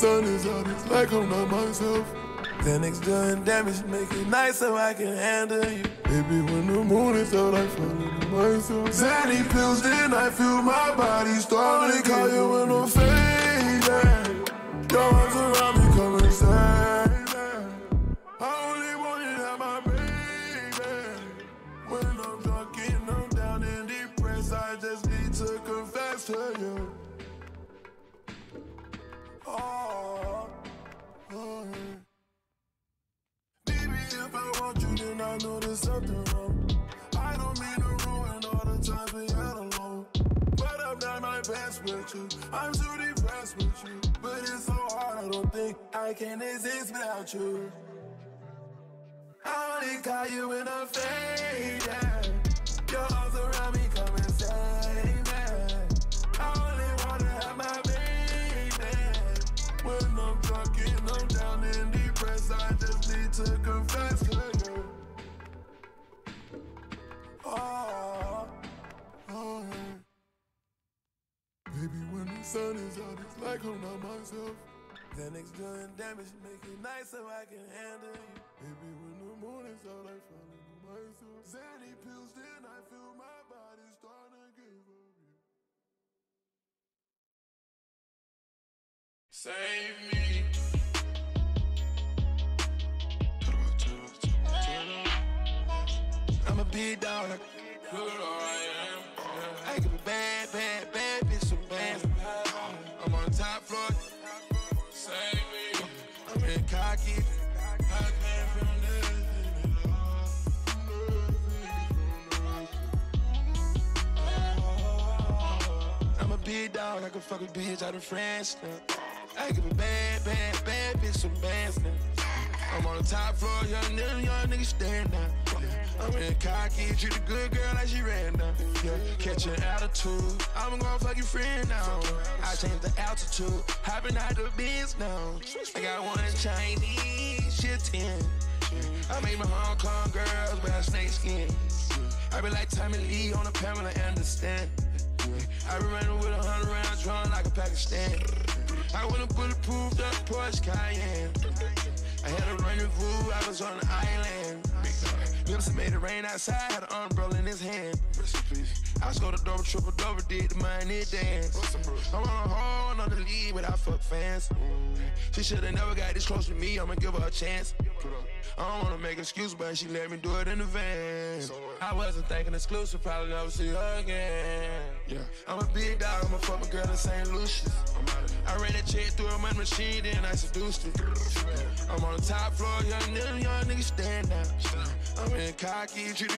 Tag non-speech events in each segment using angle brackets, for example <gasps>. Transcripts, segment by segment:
sun is out, it's like I'm not myself. Xanax doing damage, make it nice so I can handle you. Baby, when the moon is out, I fall into myself. Xanny pills, then I feel my body starting. Call you when I'm fading. Your I can't exist without you. I only call you when I'm fading. Your arms around me, come and save me. I only wanna have my baby. When I'm drunk and I'm down and depressed, I just need to confess to you. Oh, yeah. Baby, when the sun is out, it's like I'm not myself. Xanax doing damage, make it nice so I can handle you. Baby, when the moon is out, I fall into myself. Xanny pills, then I feel my body starting to give up. Save me. I'm a big dog. Like, good I am. I give a bad, bad, bad bitch some bands. I'm on the top floor. I'm in cocky. I can't feel nothing at all. I'm a big dog. I can fuck a bitch out of France now. I give a bad, bad, bad bitch some bands now. I'm on the top floor, young nigga, young nigga stand down. I'm in cocky, treat a good girl like she ran down. Yeah, catching attitude. I'm gonna fuck your friend now. I changed the altitude, hopping out the biz now. I got one Chinese, shit ten. I made my Hong Kong girls wear snake skin. I be like Tommy Lee on a Pamela Anderson. I be running with a hundred rounds drawn like a Pakistan. I went a bulletproof up Porsche Cayenne. I had a rendezvous, I was on the island. Lips made it rain outside, had an umbrella in his hand. I scored a double, triple, double, did the money dance. I'm on a hole on the lead without fuck fans. She should've never got this close to me, I'ma give her a chance. I don't wanna make excuse, but she let me do it in advance. I wasn't thinking exclusive, probably never see her again. Yeah, I'm a big dog, I'ma fuck my girl in St. Lucia. I ran that check through a money machine, then I seduced it. I'm on the top floor, young nigga, young nigga stand down. I'm in cocky, treat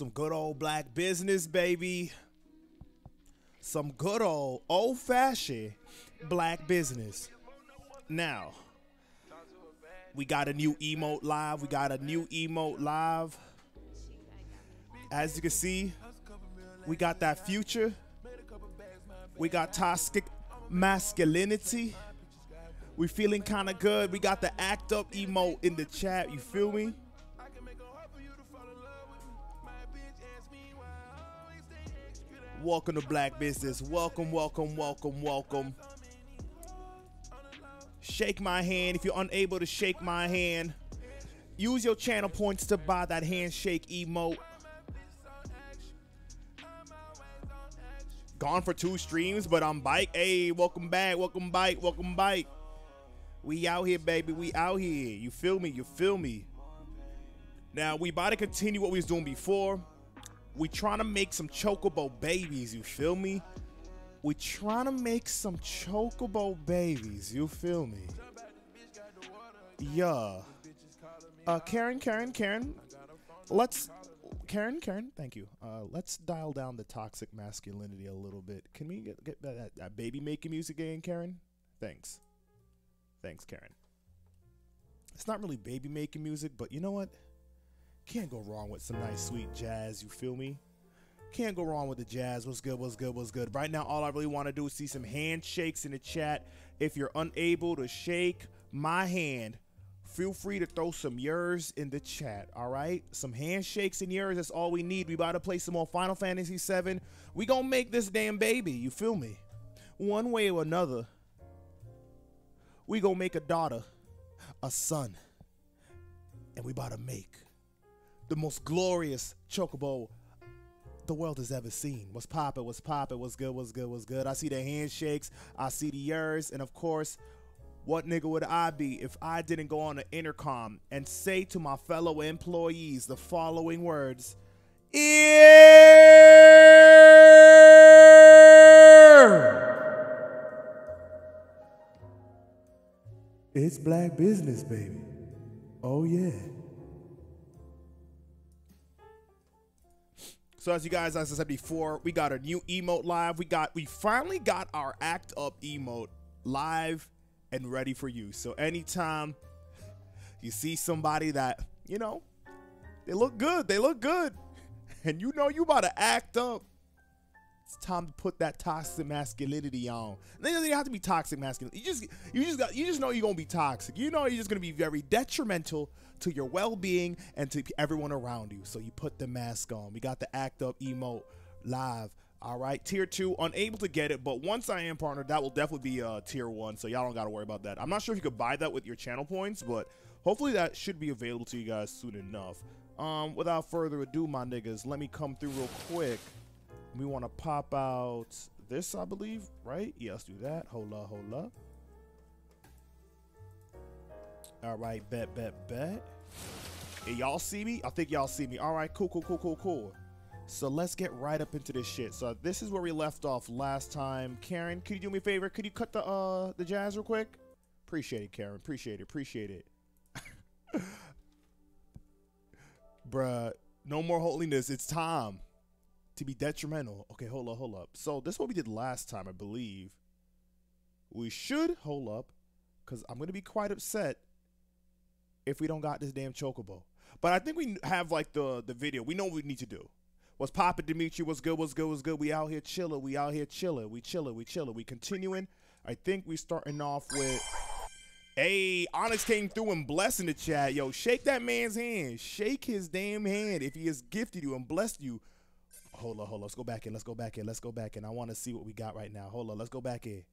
Some good old black business, baby. Some good old old fashioned black business. Now, we got a new emote live. We got a new emote live. As you can see, we got that future. We got toxic masculinity. We feeling kind of good. We got the act up emote in the chat. You feel me? Welcome to Black Business. Welcome, welcome, welcome, welcome. Shake my hand. If you're unable to shake my hand, use your channel points to buy that handshake emote. Gone for two streams, but I'm bike. Hey, welcome back. Welcome bike. Welcome bike. We out here, baby. We out here. You feel me? You feel me? Now we about to continue what we was doing before. We trying to make some chocobo babies, you feel me? We trying to make some chocobo babies, you feel me? Yeah. Uh, Karen, Karen, Karen, let's, Karen, Karen, thank you. Uh, let's dial down the toxic masculinity a little bit. Can we get, get that, that baby making music again, Karen? Thanks. Thanks, Karen. It's not really baby making music, but you know what? Can't go wrong with some nice sweet jazz, you feel me? Can't go wrong with the jazz. What's good, what's good, what's good? Right now, all I really want to do is see some handshakes in the chat. If you're unable to shake my hand, feel free to throw some yours in the chat, all right? Some handshakes and yours, that's all we need. We about to play some more Final Fantasy VII. We gonna make this damn baby, you feel me? One way or another, we gonna make a daughter, a son, and we about to make the most glorious chocobo the world has ever seen. What's poppin'? What's poppin'? What's good? What's good? What's good? I see the handshakes. I see the yours, and of course, what nigga would I be if I didn't go on the intercom and say to my fellow employees the following words? It's black business, baby. Oh, yeah. So as you guys, as I said before, we got a new emote live. We got, we finally got our act up emote live and ready for you. So anytime you see somebody that, you know, they look good, they look good, <laughs> and you know you about to act up, it's time to put that toxic masculinity on. It don't have to be toxic masculine. You just you just got you just know you're gonna be toxic. You know you're just gonna be very detrimental to your well-being and to everyone around you. So you put the mask on. We got the act up emote live. All right, tier two, unable to get it, but once I am partnered, that will definitely be uh, tier one. So y'all don't got to worry about that. I'm not sure if you could buy that with your channel points, but hopefully that should be available to you guys soon enough. Um, without further ado, my niggas, let me come through real quick. We want to pop out this, I believe, right? Yeah, do that. Hold up, hold up. All right, bet, bet, bet. Hey, y'all see me? I think y'all see me. All right, cool, cool, cool, cool, cool. So let's get right up into this shit. So this is where we left off last time. Karen, could you do me a favor? Could you cut the uh the jazz real quick? Appreciate it, Karen. Appreciate it. Appreciate it. <laughs> Bruh, no more holiness. It's time to be detrimental. Okay, hold up, hold up. So this is what we did last time, I believe. We should hold up, because I'm gonna be quite upset if we don't got this damn chocobo. But I think we have like the the video. We know what we need to do. What's poppin', Dimitri? What's good? What's good? What's good? We out here chillin'. We out here chillin'. We chillin'. We chillin'. We continuing. I think we starting off with. Hey, Onyx came through and blessing the chat. Yo, shake that man's hand. Shake his damn hand. If he has gifted you and blessed you. Hold on, hold on. Let's go back in. Let's go back in. Let's go back in. I want to see what we got right now. Hold on. Let's go back in.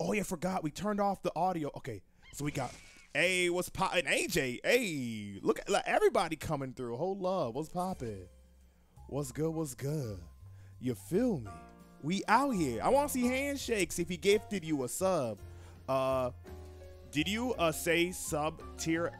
Oh, yeah, forgot. We turned off the audio. Okay, so we got. Hey, what's poppin'? AJ, hey, look at like, everybody coming through. Hold love. What's poppin'? What's good? What's good? You feel me? We out here. I want to see handshakes if he gifted you a sub. Uh, did you uh say sub tier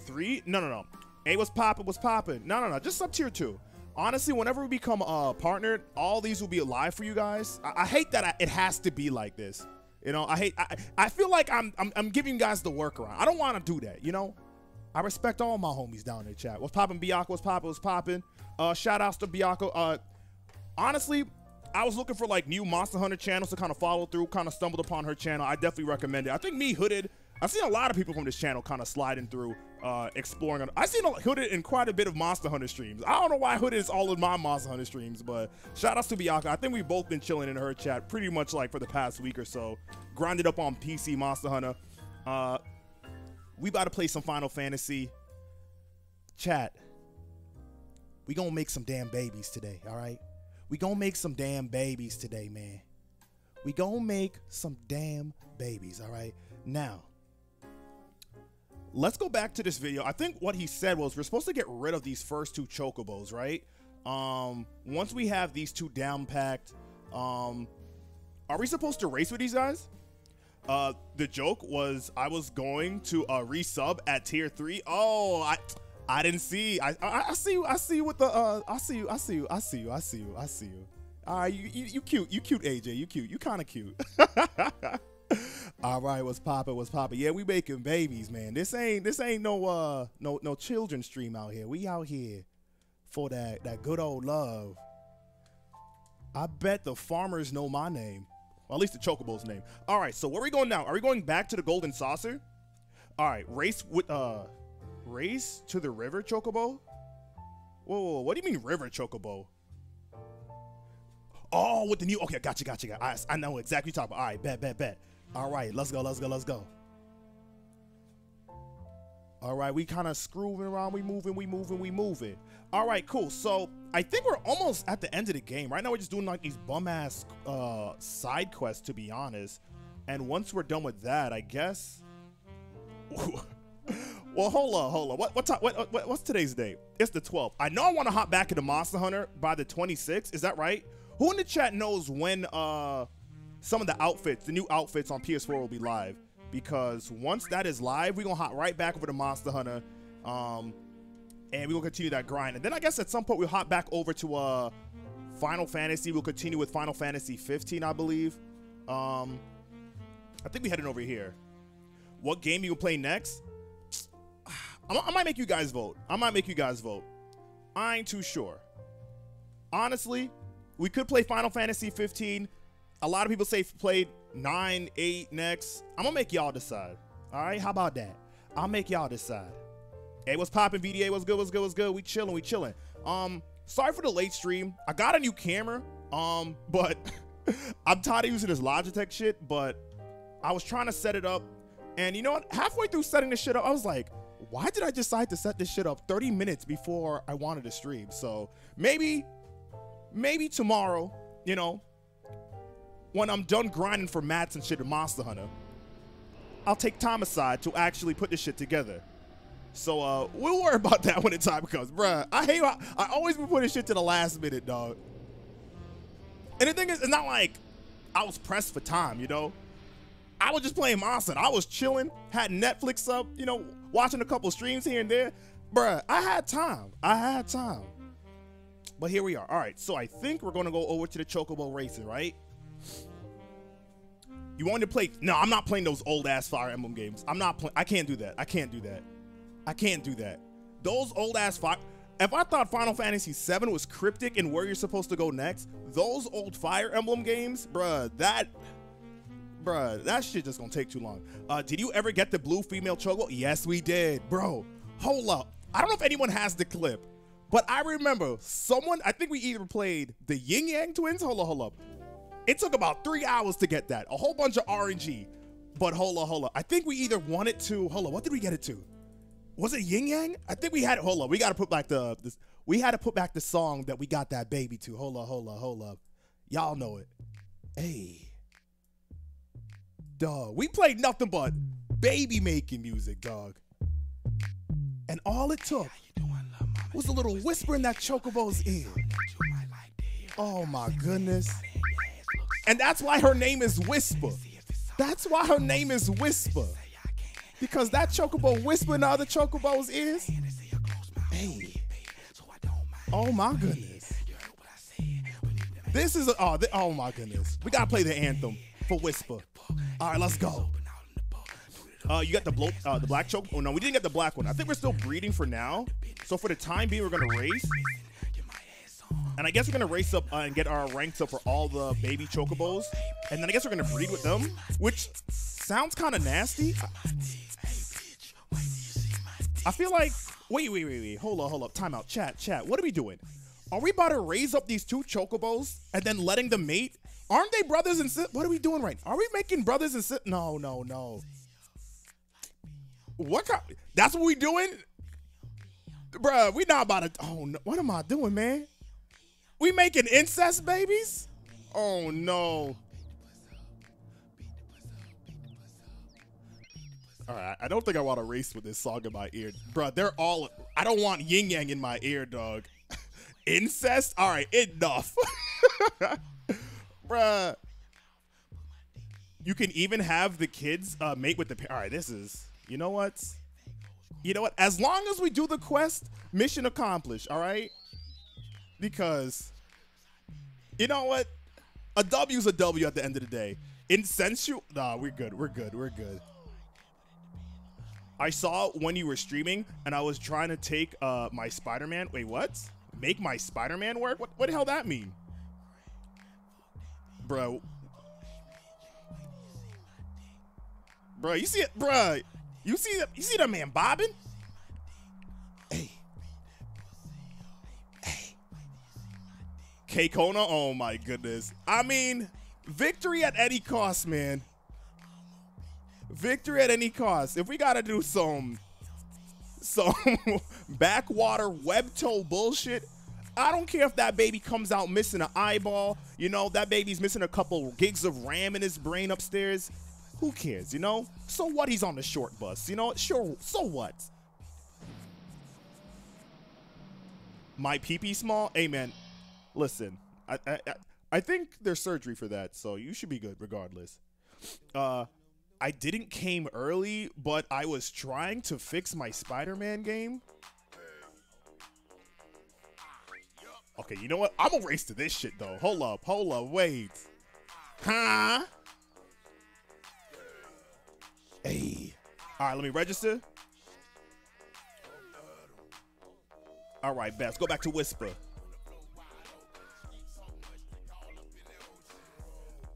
three? No, no, no. Hey, what's poppin'? What's poppin'? No, no, no. Just sub tier two. Honestly, whenever we become uh partnered, all these will be alive for you guys. I, I hate that I, it has to be like this. You know, I hate. I, I feel like I'm, I'm I'm giving you guys the workaround. I don't want to do that. You know, I respect all my homies down in the chat. What's popping, Bianca? What's popping? What's poppin'? Uh, shout outs to Bianca. Uh, honestly, I was looking for like new Monster Hunter channels to kind of follow through. Kind of stumbled upon her channel. I definitely recommend it. I think me Hooded. I've seen a lot of people from this channel kind of sliding through, uh, exploring. I've seen Hooded in quite a bit of Monster Hunter streams. I don't know why Hooded is all in my Monster Hunter streams, but shout outs to Bianca. I think we've both been chilling in her chat pretty much like for the past week or so. Grinded up on PC Monster Hunter. Uh, we about to play some Final Fantasy. Chat. We gonna make some damn babies today, all right? We gonna make some damn babies today, man. We gonna make some damn babies, all right? Now, let's go back to this video. I think what he said was we're supposed to get rid of these first two chocobos, right? Um, once we have these two down packed, um, are we supposed to race with these guys? Uh, the joke was I was going to uh, resub at tier three. Oh, I I didn't see. I, I, I see you. I see you with the. Uh, I see you. I see you. I see you. I see you. I see you. All right, you, you, you cute. You cute, AJ. You cute. You kind of cute. <laughs> All right, what's poppin'? What's poppin'? Yeah, we making babies, man. This ain't this ain't no uh no no children stream out here. We out here for that that good old love. I bet the farmers know my name. Well, at least the Chocobo's name. All right, so where are we going now? Are we going back to the Golden Saucer? All right, race with uh Race to the river chocobo? Whoa, whoa, what do you mean river chocobo? Oh, with the new. Okay, gotcha, gotcha. gotcha. I, I know exactly what you're talking about. All right, bet, bet, bet. All right, let's go, let's go, let's go. All right, we kind of screwing around. We moving, we moving, we moving. All right, cool. So I think we're almost at the end of the game. Right now, we're just doing like these bum ass uh, side quests, to be honest. And once we're done with that, I guess. <laughs> Well, hold on, hold on. What, what, time, what, what, what's today's date? It's the 12th. I know I want to hop back into Monster Hunter by the 26th. Is that right? Who in the chat knows when uh some of the outfits, the new outfits on PS4 will be live? Because once that is live, we're gonna hop right back over to Monster Hunter. Um and we will continue that grind. And then I guess at some point we'll hop back over to uh Final Fantasy. We'll continue with Final Fantasy 15, I believe. Um I think we heading over here. What game you will play next? <sighs> I might make you guys vote. I might make you guys vote. I ain't too sure. Honestly, we could play Final Fantasy 15. A lot of people say played 9, 8 next. I'm gonna make y'all decide. All right, how about that? I'll make y'all decide. Hey, what's popping? VDA? What's good? What's good? What's good? We chillin', we chillin'. Um, sorry for the late stream. I got a new camera. Um, <laughs> but <laughs> I'm tired of using this Logitech shit. But I was trying to set it up, and you know what? Halfway through setting this shit up, I was like, why did I decide to set this shit up 30 minutes before I wanted to stream? So maybe, maybe tomorrow, you know, when I'm done grinding for mats and shit in Monster Hunter, I'll take time aside to actually put this shit together. So uh, we'll worry <laughs> about that when the time comes, bruh. I hate I, I always be putting shit to the last minute, dog. And the thing is, it's not like I was pressed for time, you know. I was just playing Monster. I was chilling, had Netflix up, you know, watching a couple streams here and there. Bruh, I had time. I had time. But here we are. All right, so I think we're going to go over to the Chocobo Racing, right? You want to play? No, I'm not playing those old ass Fire Emblem games. I'm not playing. I can't do that. I can't do that. I can't do that. Those old ass Fire. If I thought Final Fantasy VII was cryptic and where you're supposed to go next, those old Fire Emblem games, bruh, that bruh, that shit just gonna take too long. Uh, did you ever get the blue female choco? Yes, we did, bro. Hold up. I don't know if anyone has the clip, but I remember someone. I think we either played the Yin Yang Twins. Hold up, hold up. It took about three hours to get that. A whole bunch of RNG. But hold up, hold up. I think we either wanted to. Hold up. What did we get it to? Was it Yin Yang? I think we had it. Hold up. We got to put back the. This, we had to put back the song that we got that baby to. Hold up, hold up, hold up. Y'all know it. Hey dog. We played nothing but baby making music, dog. And all it took was a little whisper in that chocobo's ear. Oh my goodness. And that's why her name is Whisper. That's why her name is Whisper. Because that chocobo whisper in the chocobo's ears. Hey. Oh my goodness. This is a, oh, th- oh my goodness. We gotta play the anthem for Whisper. All right, let's go. Uh, you got the blo- uh, the black choke. Oh no, we didn't get the black one. I think we're still breeding for now. So for the time being, we're gonna race. And I guess we're gonna race up uh, and get our ranks up for all the baby chocobos. And then I guess we're gonna breed with them, which sounds kind of nasty. I feel like wait, wait, wait, wait. Hold up, hold up. Time out. Chat, chat. What are we doing? Are we about to raise up these two chocobos and then letting them mate? Aren't they brothers and sisters? What are we doing right? Are we making brothers and sisters? No, no, no. What kind? That's what we doing, Bruh, We not about to. Oh no! What am I doing, man? We making incest babies? Oh no! All right, I don't think I want to race with this song in my ear, Bruh, They're all. I don't want yin yang in my ear, dog. <laughs> Incest? All right, enough. <laughs> Bruh. You can even have the kids uh, mate with the. All right, this is. You know what? You know what? As long as we do the quest, mission accomplished, all right? Because, you know what? A W is a W at the end of the day. Insensual. Nah, we're good. We're good. We're good. I saw when you were streaming, and I was trying to take uh, my Spider-Man. Wait, what? Make my Spider-Man work? What, what the hell that mean? Bro. Bro, you see it? Bro, you see that? You see that man bobbing? Kona? Oh my goodness. I mean, victory at any cost, man. Victory at any cost. If we gotta do some some <laughs> backwater web toe bullshit, I don't care if that baby comes out missing an eyeball. You know, that baby's missing a couple gigs of RAM in his brain upstairs. Who cares, you know? So what? He's on the short bus, you know? Sure, so what? My pee small? Man, listen, I, I, I think there's surgery for that, so you should be good regardless. Uh, I didn't came early, but I was trying to fix my Spider-Man game. Okay, you know what? I'm gonna race to this shit though. Hold up, hold up, wait. Huh? Hey. All right, let me register. All right, Beth, go back to Whisper.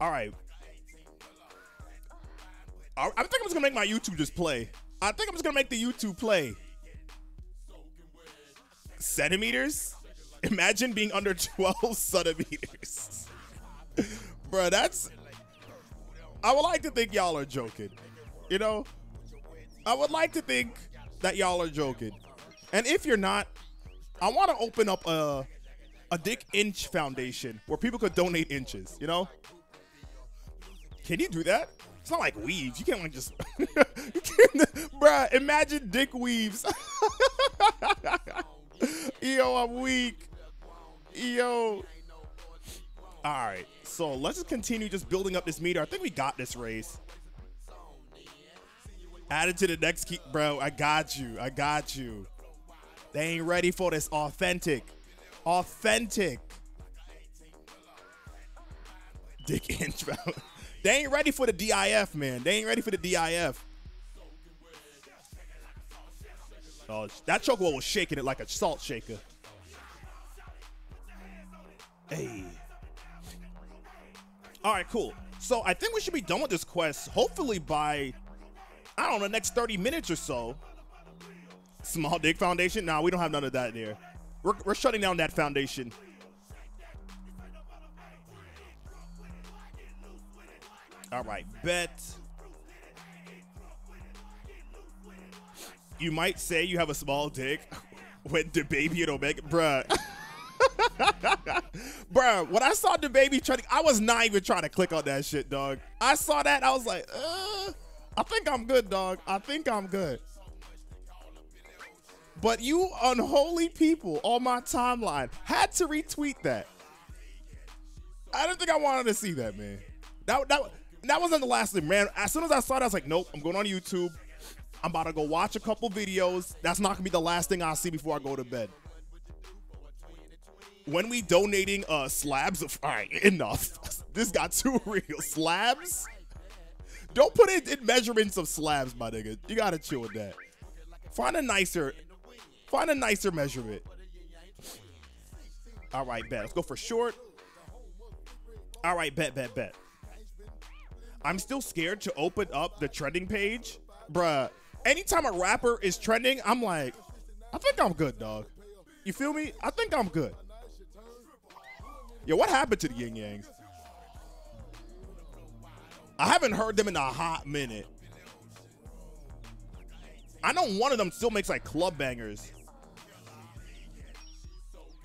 All right. I, think I'm just gonna make my YouTube just play. I think I'm just gonna make the YouTube play. Centimeters? Imagine being under <laughs> 12 centimeters. Bruh, that's. I would like to think y'all are joking. You know, I would like to think that y'all are joking. And if you're not, I want to open up a a Dick Inch Foundation where people could donate inches. You know, can you do that? It's not like weaves. You can't like just, <laughs> you can't, bruh. Imagine Dick weaves. <laughs> Yo, I'm weak. Yo. All right, so let's just continue just building up this meter. I think we got this race. Added to the next key, bro. I got you. I got you. They ain't ready for this authentic. Authentic. Dick inch, <laughs> bro. They ain't ready for the DIF, man. They ain't ready for the DIF. Oh, that chokehold was shaking it like a salt shaker. Hey. All right, cool. So I think we should be done with this quest, hopefully by I don't know, next 30 minutes or so. Small Dick Foundation? Nah, we don't have none of that there. We're, we're shutting down that foundation. All right, bet. You might say you have a small dick <laughs> when the baby and Omega, bruh. <laughs> bruh, when I saw the baby trying, I was not even trying to click on that shit, dog. I saw that, I was like, uh, I think I'm good, dog. I think I'm good. But you unholy people on my timeline had to retweet that. I do not think I wanted to see that, man. That that that wasn't the last thing, man. As soon as I saw it, I was like, nope, I'm going on YouTube. I'm about to go watch a couple videos. That's not gonna be the last thing I'll see before I go to bed. When we donating uh slabs of all right, enough. <laughs> This got too <laughs> real. Slabs? Don't put it in measurements of slabs, my nigga. You gotta chill with that. Find a nicer, find a nicer measurement. All right, bet. Let's go for short. All right, bet, bet, bet. I'm still scared to open up the trending page, bruh. Anytime a rapper is trending, I'm like, I think I'm good, dog. You feel me? I think I'm good. Yo, what happened to the Ying Yangs? I haven't heard them in a hot minute. I know one of them still makes like club bangers.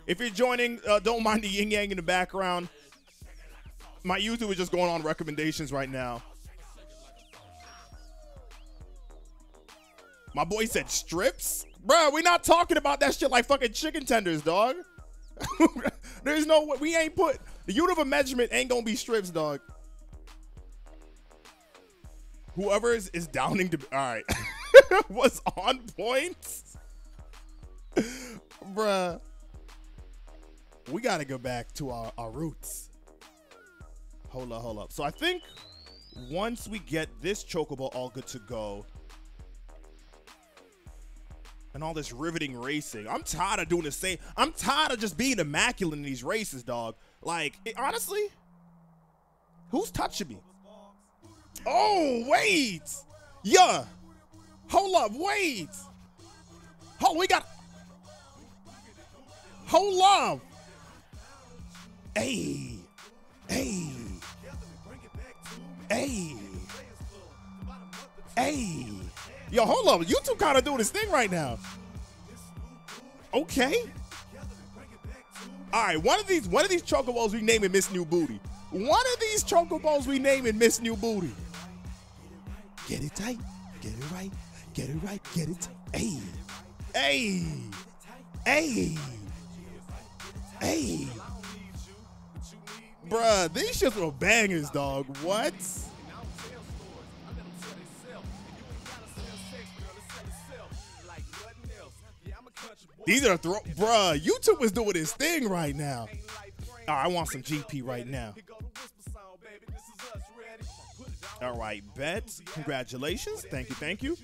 If you're joining, uh, don't mind the Ying Yang in the background. My YouTube is just going on recommendations right now. My boy said strips? Bro, we not talking about that shit like fucking chicken tenders, dog. <laughs> There's no way. We ain't put. The unit of a measurement ain't gonna be strips, dog. Whoever is, is downing to. All right. <laughs> was on point. Bruh. We gotta go back to our, our roots. Hold up, hold up. So I think once we get this chocobo all good to go, and all this riveting racing. I'm tired of doing the same. I'm tired of just being immaculate in these races, dog. Like, it, honestly, who's touching me? Oh, wait. Yeah. Hold up, wait. Hold, we got. Hold up. Hey. Hey. Hey. Hey. Yo, hold up. YouTube kind of doing this thing right now. Okay. All right, one of these one of these chocobos we name it Miss New Booty. One of these chocobos we name it Miss New Booty. Get it tight, get it right, get it right, get it. Hey, hey, hey, hey. Bruh, these shits were bangers, dog. What? These are throw, bruh. YouTube is doing his thing right now. I want some GP right now. All right, bet. Congratulations. Thank you, thank you.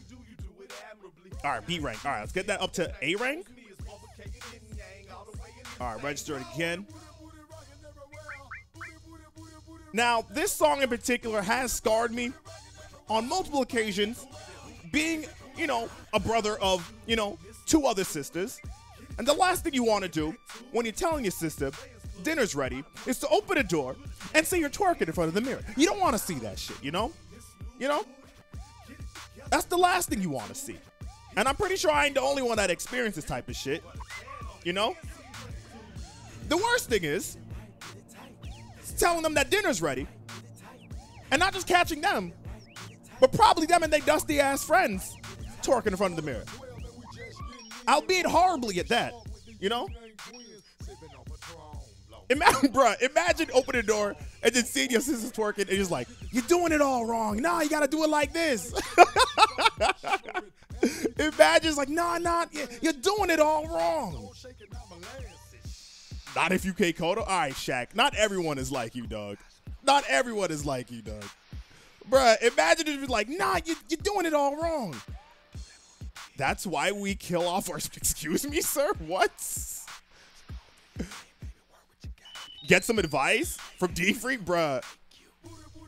All right, B rank. All right, let's get that up to A rank. All right, register it again. Now, this song in particular has scarred me on multiple occasions, being, you know, a brother of, you know, two other sisters. And the last thing you want to do when you're telling your sister dinner's ready is to open a door and see you're twerking in front of the mirror. You don't want to see that shit, you know? You know? That's the last thing you want to see. And I'm pretty sure I ain't the only one that experienced this type of shit. You know? The worst thing is telling them that dinner's ready and not just catching them, but probably them and their dusty ass friends twerking in front of the mirror. Albeit horribly at that, you know? Imagine, <laughs> bruh, imagine opening the door and then seeing your sisters twerking and just like, you're doing it all wrong. Nah, you gotta do it like this. <laughs> imagine it's like, nah, nah, you're doing it all wrong. Not if you K Kodo. All right, Shaq. Not everyone is like you, dog. Not everyone is like you, dog. Bruh, imagine if it's like, nah, you, you're doing it all wrong. That's why we kill off our. <laughs> Excuse me, sir? What? Get some advice from D Freak, bruh.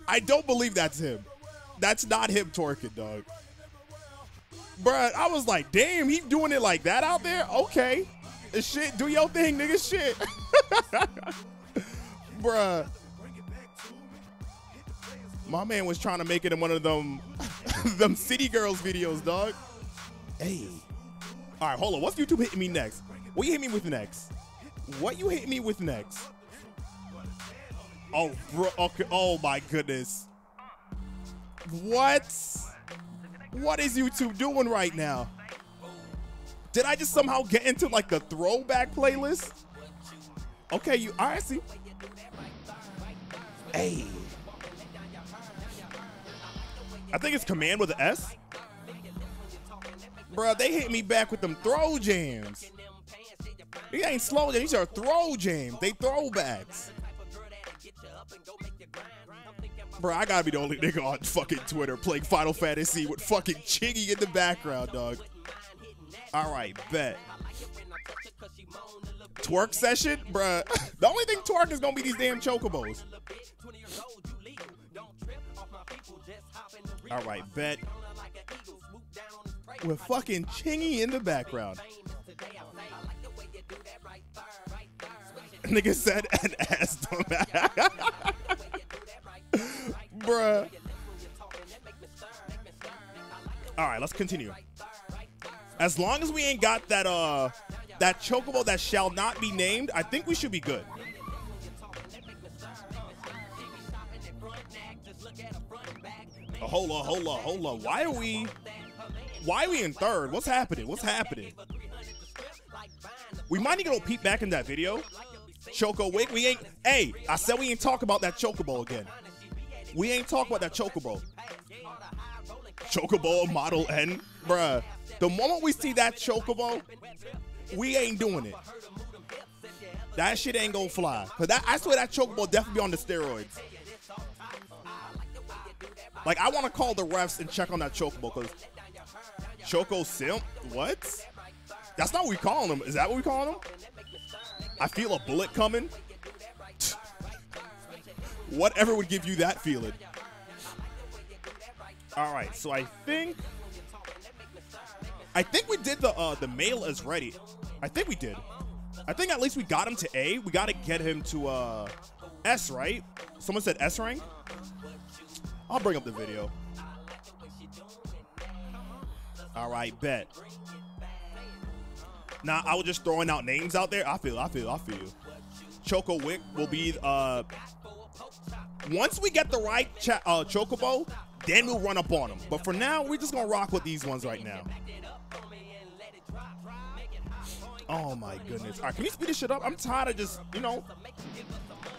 I don't believe that's him. That's not him twerking, dog. Bruh, I was like, damn, he doing it like that out there? Okay. Shit, do your thing, nigga. Shit. <laughs> Bruh. My man was trying to make it in one of them <laughs> them city girls videos, dog. Hey. All right, hold on. What's YouTube hitting me next? What you hit me with next? What you hit me with next? Oh, bro. Okay. Oh my goodness. What? What is YouTube doing right now? Did I just somehow get into like the throwback playlist? Okay, you. I see. Hey. I think it's command with an S. Bro, they hit me back with them throw jams. These ain't slow jams. These are throw jams. They throwbacks. Bro, I gotta be the only nigga on fucking Twitter playing Final Fantasy with fucking Chingy in the background, dog. All right, bet. Twerk session, bruh. <laughs> The only thing twerk is gonna be these damn chocobos. All right, bet. With fucking Chingy in the background. <laughs> Nigga said and asked him. <laughs> Bruh. All right, let's continue. As long as we ain't got that uh that chocobo that shall not be named, I think we should be good. Oh, hold on, hold on, hold on. Why are we why are we in third? What's happening? What's happening? We might need to go peep back in that video. Choco Wick, we ain't hey, I said we ain't talk about that chocobo again. We ain't talk about that chocobo. Chocobo model N, bruh. The moment we see that chocobo, we ain't doing it. That shit ain't gonna fly. Cause that, I swear that chocobo definitely be on the steroids. Like I want to call the refs and check on that chocobo because Choco Simp. What? That's not what we calling him. Is that what we calling him? I feel a bullet coming. Whatever would give you that feeling. All right, so I think I think we did the uh the mail is ready. I think we did. I think at least we got him to A. We got to get him to uh S, right? Someone said S rank. I'll bring up the video. All right, bet. Now I was just throwing out names out there. I feel, I feel, I feel. Choco Wick will be uh once we get the right uh, Chocobo, then we'll run up on them. But for now, we're just gonna rock with these ones right now. Oh my goodness. All right, can we speed this shit up? I'm tired of just, you know,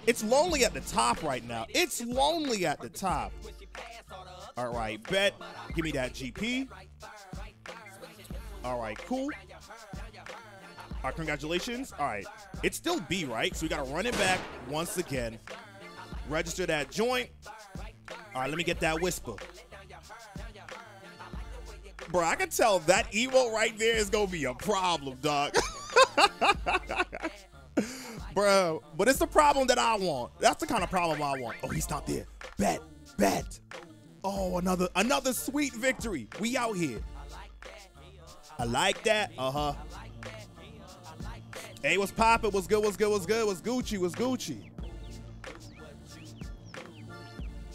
it's lonely at the top right now. It's lonely at the top. All right, bet. Give me that GP. All right, cool. All right, congratulations. All right, it's still B, right? So we got to run it back once again. Register that joint. All right, let me get that whisper. Bro, I can tell that emo right there is gonna be a problem, dog. <laughs> <laughs> Bro, but it's the problem that I want. That's the kind of problem I want. Oh, he's not there. Bet, bet. Oh, another another sweet victory. We out here. I like that. Uh huh. Hey, what's poppin'? What's good? What's good? What's good? What's Gucci? What's Gucci?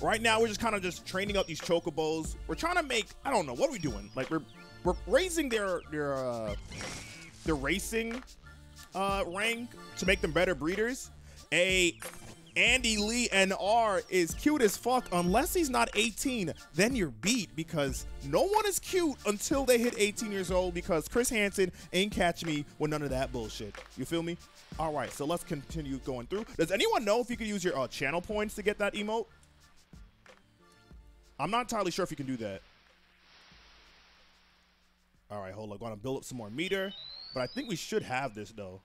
Right now, we're just kind of just training up these chocobos. We're trying to make I don't know what are we doing. Like we're we're raising their their uh, their racing uh, rank to make them better breeders. A Andy Lee NR is cute as fuck unless he's not 18. Then you're beat because no one is cute until they hit 18 years old because Chris Hansen ain't catch me with none of that bullshit. You feel me? All right, so let's continue going through. Does anyone know if you could use your uh, channel points to get that emote? I'm not entirely sure if you can do that. All right, hold on. To build up some more meter. But I think we should have this, though.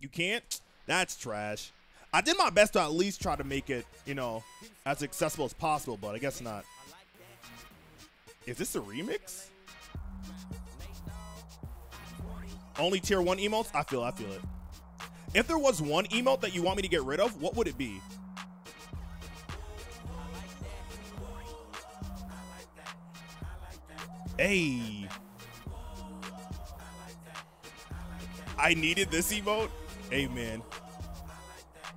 You can't? That's trash. I did my best to at least try to make it, you know, as accessible as possible, but I guess not. Is this a remix? Only tier one emotes? I feel, I feel it. If there was one emote that you want me to get rid of, what would it be? Hey. I needed this emote. Amen.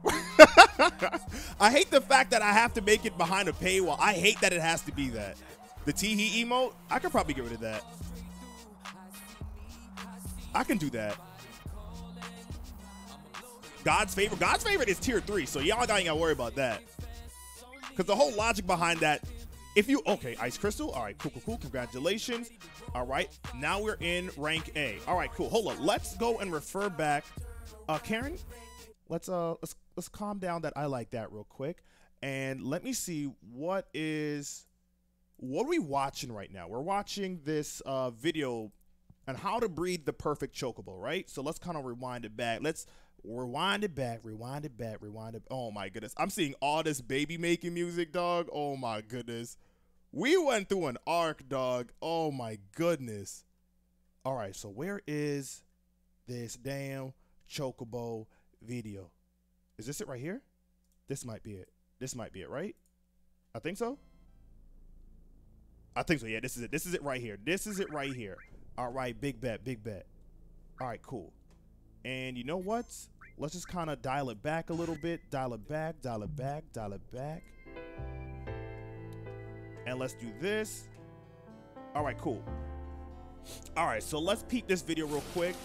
<laughs> I hate the fact that I have to make it behind a paywall. I hate that it has to be that. The Teehee emote, I could probably get rid of that. I can do that. God's favorite. God's favorite is tier three, so y'all ain't gotta worry about that. Because the whole logic behind that, if you okay, Ice Crystal, all right, cool, cool, cool. Congratulations. All right, now we're in rank A. All right, cool. Hold on. Let's go and refer back. Uh, Karen, let's uh let's let's calm down that I like that real quick, and let me see what is what are we watching right now. We're watching this uh video on how to breed the perfect chocobo, right? So let's kind of rewind it back. Let's rewind it back, rewind it back, rewind it. Oh my goodness. I'm seeing all this baby making music, dog. Oh my goodness. We went through an arc, dog. Oh my goodness. All right, so where is this damn chocobo video? Is this it right here? This might be it. This might be it, right? I think so. I think so. Yeah, this is it. This is it right here. This is it right here. All right, big bet, big bet. All right, cool. And you know what? Let's just kind of dial it back a little bit. Dial it back, dial it back, dial it back. And let's do this. All right, cool. All right, so let's peep this video real quick.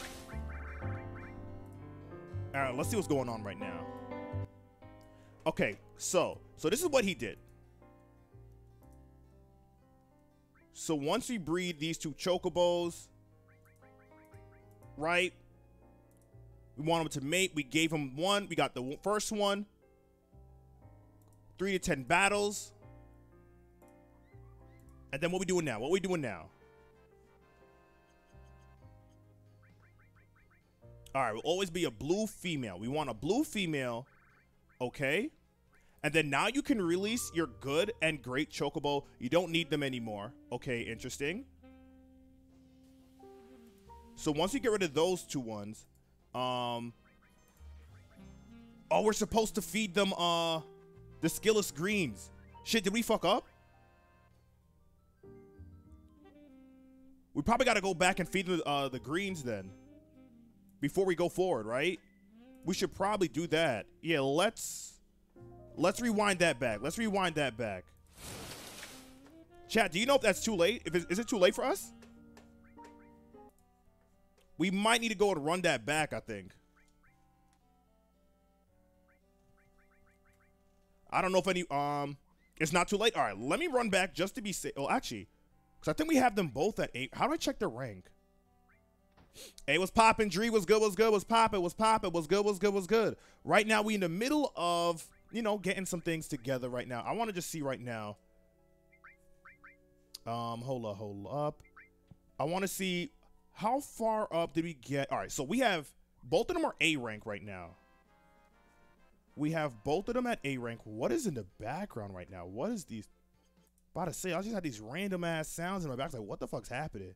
All right, let's see what's going on right now. Okay, so so this is what he did. So once we breed these two chocobos, right? We want them to mate. We gave him one. We got the first one. Three to ten battles. And then what we doing now? What we doing now? All right, we'll always be a blue female. We want a blue female, okay? And then now you can release your good and great chocobo. You don't need them anymore. Okay, interesting. So once you get rid of those two ones, um, oh, we're supposed to feed them uh the skillless greens. Shit, did we fuck up? We probably got to go back and feed the uh, the greens then before we go forward, right? We should probably do that. Yeah, let's let's rewind that back. Let's rewind that back. Chat, do you know if that's too late? If is it too late for us? We might need to go and run that back, I think. I don't know if any um it's not too late. All right, let me run back just to be safe. Oh, actually, because I think we have them both at eight. How do I check their rank? Hey, was popping? Dree was good, was good, was popping, was popping, was good, was good, was good. Right now, we in the middle of, you know, getting some things together right now. I want to just see right now. Um, hold up, hold up. I want to see how far up did we get. All right, so we have, both of them are A rank right now. We have both of them at A rank. What is in the background right now? What is these? About to say, I just had these random ass sounds in my back. Like, what the fuck's happening?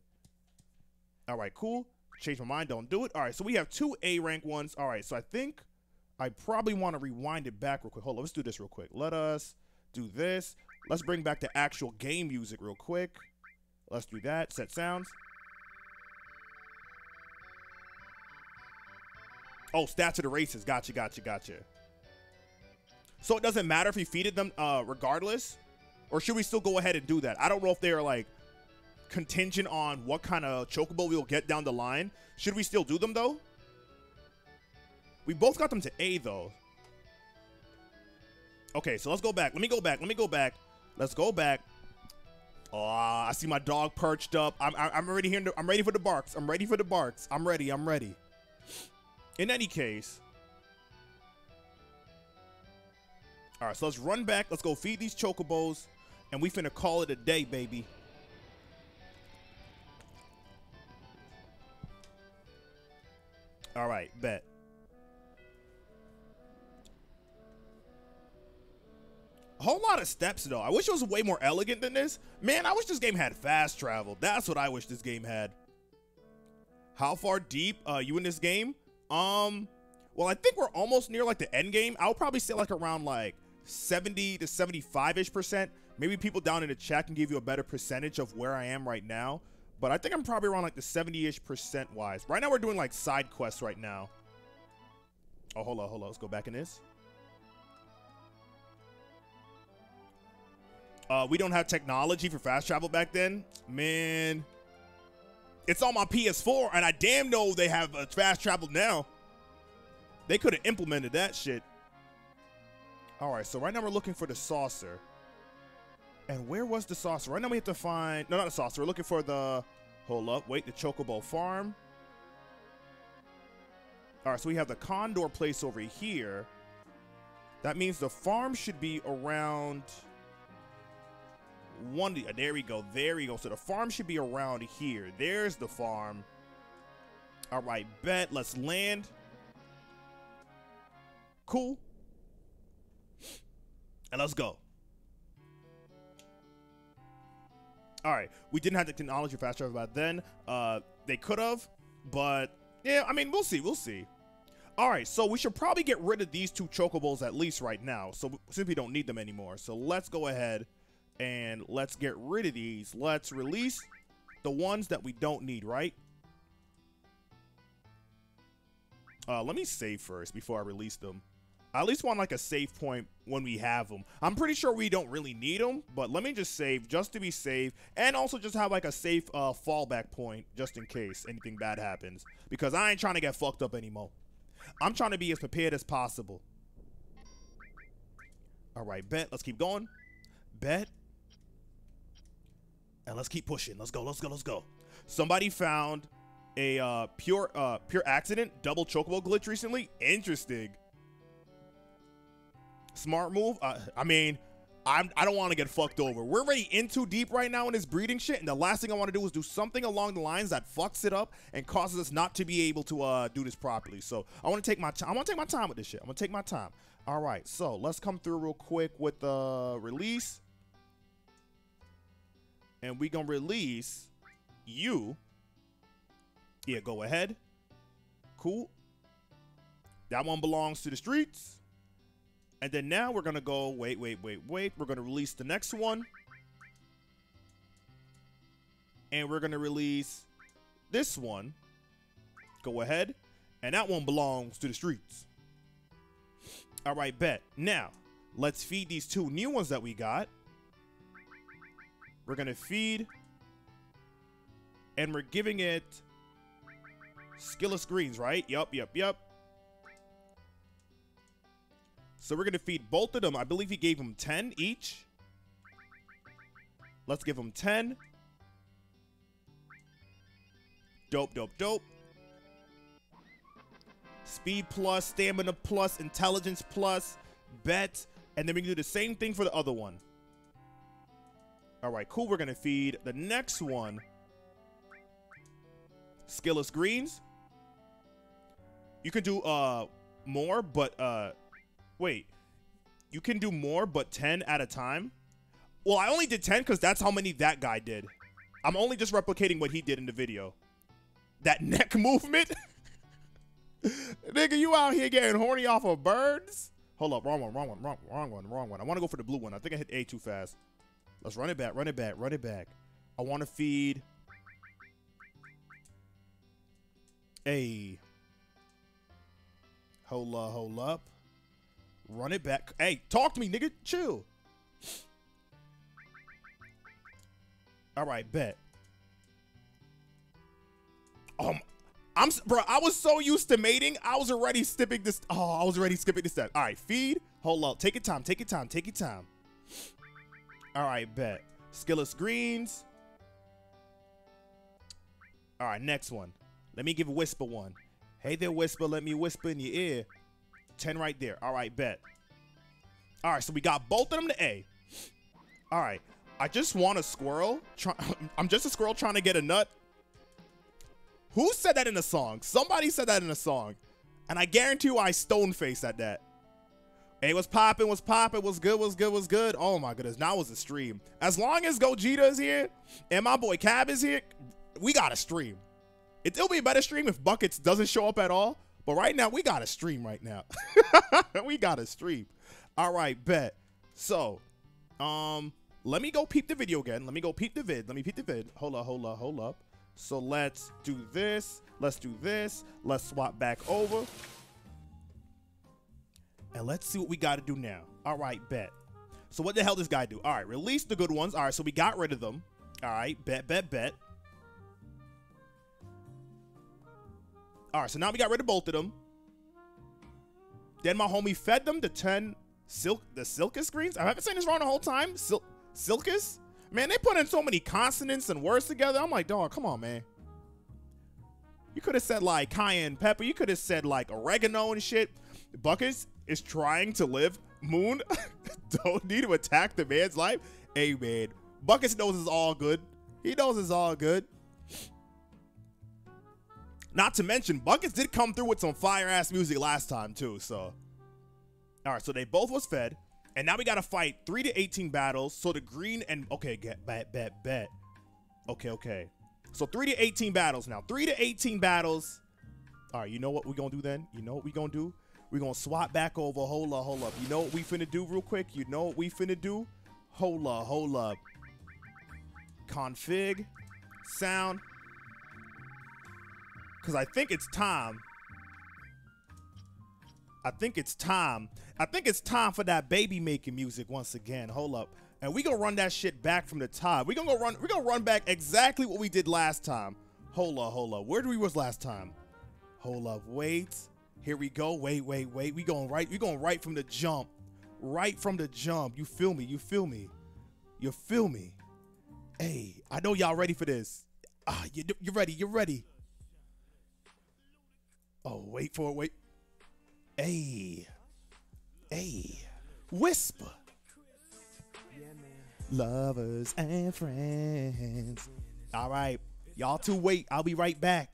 All right, cool. Change my mind. Don't do it. All right, so we have two A rank ones. All right, so I think I probably want to rewind it back real quick. Hold on, let's do this real quick. Let us do this. Let's bring back the actual game music real quick. Let's do that. Set sounds. Oh, stats of the races. Gotcha, gotcha, gotcha. So it doesn't matter if he feeded them uh, regardless? Or should we still go ahead and do that? I don't know if they are like contingent on what kind of chocobo we'll get down the line. Should we still do them though? We both got them to A though. Okay, so let's go back. Let me go back. Let me go back. Let's go back. Oh, I see my dog perched up. I'm, I'm already here. I'm ready for the barks. I'm ready for the barks. I'm ready. I'm ready. In any case. All right, so let's run back. Let's go feed these chocobos. And we finna call it a day, baby. All right, bet. A whole lot of steps, though. I wish it was way more elegant than this. Man, I wish this game had fast travel. That's what I wish this game had. How far deep uh, you in this game? Um, well, I think we're almost near like the end game. I'll probably say like around like 70 to 75-ish percent. Maybe people down in the chat can give you a better percentage of where I am right now. But I think I'm probably around like the 70-ish percent wise. Right now we're doing like side quests right now. Oh, hold on, hold on. Let's go back in this. Uh, we don't have technology for fast travel back then. Man, it's on my PS4, and I damn know they have uh, fast travel now. They could have implemented that shit. All right, so right now we're looking for the saucer. And where was the saucer? Right now we have to find... No, not the saucer. We're looking for the... Hold up. Wait, the Chocobo Farm. All right, so we have the Condor place over here. That means the farm should be around... One... Uh, there we go. There we go. So the farm should be around here. There's the farm. All right, bet. Let's land. Cool. And let's go. All right, we didn't have the technology fast travel back then. Uh, they could have, but yeah, I mean, we'll see, we'll see. All right, so we should probably get rid of these two chocobos at least right now, so we don't need them anymore. So let's go ahead and let's get rid of these. Let's release the ones that we don't need, right? Uh, let me save first before I release them. I at least want like a save point when we have them. I'm pretty sure we don't really need them, but let me just save just to be safe and also just have like a safe uh, fallback point just in case anything bad happens because I ain't trying to get fucked up anymore. I'm trying to be as prepared as possible. All right, bet. Let's keep going. Bet. And let's keep pushing. Let's go. Let's go. Let's go. Somebody found a uh, pure uh, pure accident double chocobo glitch recently. Interesting. Smart move. Uh, I mean, I'm, I don't want to get fucked over. We're already in too deep right now in this breeding shit, and the last thing I want to do is do something along the lines that fucks it up and causes us not to be able to uh, do this properly. So I want to take my time. I want to take my time with this shit. I'm gonna take my time. All right, so let's come through real quick with the release, and we gonna release you. Yeah, go ahead. Cool. That one belongs to the streets. And then now we're going to go, wait, wait, wait, wait. We're going to release the next one. And we're going to release this one. Go ahead. And that one belongs to the streets. All right, bet. Now, let's feed these two new ones that we got. We're going to feed. And we're giving it skillless greens, right? Yup, yup, yup. So we're going to feed both of them. I believe he gave them 10 each. Let's give them 10. Dope, dope, dope. Speed plus, stamina plus, intelligence plus, bet. And then we can do the same thing for the other one. All right, cool. We're going to feed the next one. Skillless greens. You can do uh more, but uh Wait, you can do more, but 10 at a time? Well, I only did 10 because that's how many that guy did. I'm only just replicating what he did in the video. That <laughs> neck movement? <laughs> Nigga, you out here getting horny off of birds? Hold up, wrong one, wrong one, wrong, wrong one, wrong one. I want to go for the blue one. I think I hit A too fast. Let's run it back, run it back, run it back. I want to feed... A. Hold up, hold up. Run it back. Hey, talk to me, nigga. Chill. All right, bet. Um, I'm bro. I was so used to mating. I was already skipping this. Oh, I was already skipping this step. All right, feed. Hold up. Take your time. Take your time. Take your time. All right, bet. Skillless greens. All right, next one. Let me give a Whisper one. Hey there, Whisper. Let me whisper in your ear. 10 right there. All right, bet. All right, so we got both of them to A. All right. I just want a squirrel. Try <laughs> I'm just a squirrel trying to get a nut. Who said that in a song? Somebody said that in a song. And I guarantee you I stone faced at that. Hey, what's popping? What's popping? What's good? What's good? What's good? Oh my goodness. Now was a stream. As long as Gogeta is here and my boy Cab is here, we got a stream. It'll be a better stream if Buckets doesn't show up at all. But right now, we got a stream right now. <laughs> we got a stream. All right, bet. So, um, let me go peep the video again. Let me go peep the vid. Let me peep the vid. Hold up, hold up, hold up. So let's do this. Let's do this. Let's swap back over. And let's see what we got to do now. All right, bet. So what the hell does this guy do? All right, release the good ones. All right, so we got rid of them. All right, bet, bet, bet. All right, so now we got rid of both of them. Then my homie fed them the 10 silk, the Sylkis greens. I haven't seen this wrong the whole time. Sil Sylkis? Man, they put in so many consonants and words together. I'm like, dog, come on, man. You could have said like cayenne pepper. You could have said like oregano and shit. Buckets is trying to live. Moon <laughs> don't need to attack the man's life. Hey, man. Buckets knows it's all good. He knows it's all good. Not to mention, Buckets did come through with some fire ass music last time too. So, All right, so they both was fed, and now we gotta fight three to eighteen battles. So the green and okay, get bet bet bet. Okay, okay. So three to eighteen battles now. Three to eighteen battles. All right, you know what we gonna do then? You know what we gonna do? we gonna swap back over. Hold up, hold up. You know what we finna do real quick? You know what we finna do? Hold up, hold up. Config, sound. Cause I think it's time. I think it's time. I think it's time for that baby making music once again. Hold up. And we gonna run that shit back from the top. We gonna go run, we gonna run back exactly what we did last time. Hold up, hold up. Where did we was last time? Hold up, wait. Here we go. Wait, wait, wait. We going right. We going right from the jump. Right from the jump. You feel me? You feel me? You feel me? Hey, I know y'all ready for this. Ah, you you ready? You ready? Oh, wait for it. Wait. Hey. Hey. Whisper. Lovers and friends. All right. Y'all two wait. I'll be right back.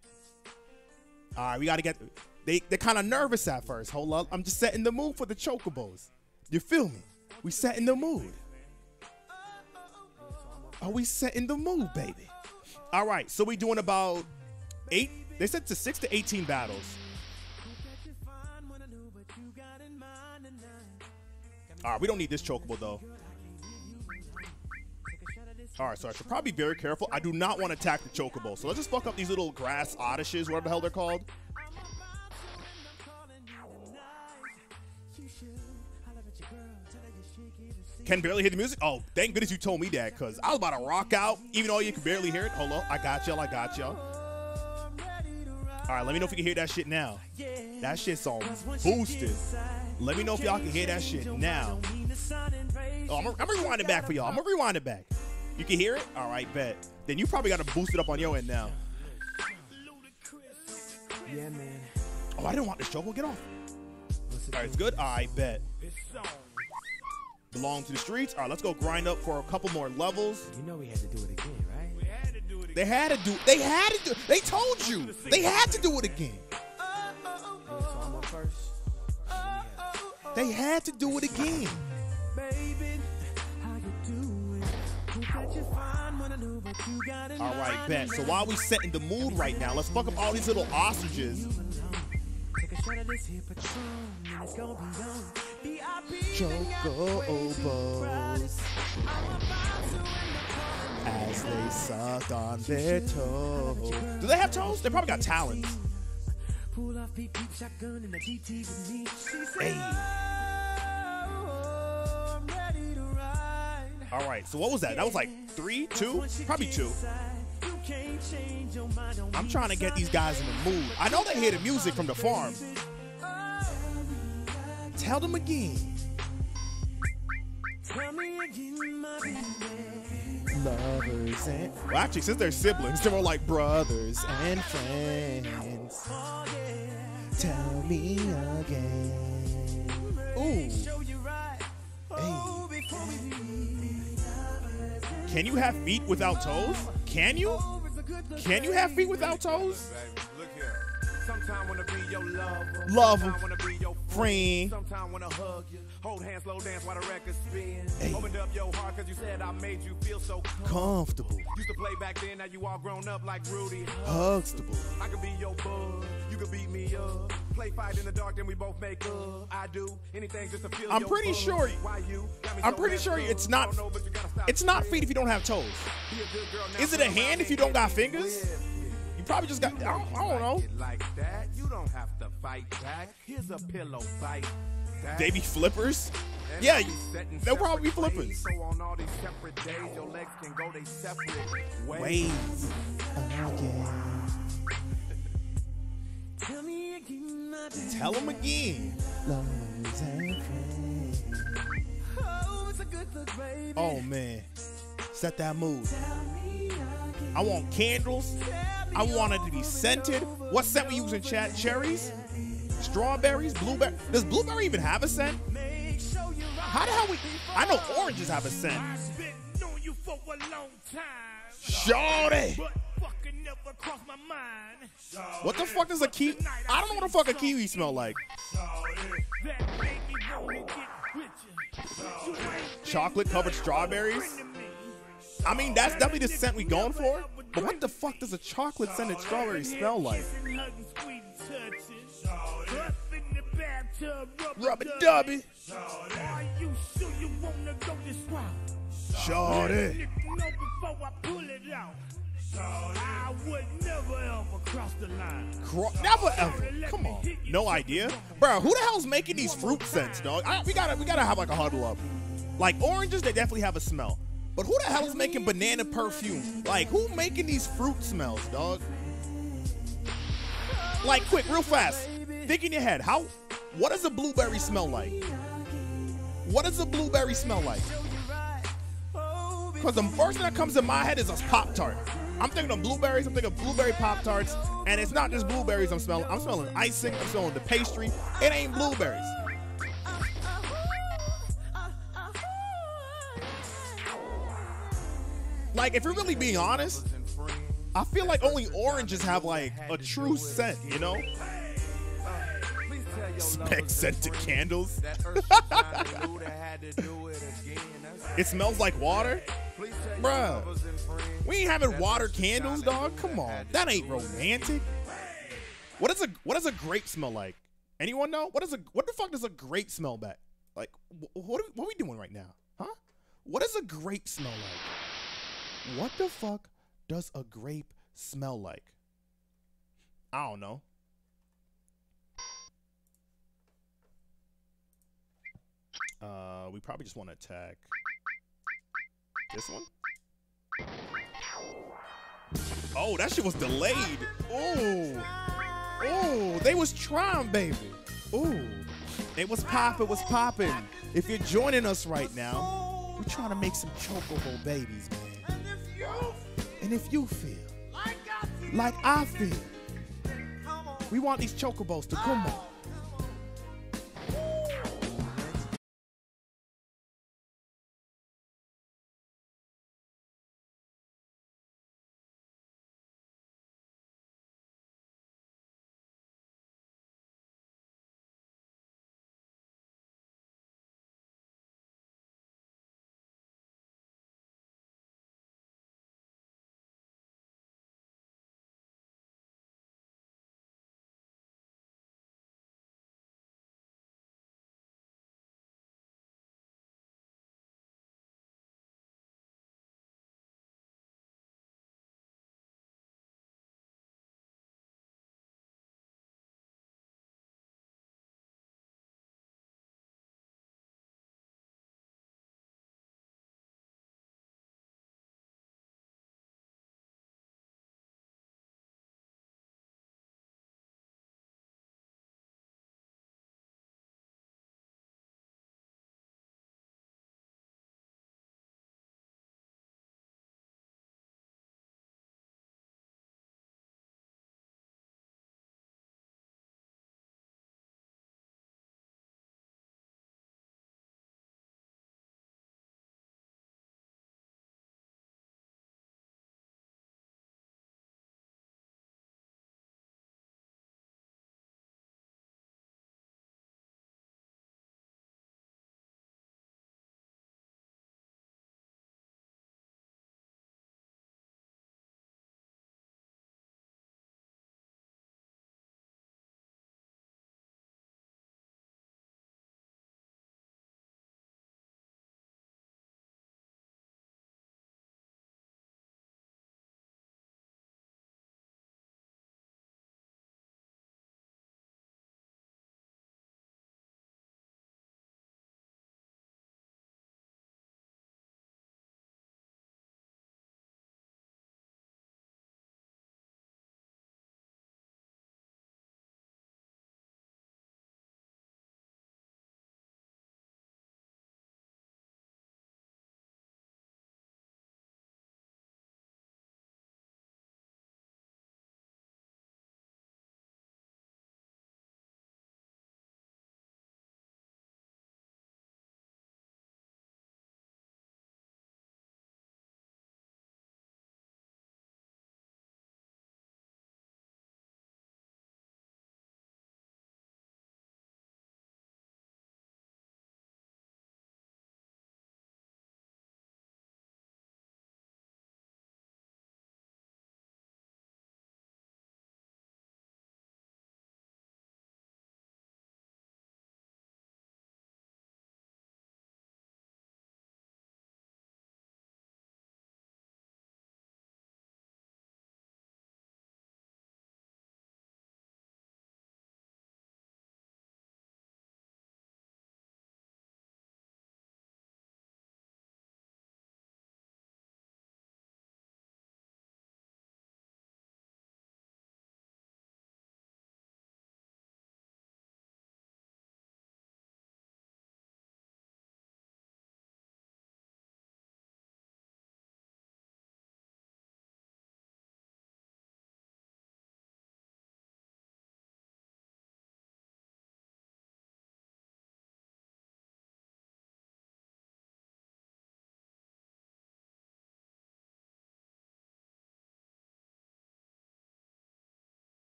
All right, we got to get they they're kind of nervous at first. Hold up, I'm just setting the mood for the chocobos. You feel me? We setting the mood. Are we setting the mood, baby? All right, so we doing about eight. They said to six to eighteen battles. All right, we don't need this chocobo though. All right, so I should probably be very careful. I do not want to attack the chocobo, so let's just fuck up these little grass oddishes, whatever the hell they're called. Can barely hear the music? Oh, thank goodness you told me that because I was about to rock out even though you can barely hear it. Hold up. I got y'all. I got y'all. All right, let me know if you can hear that shit now. That shit's on boosted. Let me know if y'all can hear that shit now. Oh, I'm, I'm rewinding back for y'all. I'm gonna rewind it back. You can hear it? All right, bet. Then you probably got to boost it up on your end now. Yeah, man. Oh, I didn't want this choke. Get off. All right, it's good. I bet belong to the streets. All right, let's go grind up for a couple more levels. You know we had to do it again, right? They had to do. They had to do. They told you. They had to do it again. They had to do it again. All right, bet. So while we setting the mood right now, let's fuck up all these little ostriches. Chocobos as they suck on their toes. Do they have toes? They probably got talons. Hey. All right, so what was that? That was like three, two, probably two. I'm trying to get these guys in the mood. I know they hear the music from the farm. Tell them again. Lovers and well, actually, since they're siblings, they're more like brothers and friends. Tell me again. Ooh. Hey. Can you have feet without toes? Can you? Can you have feet without toes? Sometimes wanna be your lover. Love Sometimes wanna be your friend. Sometimes wanna hug you. Hold hands, slow dance while the record spin. Hey. Opened up your heart cause you said I made you feel so comfortable. Used to play back then, now you all grown up like Rudy. Huxtable. I could be your bud. You could beat me up. Play fight in the dark, then we both make up. I do anything just to feel I'm pretty sure. Why you? I'm pretty sure it's not. Oh, it's not feet if you don't have toes. Is it a hand if you don't got fingers? Probably just got. I don't, I don't know. Like that, you don't have to fight back. Here's a pillow fight. They be flippers? Yeah, they'll probably be flippers. So on all these separate days, your legs can go they separate ways. Tell me again. Tell them again. Oh man, set that mood. I want candles. I want it to be scented. What scent we use in chat? Cherries? Strawberries? Blueberry? Does blueberry even have a scent? How the hell we? I know oranges have a scent. Shorty. What the fuck does a kiwi? I don't know what the fuck a kiwi smell like. chocolate covered strawberries. I mean, that's definitely the scent we going for. But what the fuck does a chocolate scented strawberry smell like? Rubber dubby. Shorty. I would never ever cross the line. Cro- never ever. Come on. No idea, bro. Who the hell's making these fruit scents, dog? I, we gotta we gotta have like a huddle up. Like oranges, they definitely have a smell. But who the hell is making banana perfume? Like who making these fruit smells, dog? Like quick, real fast. Think in your head. How? What does a blueberry smell like? What does a blueberry smell like? Because the first thing that comes to my head is a Pop Tart. I'm thinking of blueberries. I'm thinking of blueberry Pop Tarts, and it's not just blueberries. I'm smelling. I'm smelling icing. I'm smelling the pastry. It ain't blueberries. Like, if you're really being honest, I feel like only oranges have like a true scent. You know, speck scented candles. <laughs> it smells like water, bruh. We ain't having water candles, dog. Come on, that ain't romantic. What is a what does a grape smell like? Anyone know? What is a what the fuck does a grape smell back? Like what are, what are we doing right now? Huh? What does a grape smell like? What the fuck does a grape smell like? I don't know. Uh, we probably just want to attack this one. Oh, that shit was delayed. Oh, oh, they was trying, baby. Oh, it was pop. It was popping. If you're joining us right now, we're trying to make some chocobo babies, man. And if you feel like I feel, we want these chocobos to come on.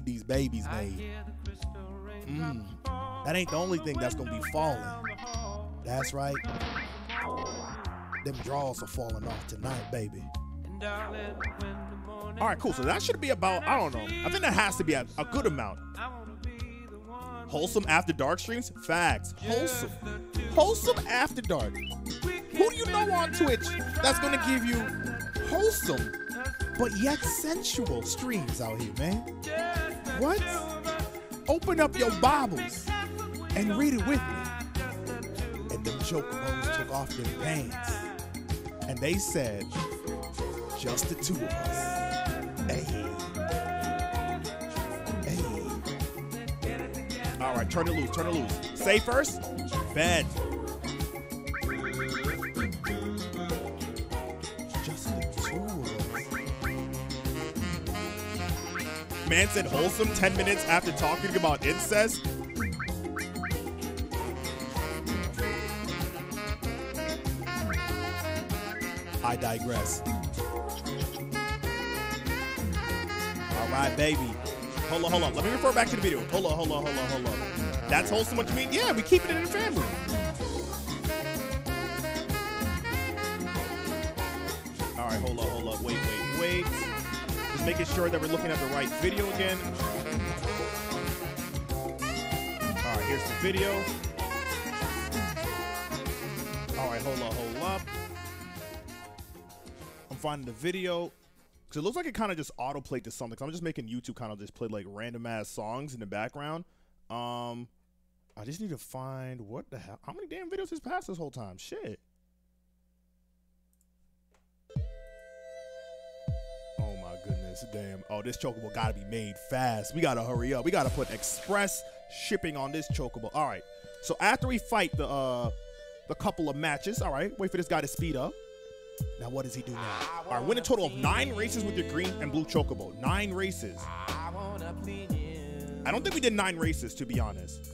These babies made. Mm. That ain't the only thing that's gonna be falling. That's right. Them draws are falling off tonight, baby. All right, cool. So that should be about, I don't know. I think that has to be a, a good amount. Wholesome after dark streams? Facts. Wholesome. Wholesome after dark. Who do you know on Twitch that's gonna give you wholesome but yet sensual streams out here, man? What? Open up your Bibles and read it with me. And them chocobos took off their pants. And they said, just the two of us. Hey. Hey. All right, turn it loose, turn it loose. Say first, bed. Us. Man said wholesome 10 minutes after talking about incest. I digress. All right, baby. Hold on, hold on. Let me refer back to the video. Hold on, hold on, hold on, hold on. That's wholesome. What you mean? Yeah, we keep it in the family. Making sure that we're looking at the right video again. All right, here's the video. All right, hold up, hold up. I'm finding the video because it looks like it kind of just autoplayed to something. 'cause I'm just making YouTube kind of just play like random ass songs in the background. Um, I just need to find what the hell. How many damn videos has passed this whole time? Shit. Damn. Oh, this chocobo gotta be made fast. We gotta hurry up. We gotta put express shipping on this chocobo. All right. So after we fight the uh the couple of matches, all right, wait for this guy to speed up. Now what does he do now? All right, win a total of nine races with your green and blue chocobo. Nine races. I don't think we did nine races, to be honest.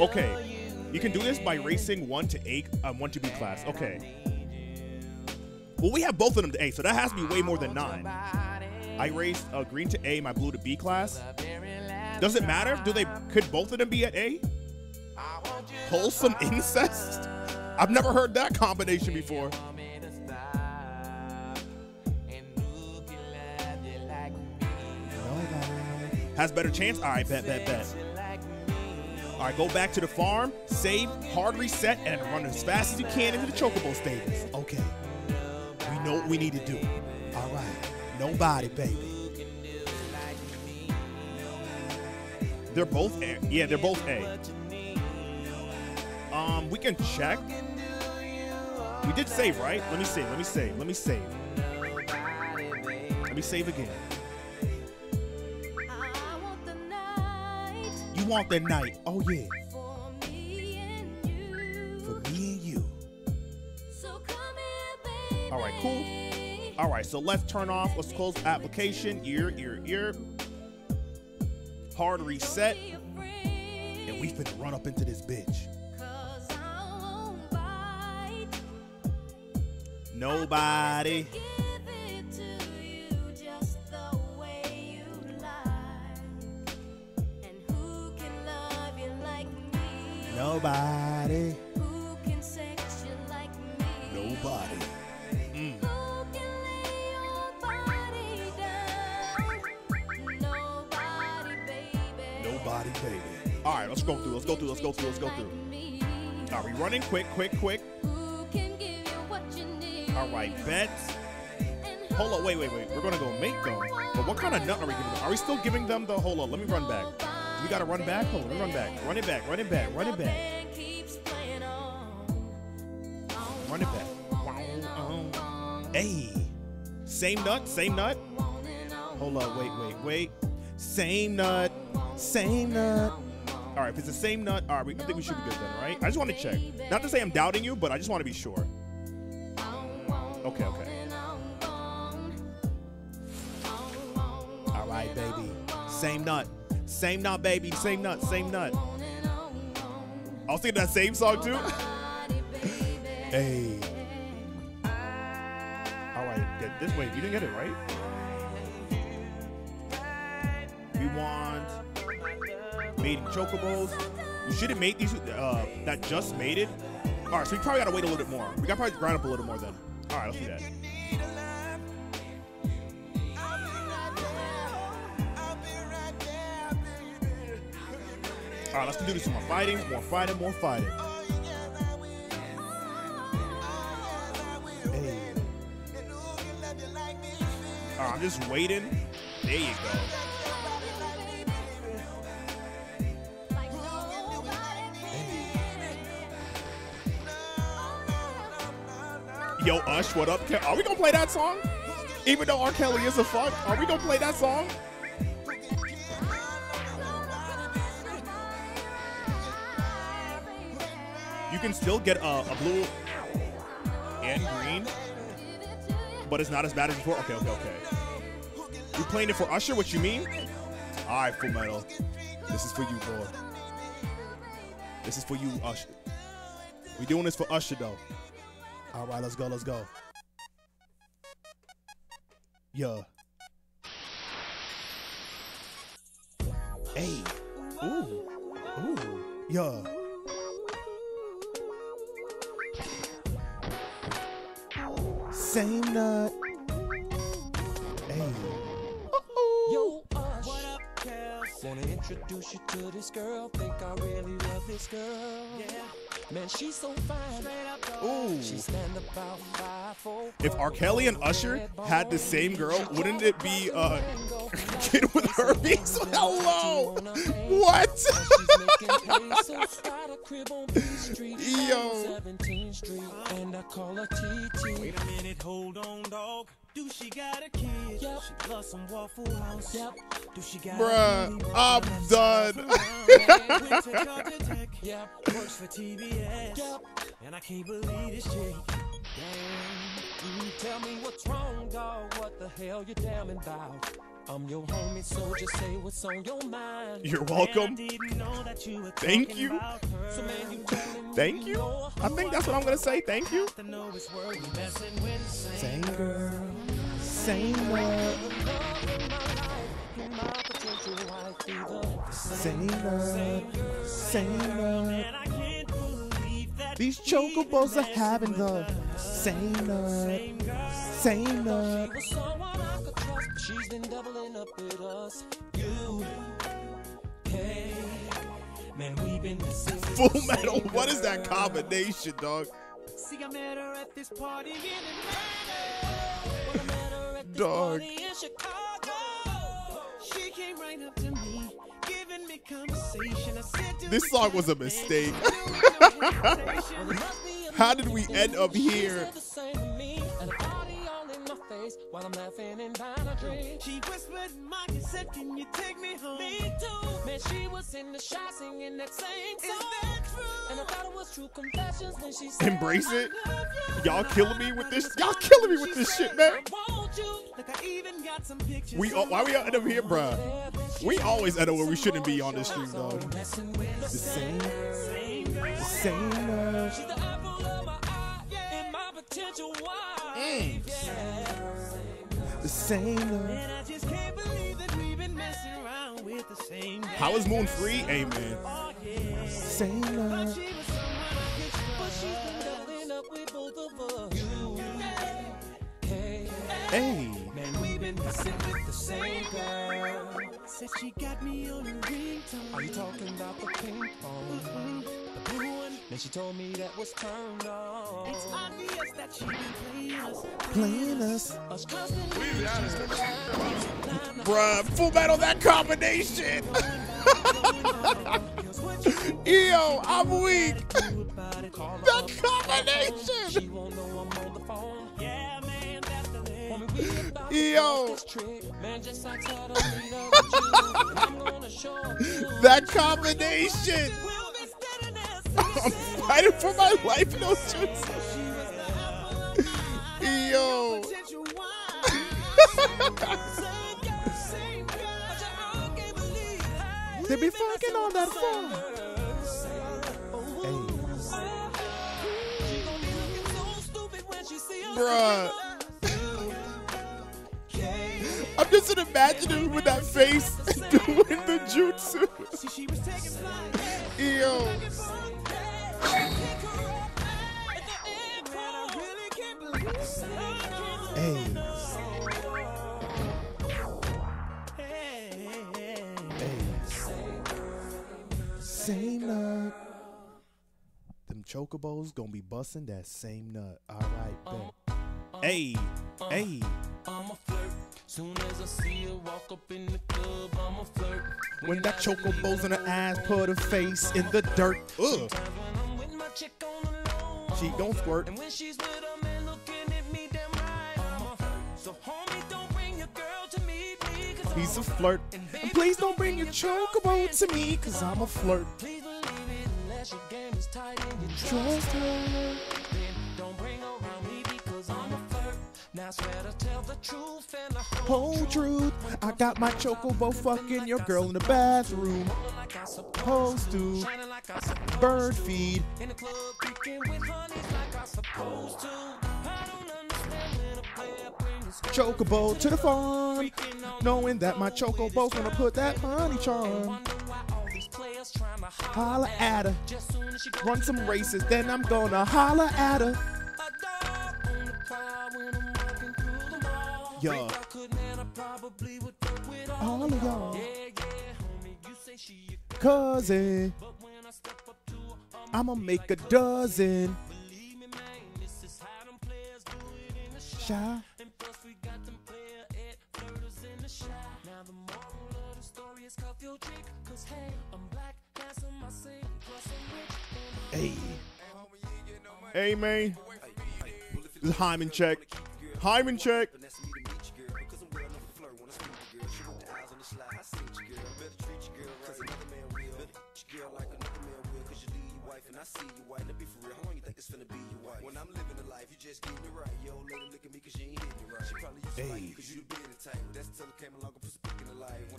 Okay, you can do this by racing one to eight, um, one to B class. Okay. Well, we have both of them to A, so that has to be way more than nine. I raced uh, green to A, my blue to B class. Does it matter? Do they could both of them be at A? Wholesome incest? I've never heard that combination before. Has better chance? All right, bet, bet, bet. All right, go back to the farm, save, hard reset, and run as fast as you can into the chocobo stables. Okay. Know what we need to do. All right. Nobody, baby. They're both A. Yeah, they're both A. Um, we can check. We did save, right? Let me save. Let me save. Let me save. Let me save again. You want the night? Oh yeah, cool. All right, so let's turn off. Let's close application. Ear, ear, ear. Hard reset, and we finna run up into this bitch. Nobody. Nobody. Go through. Let's go through. Let's go through. Are we running quick, quick, quick? All right, bets. Hold on, wait, wait, wait. We're gonna go make them. But what kind of nut are we giving them? Are we still giving them the? Hold on, let me run back. We gotta run back. Hold on, let me run back. Run it back. Run it back. Run it back. Run it back. Hey, same nut, same nut. Hold on, wait, wait, wait. Same nut, same nut. All right, if it's the same nut, all right, we, I think we should be good then, right? I just want to check. Not to say I'm doubting you, but I just want to be sure. Okay, okay. All right, baby. Same nut. Same nut, baby. Same nut. Same nut. I was thinking that same song too. <laughs> hey. All right, get this way. You didn't get it right. baby wand, mating chocobos. You should have made these uh, that just made it. All right, so we probably gotta wait a little bit more. We gotta probably grind up a little more then. All right, let's do that. All right, let's do this some more fighting, more fighting, more fighting. Hey. All right, I'm just waiting. There you go. Yo, Ush, what up? Are we gonna play that song? Even though R. Kelly is a fuck, are we gonna play that song? You can still get a, a blue and green, but it's not as bad as before. Okay, okay, okay. You playing it for Usher? What you mean? All right, Full Metal. This is for you, boy. This is for you, Usher. We doing this for Usher, though. All right, let's go, let's go. Yeah. Hey. Ooh. Ooh. Yeah. Same nut. Hey. Yo, Wanna introduce you to this girl. Think I really love this girl. Yeah. Man, she's so fine. Ooh. She stand about five four. If R. Kelly and Usher had the same girl, wouldn't it be uh <laughs> kid with herpes? <laughs> Hello. What? She's making pesos. Got a crib on B Street. Yo. 17th Street. And I call her TT. Wait a minute, hold on, dog. Do she got a kid? Yep. She loves some Waffle House. Yep. Do she got Bruh, a baby I'm done. around? Went to Georgia Tech. Yep. Works for TBS. Yep. And I can't believe this chick. Damn. Mm, tell me what's wrong, dog. What the hell you damning about? I'm your homie, so just say what's on your mind. You're welcome. didn't know that you were Thank you. about her. So man, you Thank you. I think that's what I'm gonna say. Thank you. to know it's worth you messing same Same girl. Same nut. love in my life. You're These chocobos are having the same nut. Same nut. She was someone I could trust. She's been doubling up with us. You, hey, man, we've been missing. Full metal. What is that combination, dog? See, I met her at this party in When I met her at this Dog. party in Chicago. She came right up to me, This song was a mistake. She knew with no hesitation. How did we end up here? My face while I'm laughing and buying a drink. She whispered in my said, Can you take me home? Me too. Man, she was in the shot singing that same Is song. that true? And I thought it was true confessions when she said, Embrace it. You. Y'all killing me with this. Y'all killing me with this shit, man. I want. Look, I even got some pictures. We of why we my end up here, bruh? We always end up where we shouldn't be on this stream, dog. The The same, same girl. the same. The apple potential wife. Mm. Yeah. the same. Uh, And I just can't believe that we've been messing around with the same girl. how is Moon free? Amen. Oh, yeah. Same. Thought she was someone I could But trust. she's been doubling up with both of us. Hey, hey. man, we've been messing with the same girl. Said she got me on a ringtone. Are you talking about the ping pong? Mm-hmm. The blue one. Then she told me that was turned on. It's obvious that she been playing us. Playing us. Us constantly, she's been Bruh, full metal that combination. <laughs> Yo, I'm weak. Do about it. call her The up the phone. combination. Yo. bust this trick. Man, just ask her to meet up with you. And I'm gonna show you. <laughs> That combination. We'll be standing there I'm fighting for my life, no juice. She was the apple of my <laughs> eye. Yo. Potential wife. <laughs> Same girl, same girl. I can't believe it. They be fucking on that phone. Hey. She I'm just imagining him with that face <laughs> doing the jutsu. Yo. Hey. Hey. Same nut. Them chocobos gonna be busting that same nut. All right, bet. Hey, hey. I'm a flirt. Soon as I see her walk up in the club, I'm a flirt. When that chocobo's on her ass, put her face in the dirt. Ugh. Times when I'm with my chick on the low, She gon' squirt. And when she's with man looking at me, damn right. So homie, don't bring your girl to me, cause He's a flirt. And please don't bring your chocobo to me, cause I'm a flirt. Please believe it unless your game is tight and you trust her. Then don't bring around me because I'm a flirt. Now I swear to tell the truth and the whole Whole truth. I got my chocobo fucking your girl in the bathroom. like I supposed to. Like supposed Bird feed. In the club, picking with honeys like I supposed to. I don't understand when a player brings Chocobo to the farm. Knowing that my chocobo's gonna put that honey charm. Wonder why all these players trying to Holla at her. Just soon as she goes Run some races, then I'm gonna holla at her. With all, All of y'all. Yeah, yeah, homie, you say she a Cousin, but when I step up to her, I'm I'ma make a dozen. believe me, man, this is how them players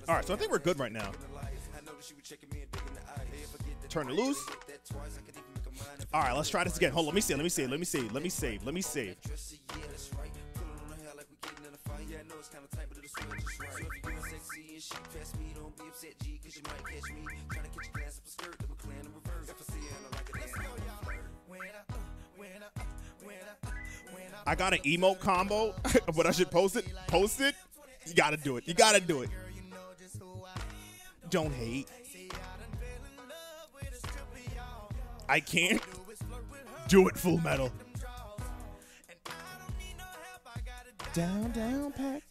All right, so I think we're good right now. Turn it loose. All right, let's try this again. Hold on, let me see. Let me see. Let me see. Let me save. Let me save. I got an emote combo, <laughs> but I should post it. Post it. You gotta do it. You gotta do it. Don't hate. I can't. <laughs> Do it, full metal. Down, down, pack.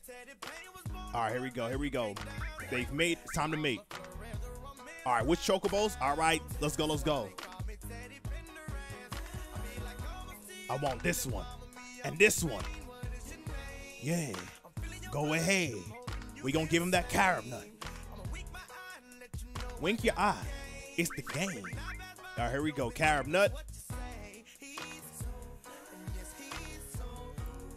All right, here we go. Here we go. They've made. It's time to mate. All right, which chocobos? All right, let's go. Let's go. I want this one and this one. Yeah. Go ahead. We gonna give him that carob nut. Wink your eye. It's the game. All right, here we go. Carob nut.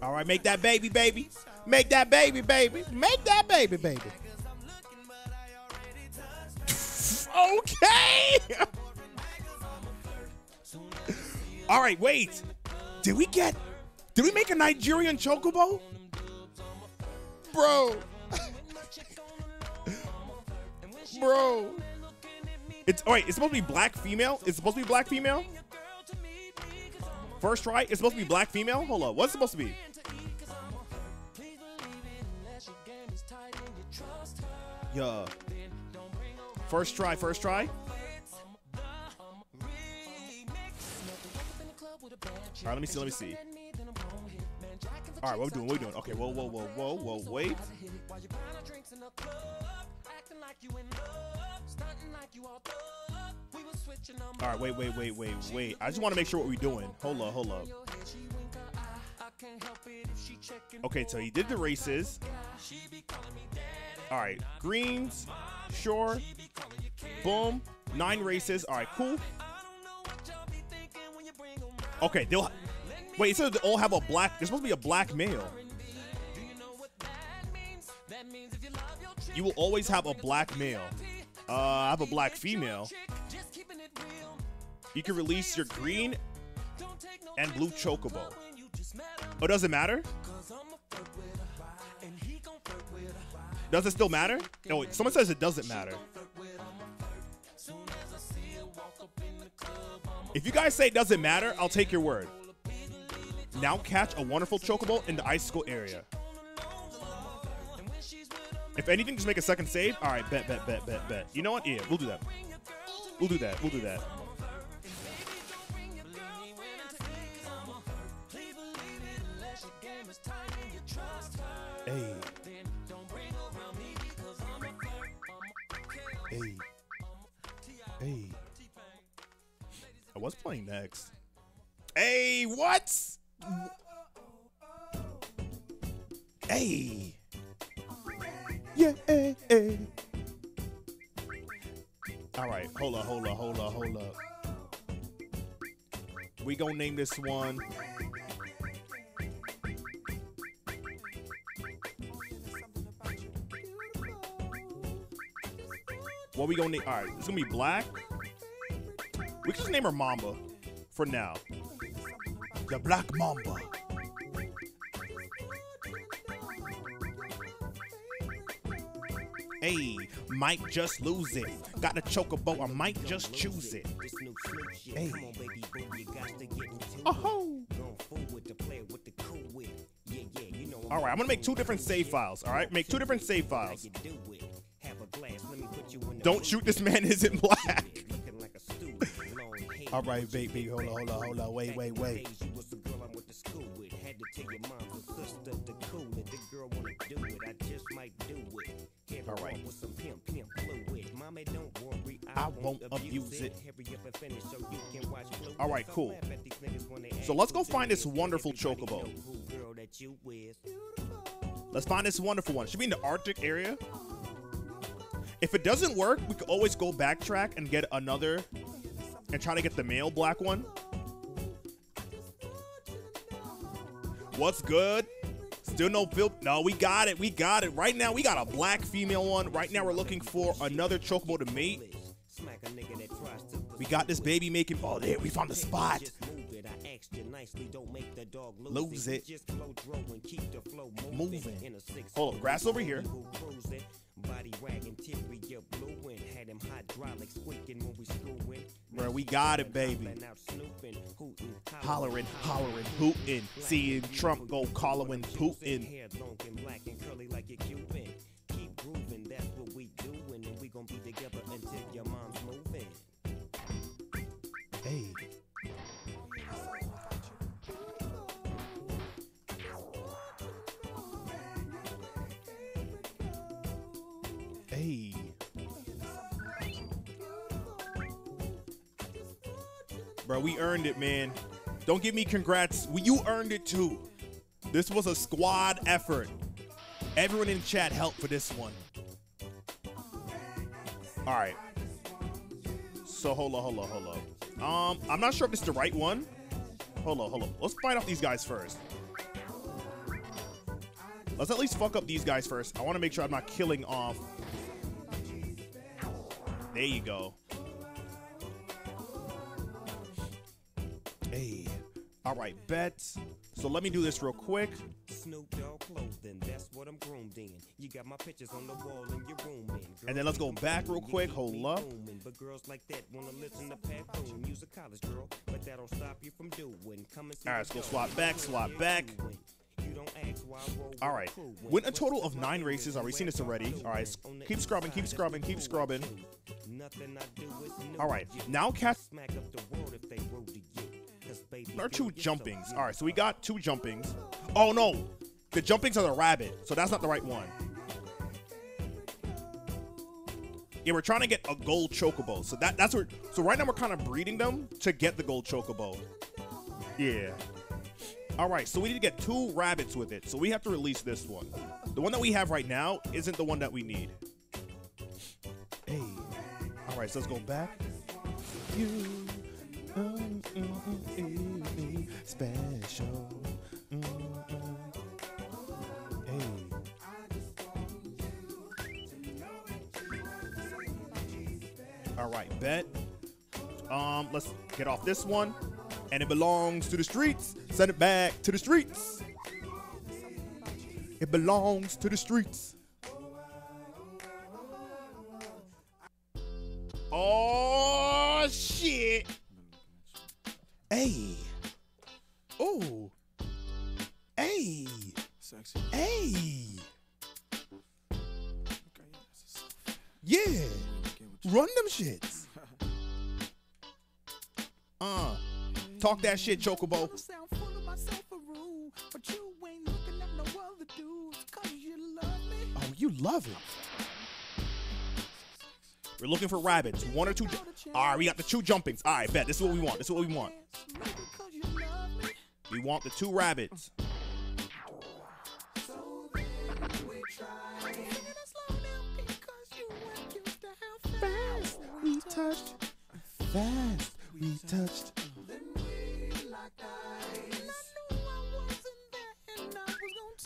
All right, make that baby, baby. Make that baby, baby. Make that baby, baby. <laughs> okay. <laughs> All right, wait. Did we get? Did we make a Nigerian chocobo? Bro. Bro. It's all right. it's supposed to be black female? It's supposed to be black female? First try? It's supposed to be black female? Hold up. What's it supposed to be? Yeah. First try, first try. All right, let me see, let me see. All right, what we doing? What we doing? Okay, whoa, whoa, whoa, whoa, whoa, wait. All right, wait, wait, wait, wait, wait. I just want to make sure what we're doing. Hold up, hold up. Okay, so he did the races. All right, greens, sure. Boom, nine races. All right, cool. Okay, they'll. Wait, it says they all have a black. There's supposed to be a black male. You will always have a black male. Uh, I have a black female. You can release your green and blue chocobo. Oh, does it matter? Does it still matter? No, wait, someone says it doesn't matter. If you guys say it doesn't matter, I'll take your word. Now catch a wonderful chocobo in the icicle area. If anything, just make a second save. All right, bet, bet, bet, bet, bet. You know what? Yeah, we'll do that. We'll do that. We'll do that. Hey. Hey. Hey. I was playing next. Hey, what? Hey. Yeah, hey, hey. All right, hold up, hold up, hold up, hold up. We gonna name this one. What we gonna name? All right, it's gonna be black. We can just name her Mamba for now. The Black Mamba. Hey, might just lose it. Got to choke a chocobo, I might just choose it. This new Snoop shit. Hey. Come on, baby boo, you got to get into Oh. it. Going forward to play with the cool with. Yeah, yeah, you know. All right, I'm gonna make two different save files. All right, make two different save files. Have a glass, let me put you in Don't shoot this man isn't black. Looking like a stew, <laughs> long hair. All right, baby, hold on, hold on, hold on, wait, wait, wait. Fluid. All right, cool. laugh at these niggas when they So let's go find this wonderful chocobo. know who girl that you with. Let's find this wonderful one. Should be in the Arctic area. If it doesn't work, we could always go backtrack and get another and try to get the male black one. What's good? Still no build. No, we got it. We got it. Right now, we got a black female one. Right now, we're looking for another chocobo to mate. We got this baby making. Oh, there, we found the spot. Just it. I asked you nicely, don't make the dog lose, it. Just flow throw and keep the flow moving. Moving. In a six Hold up, grass over here. Who cruise it. Body wagging, interior blue and had him hydraulic squeaking when we screwing. Bro, we got it, baby. Hollering out, snooping, hooting, Hollering, hooting. Seeing Trump go collaring Putin. Hair long and black and curly like a Cuban. Keep grooving, that's what we doing, and we gon' be together Bro, we earned it, man. Don't give me congrats. You earned it too. This was a squad effort. Everyone in chat helped for this one. All right. So hold on, hold on, hold on. Um, I'm not sure if this is the right one. Hold on, hold on. Let's fight off these guys first. Let's at least fuck up these guys first. I want to make sure I'm not killing off. There you go. Hey. All right, bets. So let me do this real quick. Snoop Dogg clothing, that's what I'm groomed in. You got my pictures on the wall in your room, man. And then let's go back real quick. Hold up. But girls like that wanna listen to Pat Boone. Use a college girl, but that don't stop you from doing. Come and see All right, let's go swap back, swap back. You don't ask why I roll with All right. Win a total of nine races. Already seen this already. All right. Keep scrubbing, keep scrubbing, keep scrubbing. Nothing I do is new All right. Now catch baby, are two jumpings. All right, so we got two jumpings. Oh no, the jumpings are the rabbit, so that's not the right one. Yeah, we're trying to get a gold chocobo. So that that's where. So right now we're kind of breeding them to get the gold chocobo. Yeah. All right, so we need to get two rabbits with it. So we have to release this one. The one that we have right now isn't the one that we need. Hey. All right, so let's go back. You Special. Mm-hmm. All right, bet. Um, let's get off this one. And it belongs to the streets. Send it back to the streets. It belongs to the streets. Oh shit. Hey. Oh. Hey. Sexy. Hey. Okay, yeah, that's a. Yeah. Get what Run them shits. <laughs> Uh. Talk that shit, Chocobo. I sound full of myself a rule, but you ain't looking at no other dudes, cause you love me. Oh, you love it. We're looking for rabbits. One or two. All right, we got the two jumpings. All right, bet. This is what we want. This is what we want. We want the two rabbits. We touched. Fast. We touched.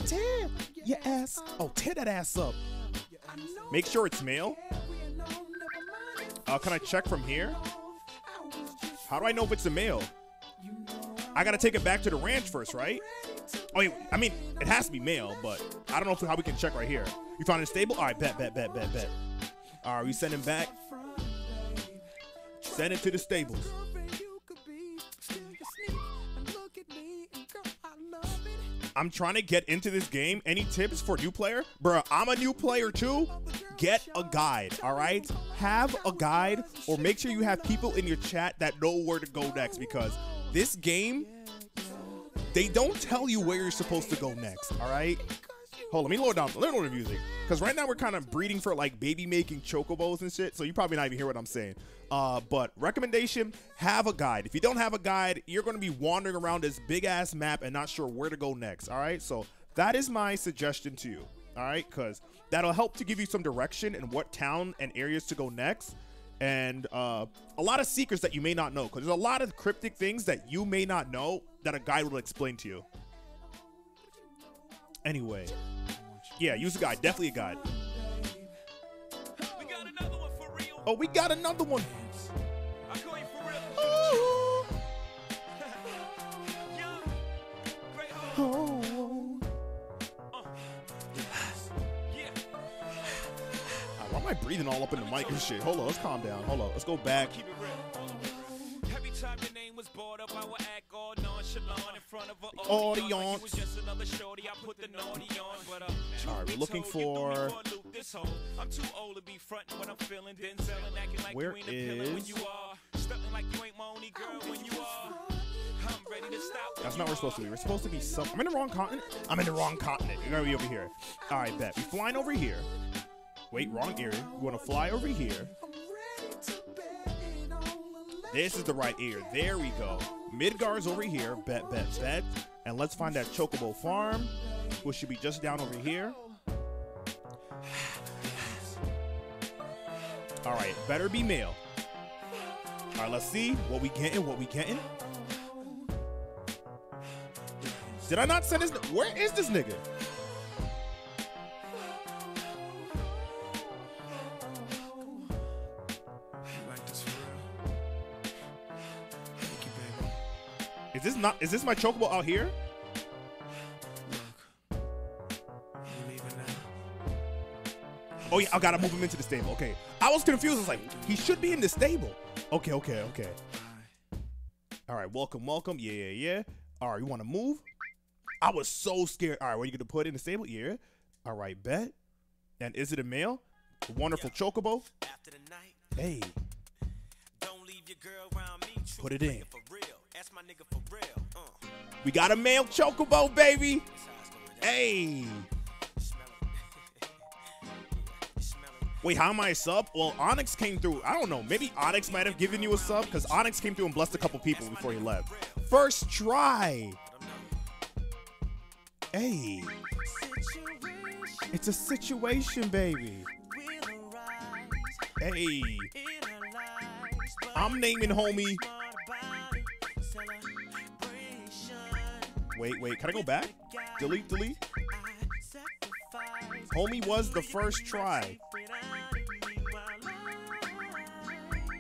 Tear your ass. Oh, tear that ass up. Make sure it's male. Uh, can I check from here? How do I know if it's a male? I gotta take it back to the ranch first, right? Oh, wait, I mean, it has to be male, but I don't know how we can check right here. You found it stable? All right, bet, bet, bet, bet, bet. All right, we send him back. Send it to the stables. I'm trying to get into this game. Any tips for new player? Bruh, I'm a new player too. Get a guide, all right? Have a guide or make sure you have people in your chat that know where to go next because this game, they don't tell you where you're supposed to go next, all right? Hold on, let me lower down, let lower the music. Because right now we're kind of breeding for like baby making chocobos and shit, so you probably not even hear what I'm saying. Uh, but recommendation, have a guide. If you don't have a guide, you're going to be wandering around this big ass map and not sure where to go next, all right? So that is my suggestion to you, all right? Because that'll help to give you some direction and what town and areas to go next. And uh, a lot of secrets that you may not know, because there's a lot of cryptic things that you may not know that a guide will explain to you. Anyway, yeah, use a guide. Definitely a guide. We got another one for real. Oh, we got another one. I <laughs> am I breathing all up in the mic and shit? Hold on, let's calm down. Hold on, let's go back. Keep it real. Every time your name was brought up, I would act all nonchalant in front of an audience. Like you was just another shorty, I put the naughty on. But, uh, All right, we're looking told, you threw me for- a loop this whole. I'm too old to be frontin' when I'm feeling Denzel and acting like Where you ain't a pillar you are. Stuntin' like you ain't my only girl when you are. I'm ready to stop. That's not where we're supposed to be. We're supposed to be some. I'm in the wrong continent. I'm in the wrong continent. You're gonna be over here. All right, bet. We flying over here. Wait, wrong area. We want to fly over here. This is the right ear. There we go. Midgar's over here. Bet, bet, bet. And let's find that Chocobo Farm, which should be just down over here. All right, better be male. All right, let's see what we getting. What we getting? Did I not send this? Where is this nigga? Is this not? Is this my chocobo out here? Look. You leaving now? Oh yeah, I gotta move him into the stable. Okay, I was confused. I was like, he should be in the stable. Okay, okay, okay. All right, welcome, welcome. Yeah, yeah, yeah. All right, you want to move? I was so scared. All right, where are you gonna put in the stable? Yeah. All right, bet. And is it a male? A wonderful chocobo. After the night, Hey, don't leave your girl around me. Put it in. That's my nigga for real. Uh, we got a male chocobo, baby. that's how it's going down. Hey. You smell it. you smell it. Wait, how am I a sub? Well, Onyx came through. I don't know. Maybe Onyx might have given you a sub because Onyx came through and blessed a couple people before he left. First try. Hey, it's a situation, baby. Hey, I'm naming homie. Wait, wait. Can I go back? Delete, delete. Homie was the first try.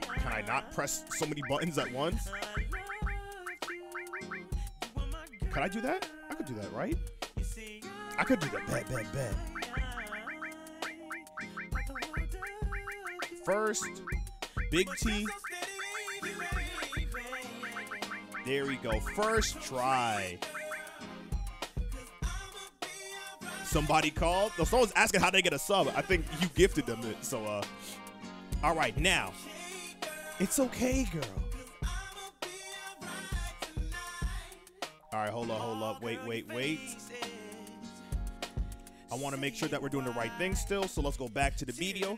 Can I not press so many buttons at once? Can I do that? I could do that, right? I could do that. Bet, bet, bet. First Big T. There we go. First try. Somebody called. No, someone's asking how they get a sub. I think you gifted them it. So, uh, all right, now. It's okay, girl. All right, hold up, hold up. Wait, wait, wait. I want to make sure that we're doing the right thing still. So let's go back to the video.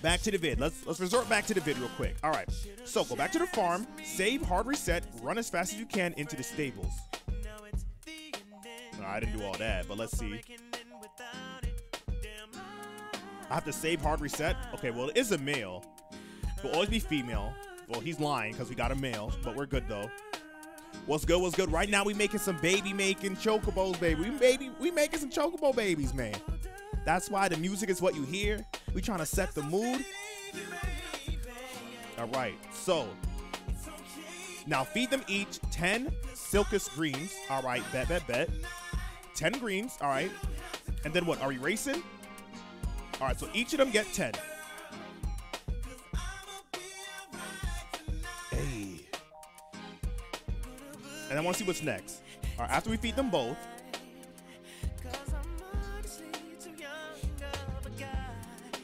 Back to the vid. Let's let's resort back to the vid real quick. All right. So go back to the farm, save, hard reset, run as fast as you can into the stables. I didn't do all that, but let's see. I have to save hard reset. Okay, well it is a male. It will always be female. Well, he's lying because we got a male, but we're good though. What's good? What's good? Right now we making some baby making chocobos, baby. We baby we making some chocobo babies, man. That's why the music is what you hear. We trying to set the mood. All right. So now feed them each 10 Sylkis greens. All right, bet, bet, bet. 10 greens. All right. And then what? Are we racing? All right, so each of them get 10. Hey. And I want to see what's next. All right, after we feed them both,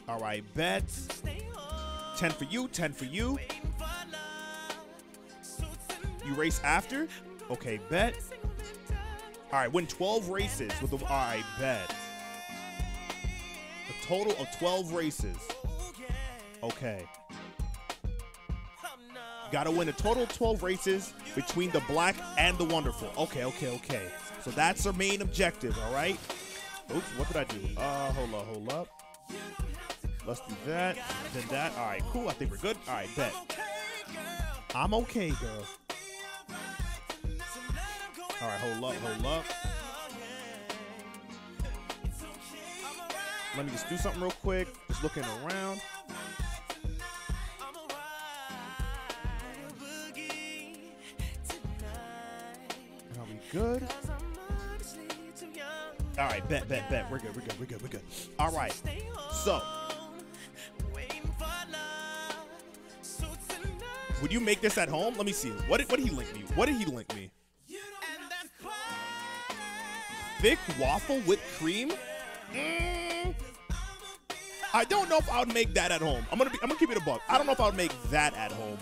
all right, bet. 10 for you, 10 for you. You race after? Okay, bet. All right, win 12 races with the. All right, bet. A total of 12 races. Okay. Gotta win a total of 12 races between the black and the wonderful. Okay, okay, okay. So that's our main objective, all right? Oops, what did I do? Uh, hold up, hold up. Let's do that, then that. All right, cool. I think we're good. All right, bet. I'm okay, girl. All right, hold up, hold up. Let me just do something real quick. Just looking around. Are we good? All right, bet, bet, bet. We're good, we're good, we're good, we're good. All right. So, would you make this at home? Let me see. What did, what did he link me? What did he link me? Thick waffle with cream? Mm, I don't know if I would make that at home. I'm gonna be, I'm gonna keep it a buck. I don't know if I would make that at home.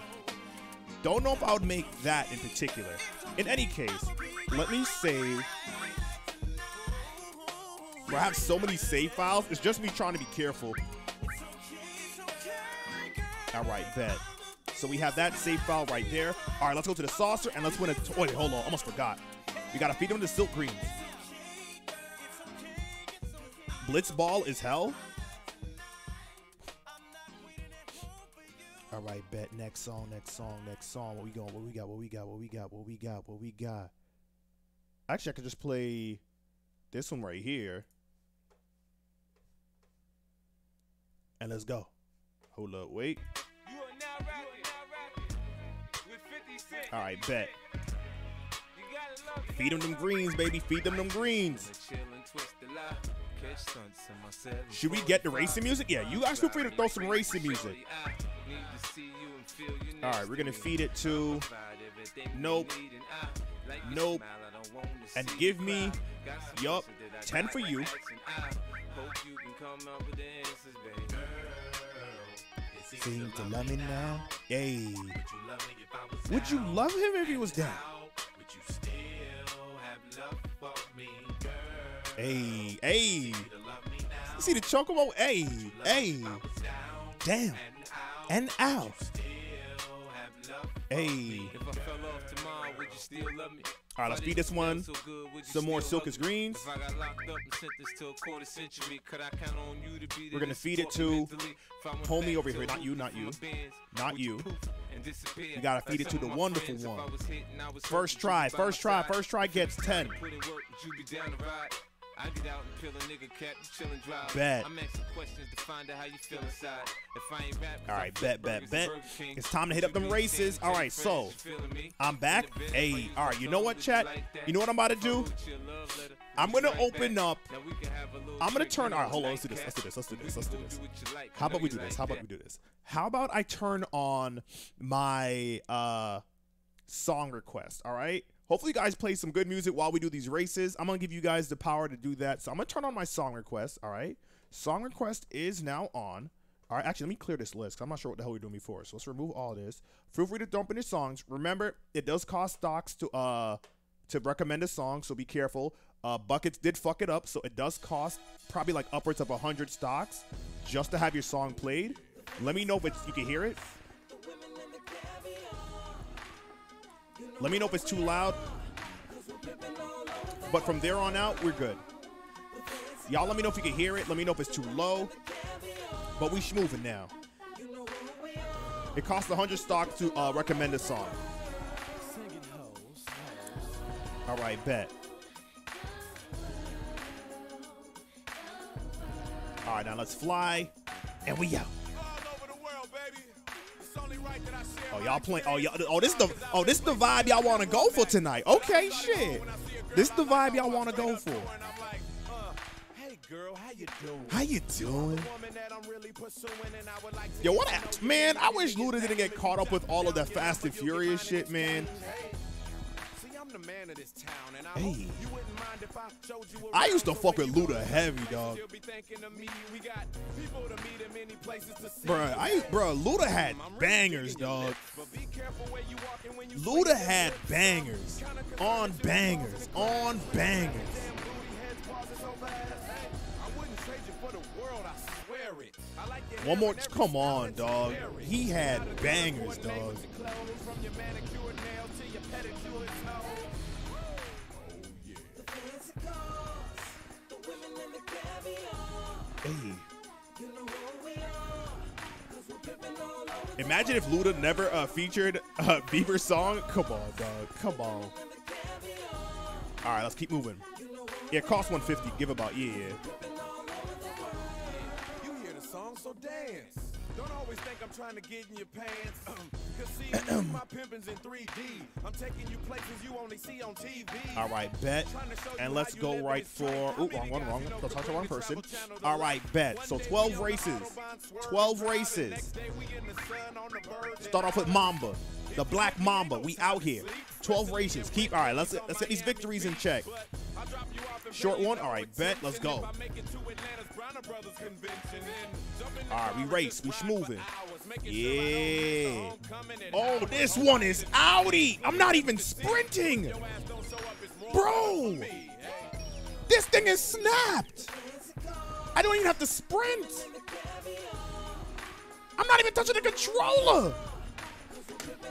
Don't know if I would make that in particular. In any case, let me save. I have so many save files, it's just me trying to be careful. All right, bet. So we have that save file right there. All right, let's go to the saucer and let's win a. Wait, hold on, almost forgot. We gotta feed them the silk greens. Blitzball is hell. All right, bet. Next song, next song, next song. What we going? What we got? What we got? What we got? What we got? What we got? Actually, I could just play this one right here. And let's go. Hold up, wait. You are now rapping with 50 Cent. All right, bet. You gotta love it. Feed them them greens, baby. Feed them them greens. Chill and twist the lie. Catch stunts in my seven Should we get the racing music? Yeah, you guys feel free to throw some racing music. I need to see you and feel you All right, we're gonna feed it to Nope. Nope. And give me- yup, 10 for you. Seem to love me now. Hey. Would you love him if he was down? Hey, hey. You see the chocobo? Hey, hey. Damn. And out. Hey. All right, let's feed this one some more Sylkis greens. Got and sentenced to to We're feed it to homie over here. Not you, not you. Not you. You gotta feed it to the wonderful one. First try, first try, first try gets 10. I get out and peel a nigga cap, chillin' dry. Bet. I'm asking questions to find out how you feel inside. If I ain't rap, All right, bet, bet, bet. It's time to hit up them races. All right, so I'm back. Hey, all right, you know what, chat? You know what I'm about to do? I'm gonna open up. I'm gonna turn. All right, hold on. Let's do this. Let's do this. Let's do this. Let's do this. How about we do this? How about we do this? How about I turn on my uh song request? All right. Hopefully, you guys play some good music while we do these races. I'm gonna give you guys the power to do that. So I'm gonna turn on my song request. All right. Song request is now on. All right. Actually, let me clear this list. I'm not sure what the hell we're doing before. So let's remove all this. Feel free to dump in your songs. Remember, it does cost stocks to uh to recommend a song, so be careful. Uh, Buckets did fuck it up, so it does cost probably like upwards of hundred stocks just to have your song played. Let me know if you can hear it. Let me know if it's too loud. But from there on out, we're good. Y'all let me know if you can hear it. Let me know if it's too low. But we moving now. It costs 100 stock to uh, recommend a song. All right, bet. All right, now let's fly, and we out. Oh, y'all playing? Oh, y'all. Oh, this is the. Oh, this is the vibe y'all want to go for tonight. Okay, shit. This is the vibe y'all want to go for. Hey girl, how you doing? How you doing? Woman that I'm really pursuing and I would like to Yo, what? A, man, I wish Luda didn't get caught up with all of that Fast and Furious shit, man. The man of this town and I Hey. you wouldn't mind if I showed you I used to fuck with Luda heavy, dog. Be thinking of me. We got people to meet in many places to see. Bruh, I, bruh, Luda had bangers, dog. But be careful where you walking when you Luda had bangers. On bangers. On bangers. Damn booty heads pausing so fast. Hey, I wouldn't trade you for the world, I swear it. I like One more. Come on, dog. that you wear it. He had bangers, dog. Hey. Imagine if Luda never uh, featured uh, <laughs> Bieber's song. Come on, dog. Come on. All right, let's keep moving. Yeah, it costs 150. Give about yeah. yeah. You hear the song, so dance. Don't always think I'm trying to get in your pants. <clears throat> Cause see, my pimpins in 3D. I'm taking you places you only see on TV. All right, bet. And let's go right for. Ooh, wrong one, wrong one. Go talk to one person. All right, bet. So 12 races. 12 races. Start off with Mamba, the Black Mamba. We out here. 12 races. Keep. All right, let's let's get these victories in check. Short one. All right, bet. Let's go. All right, we race. We schmoving. Yeah. Oh, this one is Audi. I'm not even sprinting. Bro. This thing is snapped. I don't even have to sprint. I'm not even touching the controller.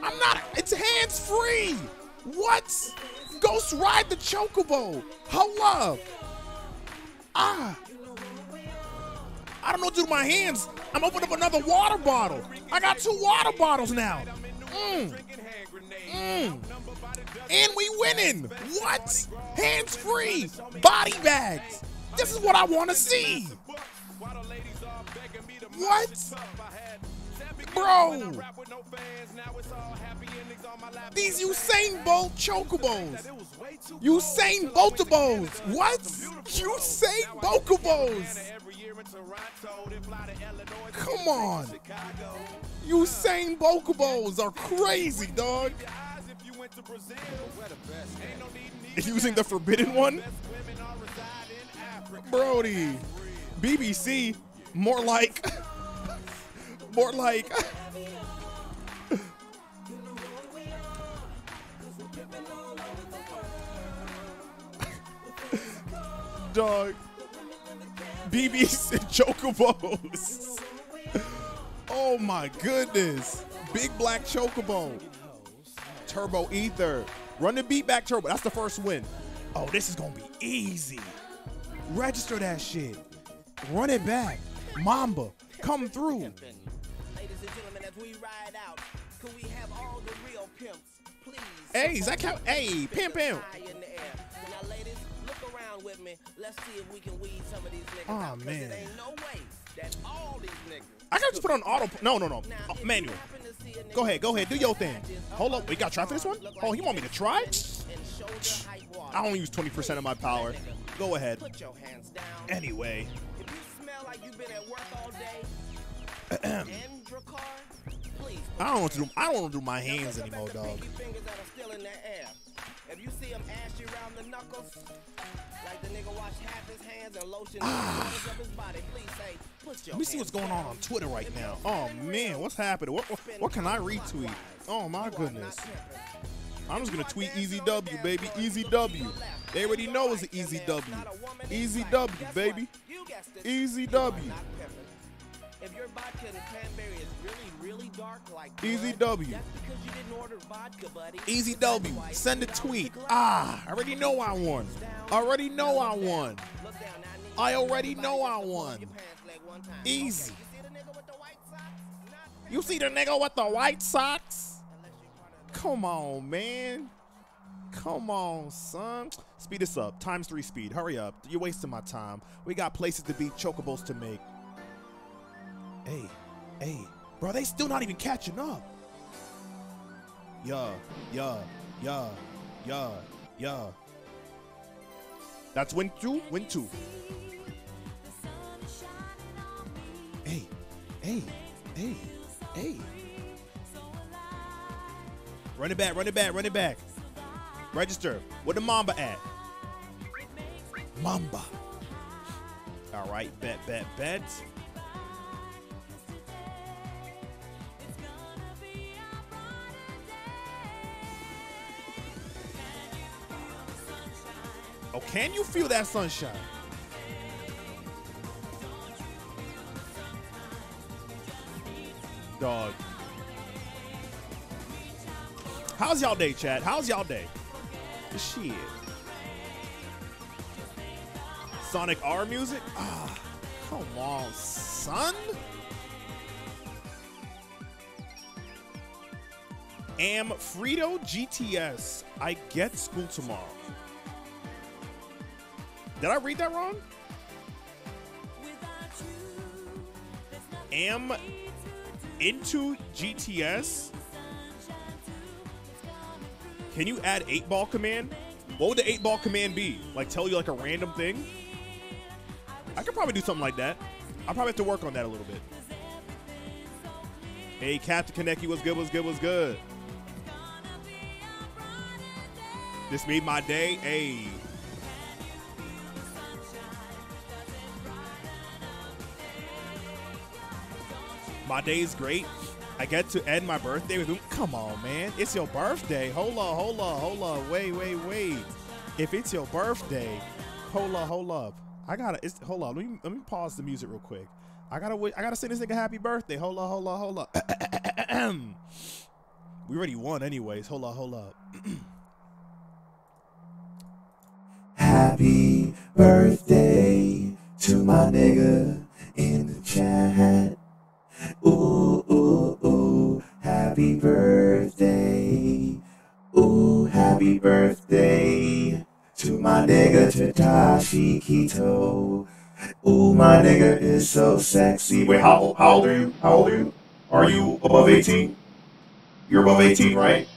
I'm not. It's hands free. What? Ghost ride the chocobo. Hold up. Ah. I don't know what to do with my hands. I'm opening up another water bottle. I got two water bottles now. Mm. Mm. And we winning. What? Hands free. Body bags. This is what I want to see. What? Bro. These Usain Bolt chocobos. Usain Boltabos. What? Usain Boltabos. Come on. Usain Boltabos are crazy, dog. Using the forbidden one? Brody. BBC. More like. <laughs> More like. <laughs> Dog. BBC <laughs> Chocobos. Oh my goodness. Big black Chocobo. Turbo Ether. Run the beat back turbo. That's the first win. Oh, this is gonna be easy. Register that shit. Run it back. Mamba. Come through. Ladies and gentlemen, as we ride out, could we have all the real pimps, please? Hey, is that count? Hey, pimp pimp. High in the air. Now, ladies, look around with me, let's see if we can weed some of these niggas Aw, out. man. It ain't no way that all these niggas. I gotta just put on auto. No, no, no. Now, Uh, manual. happen to see a nigga Go ahead, go ahead, do your thing. Hold up, we got his try for this one? Oh, you want me to try? in shoulder height. I only use 20% of my power. Go ahead. Put your hands down. Anyway, If you smell like you've been at work all day, <clears throat> and Drakkar. I don't want to do. I don't want to do my hands anymore, dog. pinky fingers that are still in the air. If you see him ashy around the knuckles, like the nigga washed half his hands and lotion the corners of his body, please say, put your Let me see what's going on on Twitter right now. Oh man, what's happening? What, what, what can I retweet? Oh my goodness. I'm just gonna tweet Easy W, baby. Easy W. They already know it's an Easy W. Easy W, baby. Easy W. If your vodka and cranberry is Easy W. That's because you didn't order vodka, buddy. Easy W. Send a tweet. Ah, I already know I won. Already know I won. Look down, now I need I you to already know I just to pull won. your pants leg one time. Easy. You see the nigga with the white socks? Not You see the nigga with the white socks? unless you're part of the Come on, man. Come on, son. Speed this up. Times three speed. Hurry up. You're wasting my time. We got places to be, chocobos to make. Hey, hey, bro, they still not even catching up. Yeah, yeah, yeah, yeah, yeah. That's win two, win two. Hey, hey, hey, hey. Run it back, run it back, run it back. Register. Where the Mamba at? Mamba. All right, bet, bet, bet. Oh, can you feel that sunshine? Dog. How's y'all day, chat? How's y'all day? Shit. Sonic R music? Ah, come on, son. Am Frito GTS. I get school tomorrow. Did I read that wrong? Am into GTS. Can you add eight ball command? What would the eight ball command be? Like tell you like a random thing? I could probably do something like that. I'll probably have to work on that a little bit. Hey, Captain Kaneki, what's good? What's good? What's good? This made my day. Hey. My day's great. I get to end my birthday with come on, man. It's your birthday. Hold on, hold on, hold on. Wait, wait, wait. If it's your birthday, hold up, hold up. I gotta it's hold on. Let me let me pause the music real quick. I gotta I gotta sing this nigga happy birthday. Hold on, hold on, hold on. <clears throat> we already won anyways. Hold on, hold up. <clears throat> Happy birthday to my nigga in the chat. Ooh, ooh, ooh, happy birthday. Ooh, happy birthday to my nigga Tadashi Kito. Ooh, my nigga is so sexy. Wait, how, how old are you? How old are you? Are you above 18? You're above 18, right?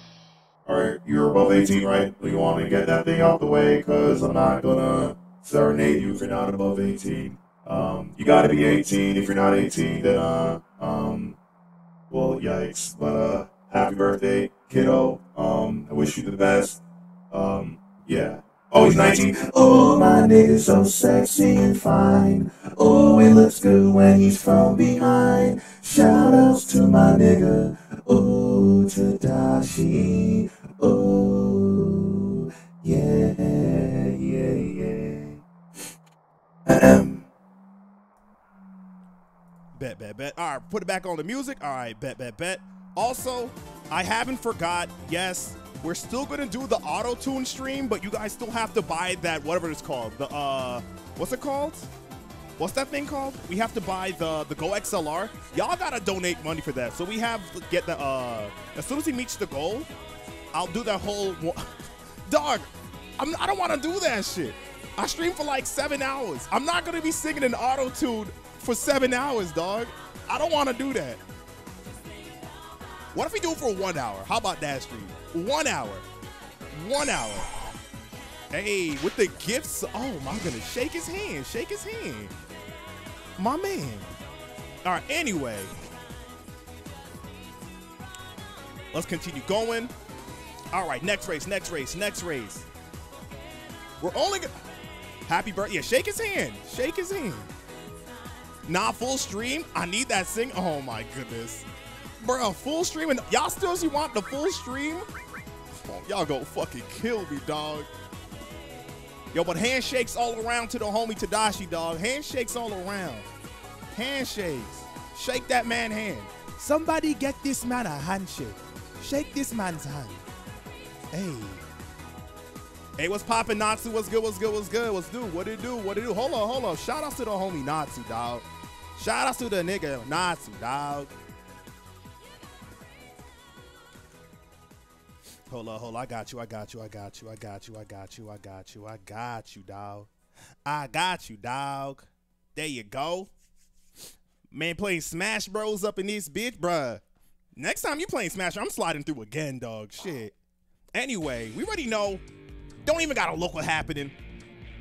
Alright, you're above 18, right? You want to get that thing out the way, cause I'm not gonna serenade you if you're not above 18. Um, you gotta be 18. If you're not 18, then, uh, um, well, yikes. But, uh, happy birthday, kiddo. Um, I wish you the best. Um, yeah. Oh, he's 19. Oh, my nigga's so sexy and fine. Oh, it looks good when he's from behind. Shout outs to my nigga. Oh, Tadashi. Oh, yeah, yeah, yeah. <clears throat> Bet, bet, bet. All right, put it back on the music. All right, bet, bet, bet. Also, I haven't forgot. Yes, we're still gonna do the auto tune stream, but you guys still have to buy that whatever it's called. The uh, what's it called? What's that thing called? We have to buy the the Go XLR. Y'all gotta donate money for that. So we have to get the uh, as soon as he meets the goal, I'll do that whole. <laughs> Dog, I'm, I don't want to do that shit. I stream for like seven hours. I'm not gonna be singing in auto tune for seven hours, dog. I don't want to do that. What if we do it for one hour? How about that stream? One hour. One hour. Hey, with the gifts. Oh my goodness. Shake his hand. Shake his hand. My man. All right, anyway. Let's continue going. All right, next race, next race, next race. We're only gonna. Happy birthday. Yeah, shake his hand. Shake his hand. Nah, full stream. I need that sing. Oh my goodness. Bro, full stream and y'all still you want the full stream? Oh, y'all go fucking kill me, dog. Yo, but handshakes all around to the homie Tadashi, dog. Handshakes all around. Handshakes. Shake that man hand. Somebody get this man a handshake. Shake this man's hand. Hey. Hey, what's poppin', Natsu? What's good? What's good? What's good? What's do? What did it do? What it do? Hold on, hold on. Shout out to the homie Natsu, dog. Shout out to the nigga Natsu, dog. Hold on, hold on. I got you. I got you. I got you. I got you. I got you. I got you. I got you, dog. I got you, dog. There you go. Man, playing Smash Bros up in this bitch, bruh. Next time you playing Smash, I'm sliding through again, dog. Shit. Anyway, we already know. Don't even gotta look what happening.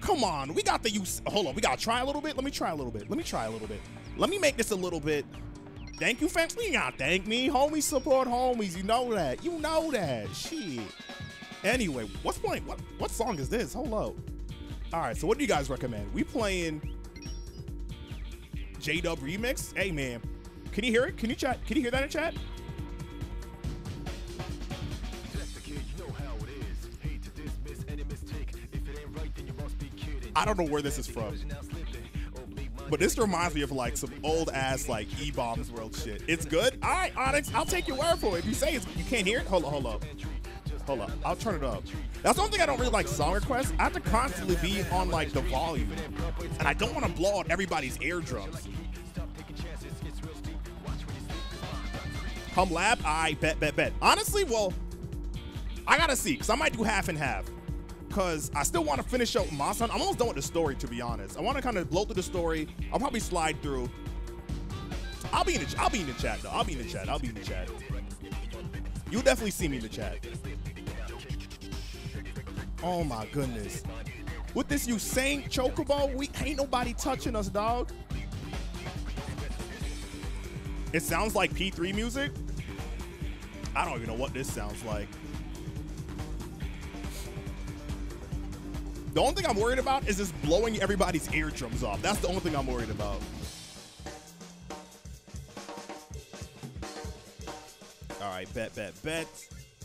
Come on, we got the use. Hold on, we gotta try a little bit. Let me try a little bit. Let me try a little bit. Let me make this a little bit. Thank you, fans. You gotta thank me. Homies support homies. You know that. You know that. Shit. Anyway, what's playing? What what song is this? Hold up. All right, so what do you guys recommend? We playing J Dub remix? Hey man, can you hear it? Can you chat? Can you hear that in chat? I don't know where this is from. But this reminds me of like some old ass like E Bombs World shit. It's good. All right, Onyx, I'll take your word for it. If you say it's, you can't hear it, hold on, hold up, hold up. I'll turn it up. That's the only thing I don't really like song requests. I have to constantly be on like the volume, and I don't want to blow out everybody's eardrums. Hum lab, I bet, bet, bet. Honestly, well, I gotta see, cause I might do half and half because I still want to finish up my son. I'm almost done with the story, to be honest. I want to kind of blow through the story. I'll probably slide through. I'll be in the I'll be in the chat though. I'll be in the chat. I'll be in the chat. You'll definitely see me in the chat. Oh my goodness. With this Usain Chocobo, we ain't nobody touching us, dog. It sounds like P3 music. I don't even know what this sounds like. The only thing I'm worried about is just blowing everybody's eardrums off. That's the only thing I'm worried about. All right, bet, bet, bet.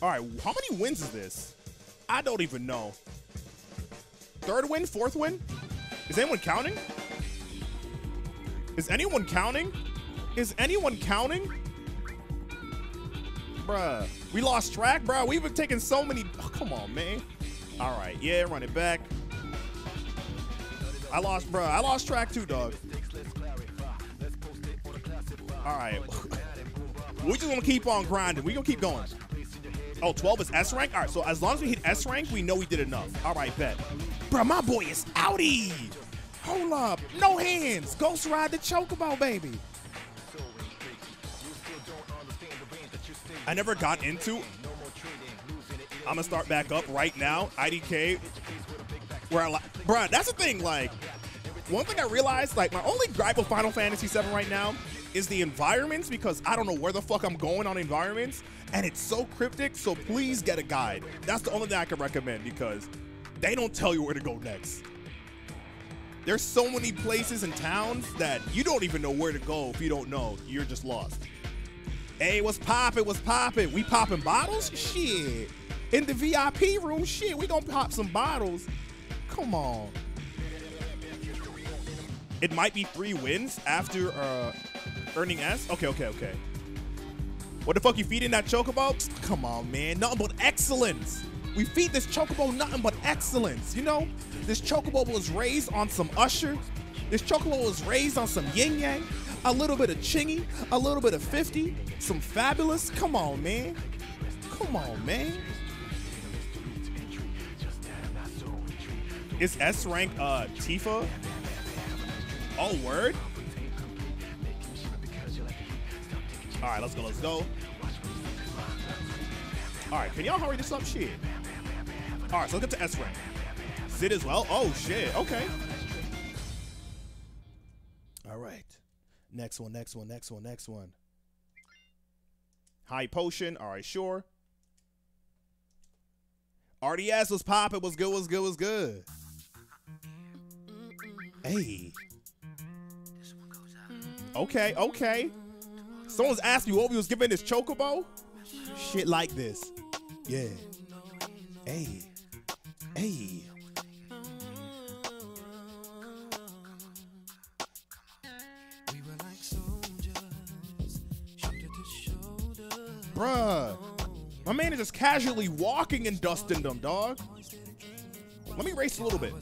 All right, how many wins is this? I don't even know. Third win, fourth win? Is anyone counting? Is anyone counting? Is anyone counting? Bruh, we lost track, bruh. We've been taking so many. Oh, come on, man. All right, yeah, run it back. I lost, bruh. I lost track too, dog. All right. we just gonna keep on grinding. We gonna keep going. Oh, 12 is S rank? All right, so as long as we hit S rank, we know we did enough. All right, bet. Bruh, my boy is outie. Hold up. No hands. Ghost ride the chocobo, baby. I never got into. I'm gonna start back up right now. IDK. Where I bruh, that's the thing. Like, one thing I realized, like, my only gripe with Final Fantasy VII right now is the environments because I don't know where the fuck I'm going on environments, and it's so cryptic. So please get a guide. That's the only thing I can recommend because they don't tell you where to go next. There's so many places and towns that you don't even know where to go if you don't know. You're just lost. Hey, what's poppin'? What's poppin'? We popping bottles? Shit. In the VIP room? Shit, we gonna pop some bottles. Come on. It might be three wins after uh, earning S. Okay, okay, okay. What the fuck you feeding that chocobo? Come on, man. Nothing but excellence. We feed this chocobo nothing but excellence. You know, this chocobo was raised on some Usher. This chocobo was raised on some Ying Yang, a little bit of Chingy, a little bit of 50, some Fabolous. Come on, man. Come on, man. Is S rank uh Tifa? Oh word. All right, let's go. Let's go. All right, can y'all hurry this up? Shit. All right, so let's get to S rank. Sid as well. Oh shit. Okay. All right. Next one. Next one. Next one. Next one. High potion. All right, sure. RDS was popping. Was good. Was good. Was good. Hey. Okay. Okay. Someone's asked me what we was giving this chocobo. Shit like this. Yeah. Hey. Hey. Bruh. My man is just casually walking and dusting them, dog. Let me race a little bit.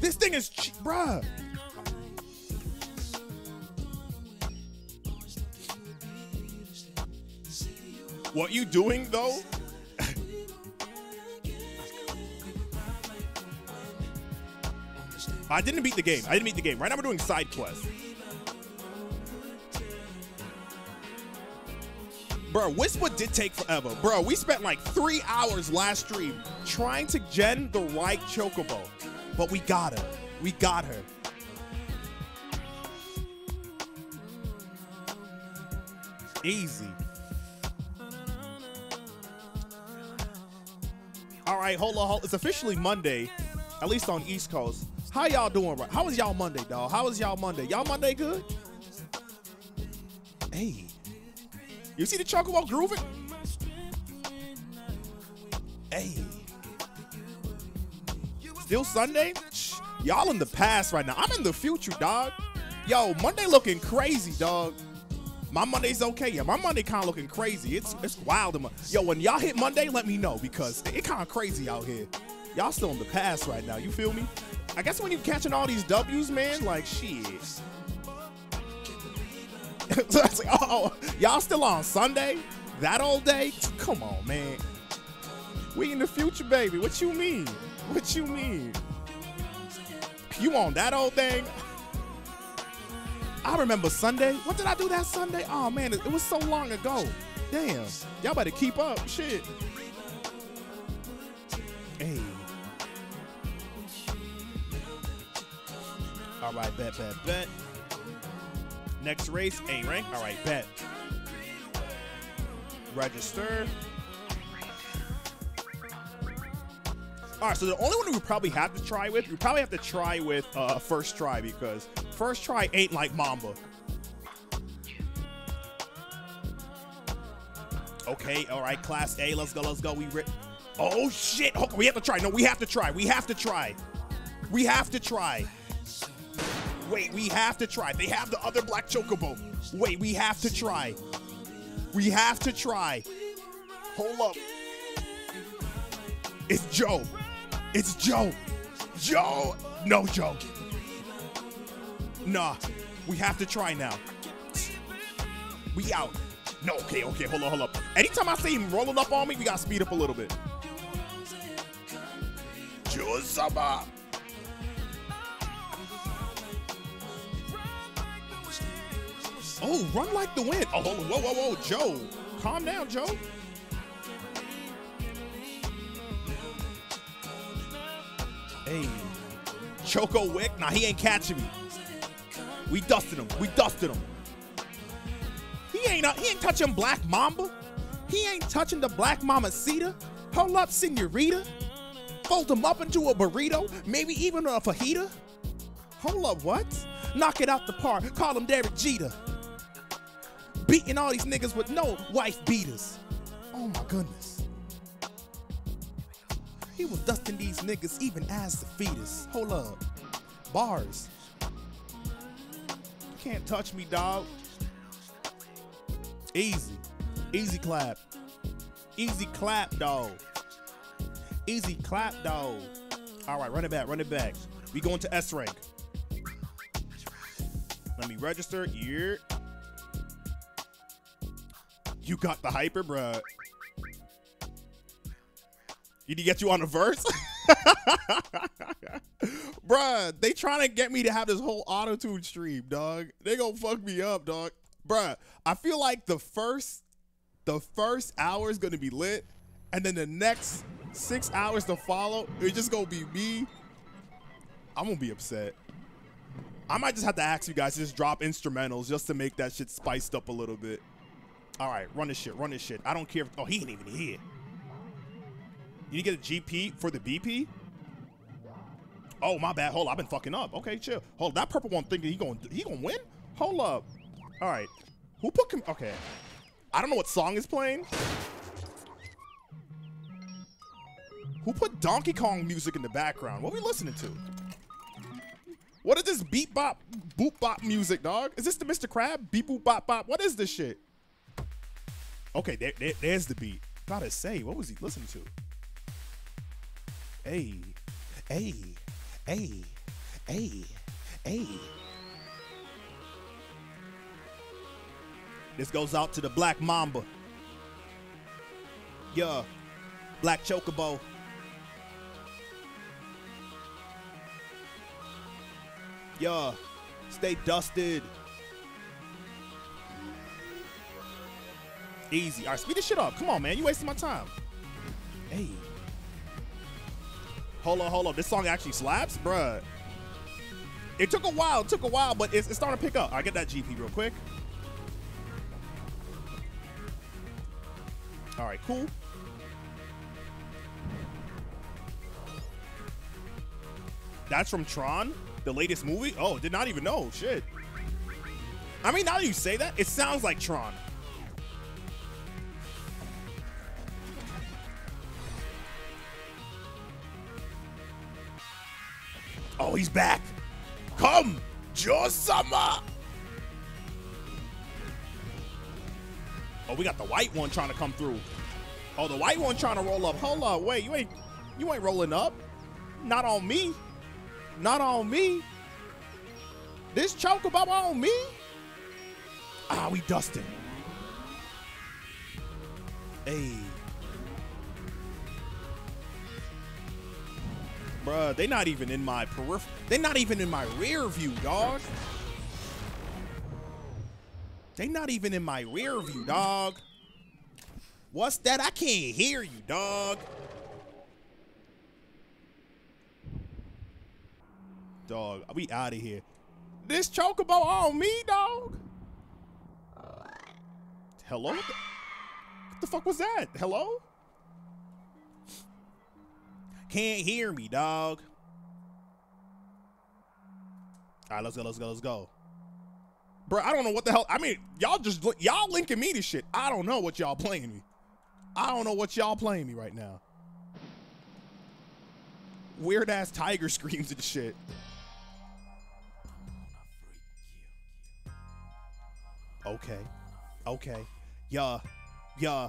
This thing is, ch- bruh. What you doing though? <laughs> I didn't beat the game. I didn't beat the game. Right now we're doing side quests. Bro, Whisper did take forever. Bro, we spent like three hours last stream trying to gen the right chocobo. But we got her. We got her. Easy. All right, hold on, hold. It's officially Monday, at least on East Coast. How y'all doing? Right? How was y'all Monday, dog? How was y'all Monday? Y'all Monday good? Hey, you see the chocobo grooving? Hey, still Sunday? Y'all in the past right now. I'm in the future, dog. Yo, Monday looking crazy, dog. My Monday's okay. Yeah, my Monday kind of looking crazy. It's it's wild. Yo, when y'all hit Monday, let me know because it kind of crazy out here. Y'all still in the past right now. You feel me? I guess when you catching all these W's, man, like shit. <laughs> so I was like, oh, y'all still on Sunday? That old day? Come on, man. We in the future, baby. What you mean? What you mean? You on that old thing? I remember Sunday. What did I do that Sunday? Oh man, it, it was so long ago. Damn. Y'all better keep up. Shit. Hey. All right, bet, bet, bet. Next race, A rank. All right, bet. Register. All right, so the only one we probably have to try with, we probably have to try with uh, first try because first try ain't like Mamba. Okay, all right, Class A, let's go, let's go. We ri- oh shit, oh, we have to try. No, we have to try. We have to try. We have to try. Wait, we have to try. They have the other black chocobo. Wait, we have to try. We have to try. Hold up. It's Joe. It's Joe. Joe. No, Joe. Nah. We have to try now. We out. No, okay, okay, hold on, hold up. Anytime I see him rolling up on me, we gotta speed up a little bit. Joe Oh, run like the wind. Oh, whoa, whoa, whoa, Joe. Calm down, Joe. Hey. Choco Wick. Nah, he ain't catching me. We dusted him. We dusted him. He ain't uh, he ain't touching Black Mamba. He ain't touching the Black Mama Cedar. Hold up, senorita. Fold him up into a burrito, maybe even a fajita. Hold up, what? Knock it out the park. Call him Derek Jeter. Beating all these niggas with no wife beaters. Oh my goodness. He was dusting these niggas even as the fetus. Hold up. Bars. You can't touch me, dog. Easy. Easy clap. Easy clap, dog. Easy clap, dog. All right, run it back, run it back. We going to S rank. Let me register. Here. You got the hyper, bruh. Did he get you on the verse? <laughs> Bruh, they trying to get me to have this whole auto tune stream, dog. They gonna fuck me up, dog. Bruh, I feel like the first the first hour is gonna be lit, and then the next six hours to follow, it's just gonna be me. I'm gonna be upset. I might just have to ask you guys to just drop instrumentals just to make that shit spiced up a little bit. All right, run this shit, run this shit. I don't care. If, oh, he ain't even here. You need to get a GP for the BP? Oh, my bad. Hold I've been fucking up. Okay, chill. Hold, that purple one thinking he going he gonna win? Hold up. All right, who put him? Okay, I don't know what song is playing. Who put Donkey Kong music in the background? What are we listening to? What is this beat bop boop bop music, dog? Is this the Mr. Crab? Beep boop bop bop. What is this shit? Okay, there, there- there's the beat. Gotta say, what was he listening to? Hey, hey, hey, hey, hey. This goes out to the Black Mamba. Yeah, Black Chocobo. Yeah, stay dusted. Easy. All right, speed this shit up. Come on, man. You wasting my time. Hey. Hold on, hold on. This song actually slaps, bruh. It took a while. It took a while, but it's, it's starting to pick up. I get that GP real quick. All right, cool. That's from Tron, the latest movie. Oh, did not even know. Shit. I mean, now that you say that, it sounds like Tron. Oh, he's back. Come, Summer. Oh, we got the white one trying to come through. Oh, the white one trying to roll up. Hold up, wait, you ain't you ain't rolling up. Not on me. Not on me. This chocobo on me. Ah, we dusting. Hey. Bruh, they not even in my peripheral. They not even in my rear view, dog. They not even in my rear view, dog. What's that? I can't hear you, dog. Dog, we out of here. This chocobo on me, dog. Hello? What the, what the fuck was that? Hello? Can't hear me, dog. All right, let's go, let's go, let's go. Bro, I don't know what the hell. I mean, y'all just y'all linking me to shit. I don't know what y'all playing me. I don't know what y'all playing me right now. Weird ass tiger <laughs> screams and shit. Okay. Okay. Yeah. Yeah.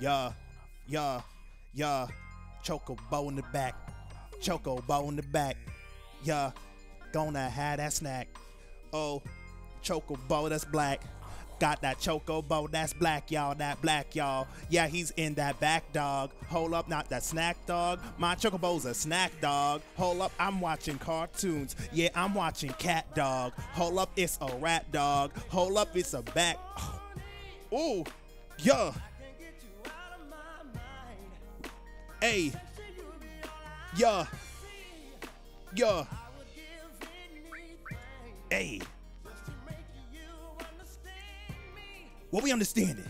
Yeah. Yeah. Yeah. Choco bow in the back. Choco bow in the back. Yeah. Gonna have that snack. Oh. Choco bow that's black. Got that choco bow that's black, y'all. That black, y'all. Yeah, he's in that back, dog. Hold up, not that snack, dog. My chocobo's a snack, dog. Hold up, I'm watching cartoons. Yeah, I'm watching Cat Dog. Hold up, it's a rat dog. Hold up, it's a back. Ooh, yeah. Hey, yeah, yeah. Hey. What we understanding?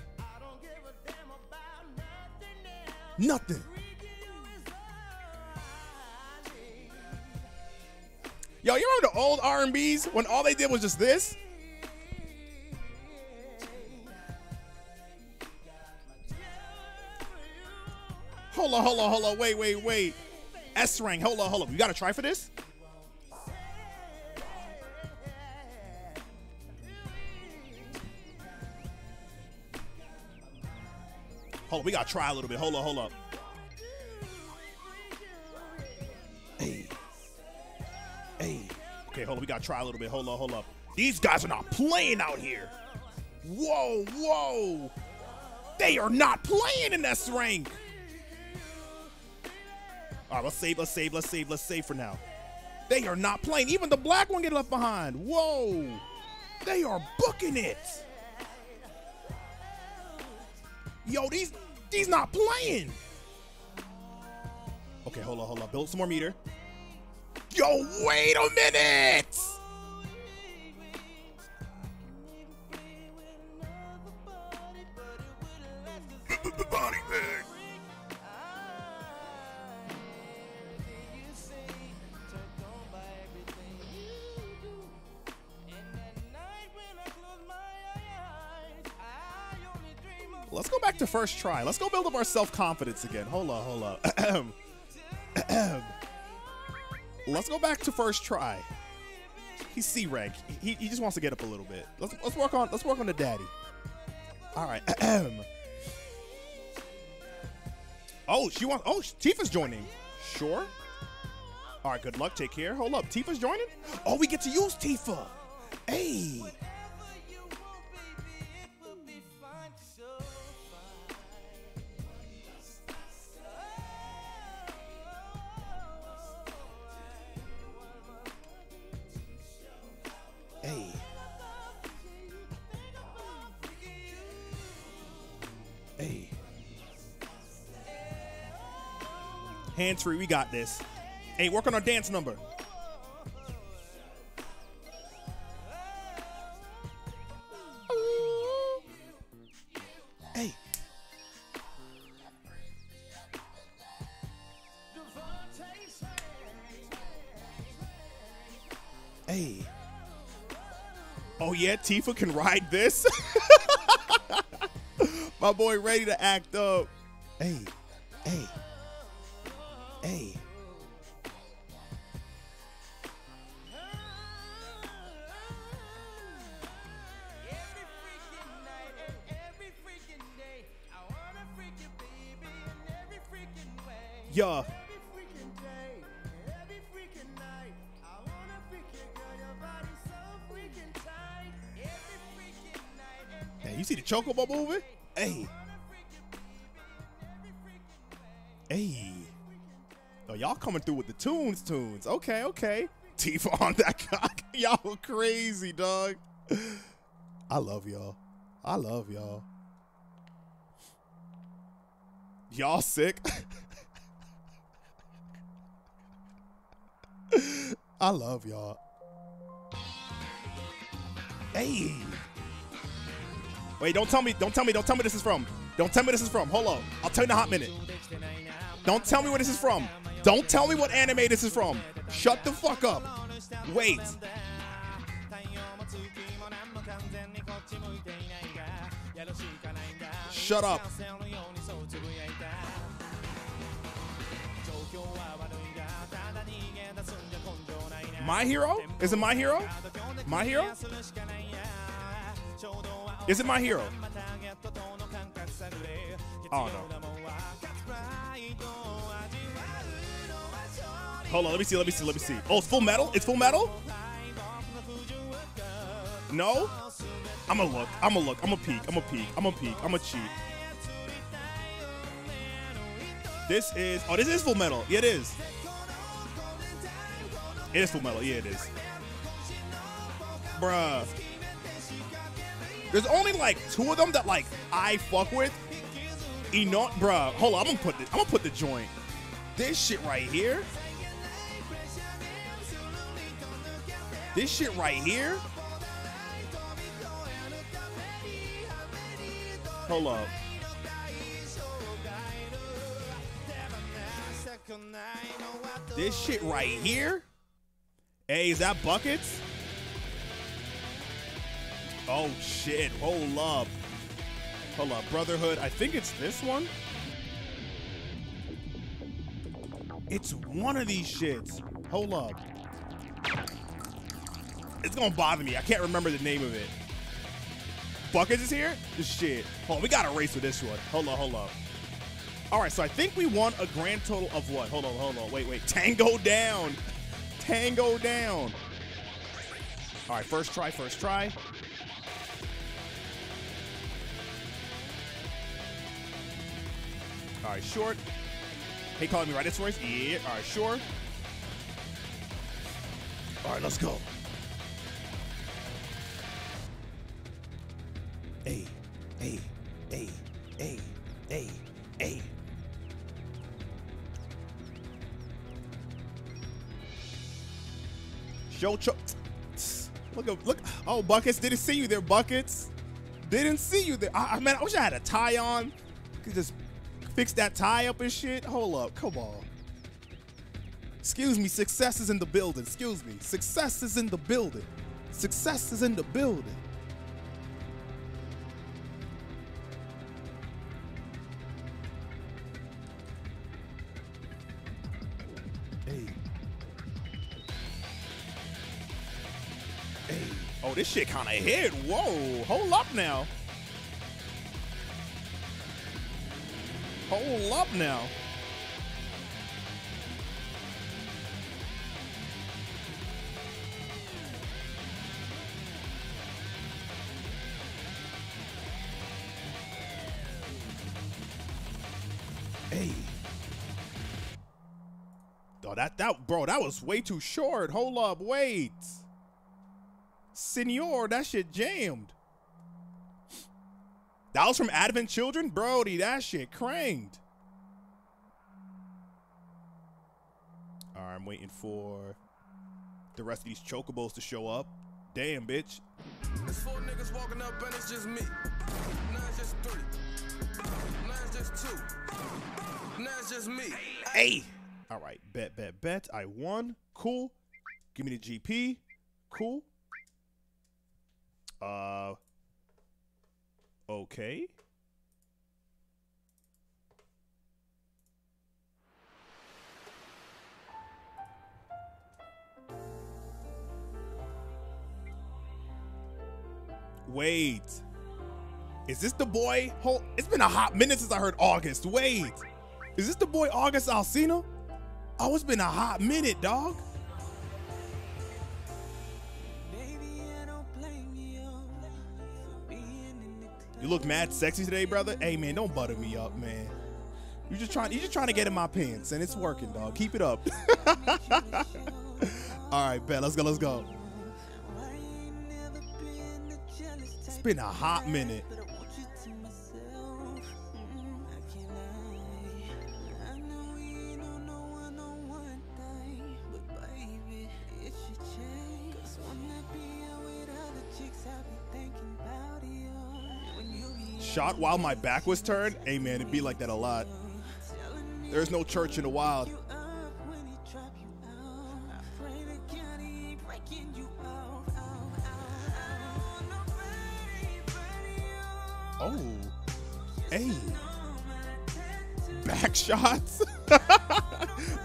Nothing. Yo, you remember the old R&Bs when all they did was just this? Hold on, hold on, hold on. Wait, wait, wait. S rank. Hold on, hold on. You got to try for this? Hold on, we gotta try a little bit. Hold on, hold up. Hey. Hey. Okay, hold on. We gotta try a little bit. Hold on, hold up. These guys are not playing out here. Whoa, whoa. They are not playing in S rank. All right, let's save, let's save, let's save, let's save for now. They are not playing. Even the black one get left behind. Whoa. They are booking it. Yo, these these not playing. Okay, hold on, hold on. Build some more meter. Yo, wait a minute. <laughs> Body bag. Let's go back to first try. Let's go build up our self confidence again. Hold on, hold on. <clears throat> Let's go back to first try. He's C rank. He, he just wants to get up a little bit. Let's let's work on let's work on the daddy. All right. <clears throat> oh, she wants. Oh, Tifa's joining. Sure. All right. Good luck. Take care. Hold up. Tifa's joining. Oh, we get to use Tifa. Hey. Hands free, we got this. Hey, work on our dance number. Hey. Hey. Oh yeah, Tifa can ride this. <laughs> My boy ready to act up. Hey, hey, hey. Yeah. Hey, you see the chocobo moving? Coming through with the tunes, tunes. Okay, okay. Tifa on that cock. y'all crazy, dog. I love y'all. I love y'all. Y'all sick? <laughs> I love y'all. Hey. Wait, don't tell me, don't tell me, don't tell me this is from. Don't tell me this is from. Hold on. I'll tell you in a hot minute. Don't tell me where this is from. Don't tell me what anime this is from. Shut the fuck up. Wait. Shut up. My hero? Is it my hero? My hero? Is it my hero? Oh no. Hold on, let me see, let me see, let me see. Oh, it's full metal? It's full metal? No? I'm gonna look. I'm gonna look. I'm gonna peek. I'm gonna peek. I'm gonna peek. I'm gonna cheat. This is. Oh, this is full metal. Yeah, it is. It is full metal. Yeah, it is. Bruh. There's only like two of them that like I fuck with. Eno, bruh. Hold on, I'm gonna put this. I'm gonna put the joint. This shit right here. This shit right here. Hold up. This shit right here. Hey, is that buckets? Oh shit. Hold up. Hold up. Brotherhood. I think it's this one. It's one of these shits. Hold up. It's gonna bother me. I can't remember the name of it. Buckets is here? Shit. Hold on, we got to race with this one. Hold on, hold on. All right, so I think we won a grand total of what? Hold on, hold on. Wait, wait. Tango down. Tango down. All right, first try, first try. All right, short. Hey, calling me right? That's Royce. Yeah. All right, sure. All right, let's go. Hey, hey, hey, hey, hey, hey. Show cho- Look at look. Oh, buckets didn't see you there. Buckets didn't see you there. I, I man, I wish I had a tie on. Could just fix that tie up and shit. Hold up, come on. Excuse me, success is in the building. Excuse me, success is in the building. Success is in the building. This shit kind of hit. Whoa. Hold up now. Hold up now. Hey. Oh, that that bro, that was way too short. Hold up, wait. Senor, that shit jammed. That was from Advent Children? Brody, that shit cranked. All right, I'm waiting for the rest of these chocobos to show up. Damn, bitch. There's four niggas walking up and it's just me. Now it's just three. Now it's just two. Now it's just me. Hey. All right, bet, bet, bet. I won. Cool. Give me the GP. Cool. Uh. Okay. Wait. Is this the boy? Hold. It's been a hot minute since I heard August. Wait. Is this the boy August Alsina? Oh, it's been a hot minute, dog. You look mad sexy today, brother. Hey man, don't butter me up, man. You just trying you just trying to get in my pants, and it's working, dog. Keep it up. <laughs> All right, bet. Let's go. Let's go. It's been a hot minute. Shot while my back was turned. Hey man, it be like that a lot. There's no church in the wild. Oh, hey, back shots. <laughs>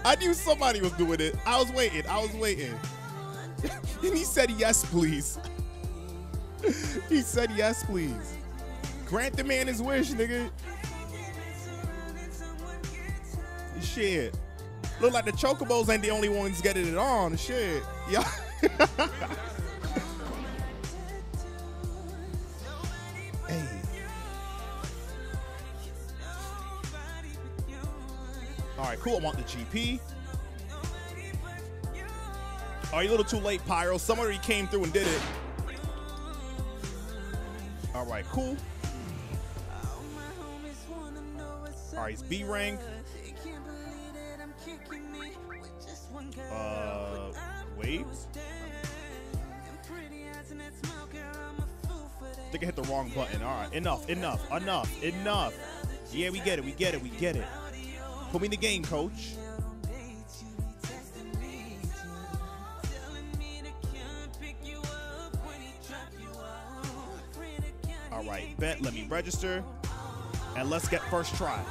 I knew somebody was doing it. I was waiting. I was waiting. <laughs> and he said yes, please. <laughs> he said yes, please. Grant the man his wish, nigga. Shit. Look like the Chocobos ain't the only ones getting it on. Shit. Yeah. <laughs> hey. All right, cool. I want the GP. Are you a little too late, Pyro? Somebody came through and did it. All right, cool. B rank. Uh, wait. I think I hit the wrong button. All right, enough, enough, enough, enough. Yeah, we get it, we get it, we get it. Put me in the game, coach. All right, bet. Let me register, and let's get first try.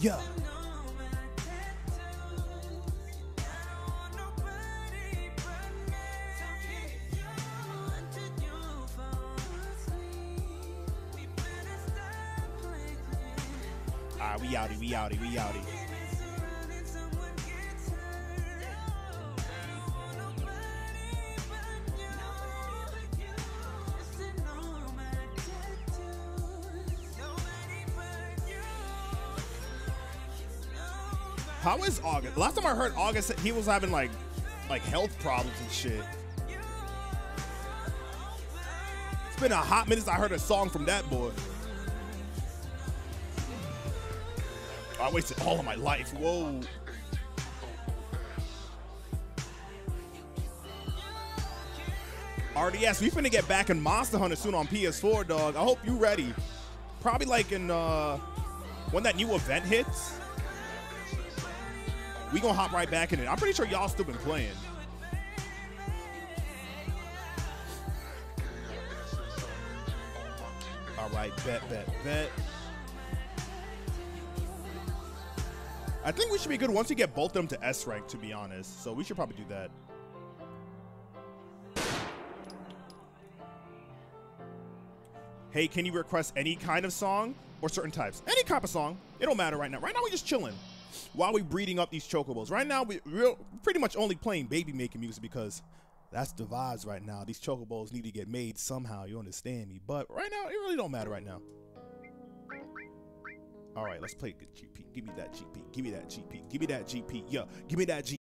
Yeah. All right, we outie, we outie, we outie. August? Last time I heard August, he was having like like health problems and shit. It's been a hot minute since I heard a song from that boy. I wasted all of my life. Whoa. RDS, we finna get back in Monster Hunter soon on PS4, dog. I hope you ready. Probably like in uh when that new event hits. We gonna hop right back in it. I'm pretty sure y'all still been playing. All right, bet, bet, bet. I think we should be good once we get both of them to S rank, to be honest. So we should probably do that. Hey, can you request any kind of song or certain types? Any type of song. It don't matter right now. Right now we're just chilling while we breeding up these chocobos. Right now we, we're pretty much only playing baby making music because that's the vibes right now. These chocobos need to get made somehow. You understand me? But right now it really don't matter right now. All right, let's play GP. Give me that GP. Give me that GP. Give me that GP. Yeah, give me that G.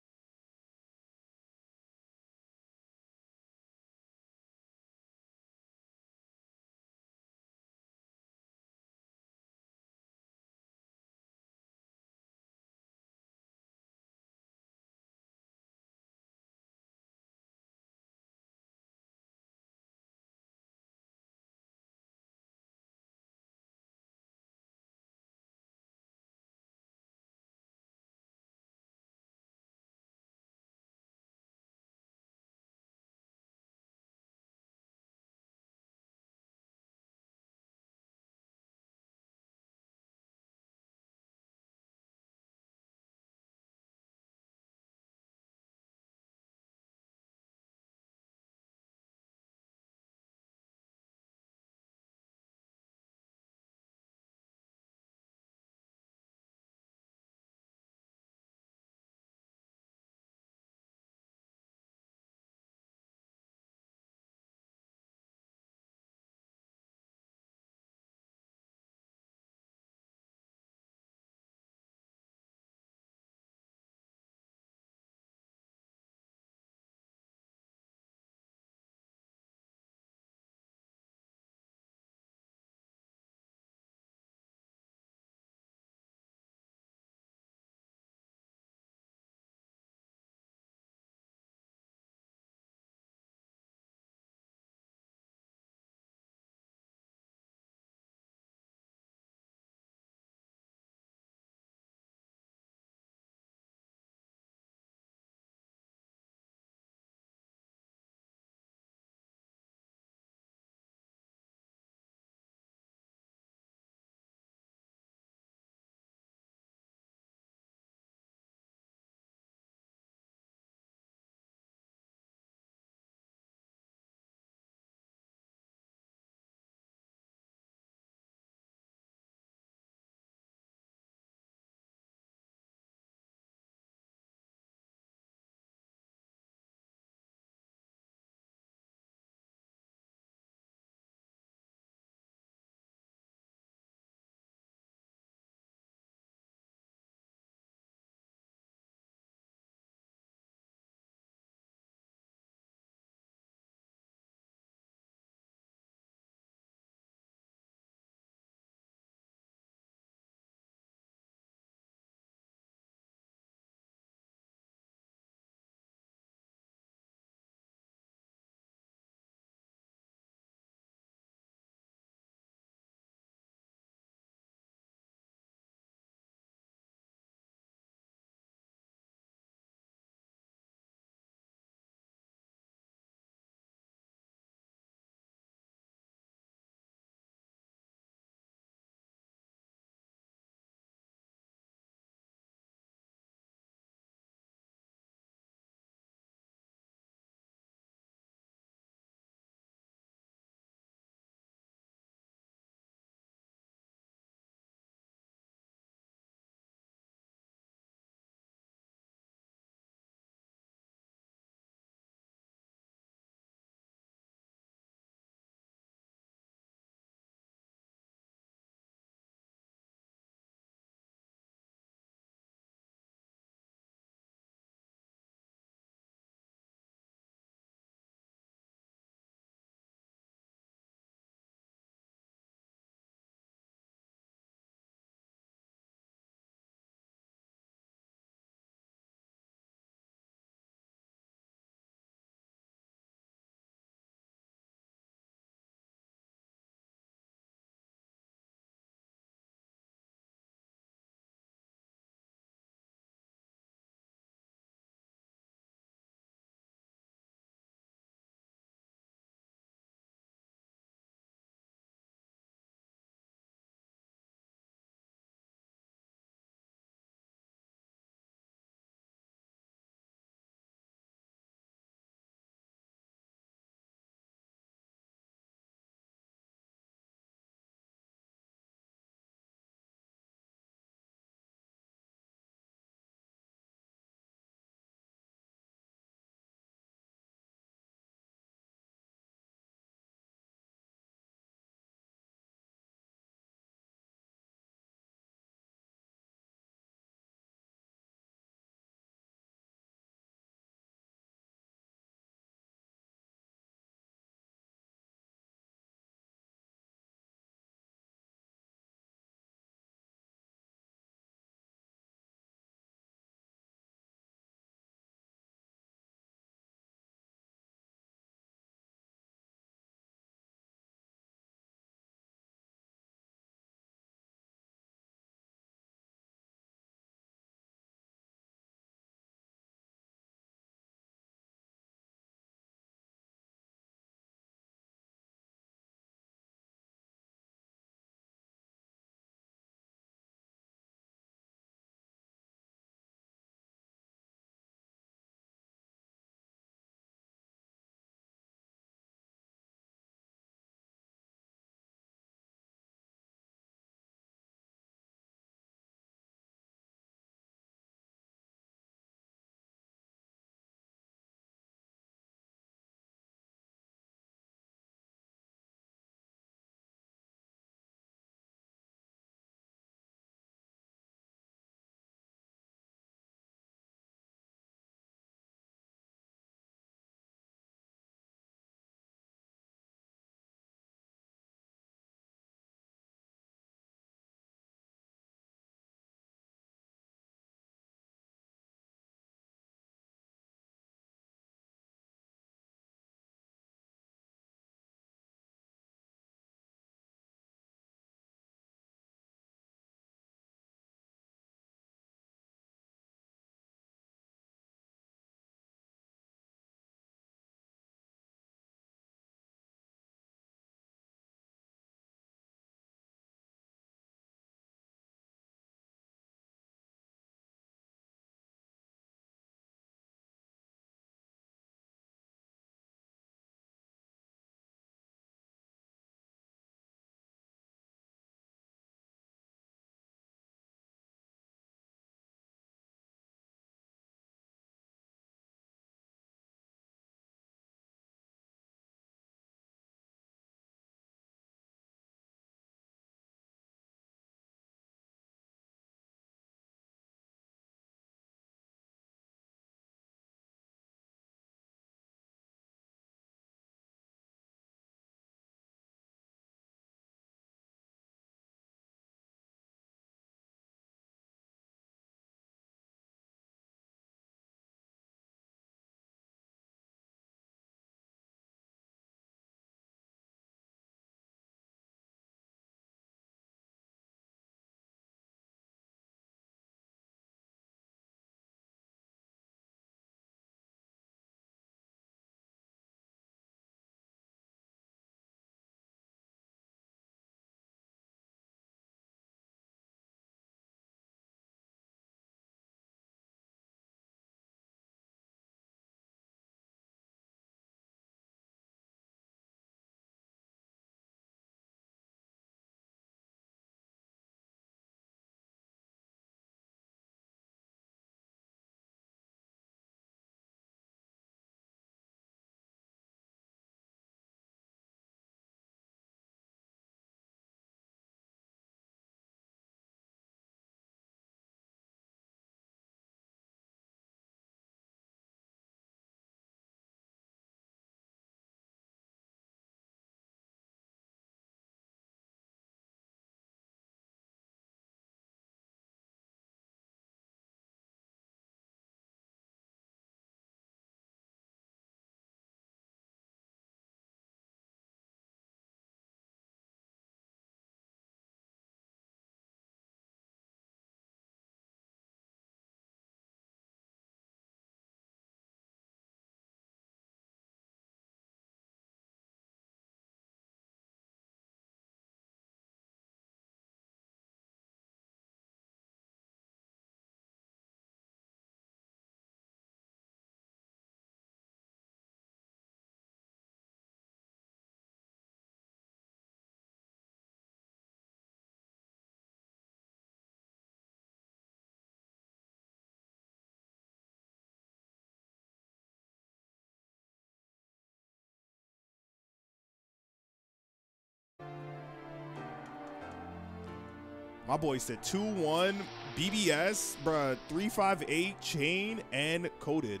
My boy said 2 1 BBS, bruh, 358 chain and coded.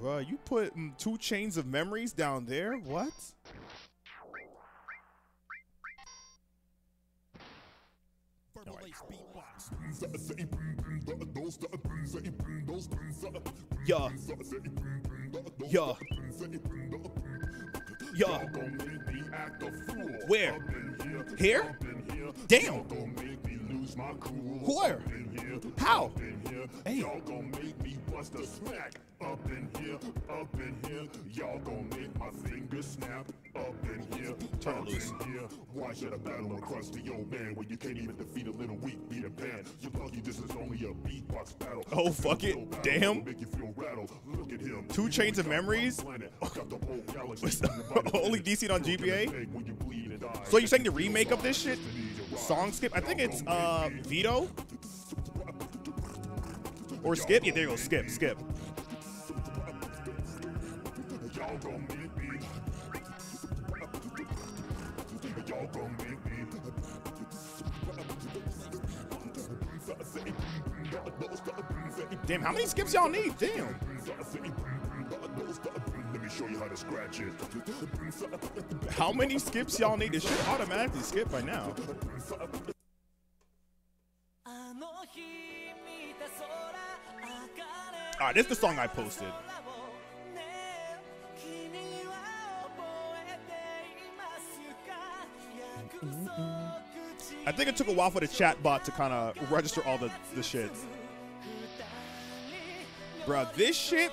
Bruh, you put two chains of memories down there? What? Yeah. Yeah. Yeah. Where? Here? Damn. Where? How? Hey. Up in here, up in here, y'all gon' make my fingers snap. Up in here, Turn loose. in here. Why should I battle a crusty old man when you can't even defeat a little weak Peter Pan? You lucky this is only a beatbox battle. Oh, fuck it. Damn. Make you feel rattled. Look at him. Two chains of memories? Planet. Got the whole galaxy. <laughs> Only DC on GBA? When you bleed and die. So you're saying the remake of this shit? Song skip? I think it's uh veto? Or skip? Yeah, there you go. Skip, skip. Damn, how many skips y'all need? Damn show you how to scratch it. How many skips y'all need? This should automatically skip by now. Alright, this is the song I posted. I think it took a while for the chat bot to kind of register all the, the shit. Bruh, this shit,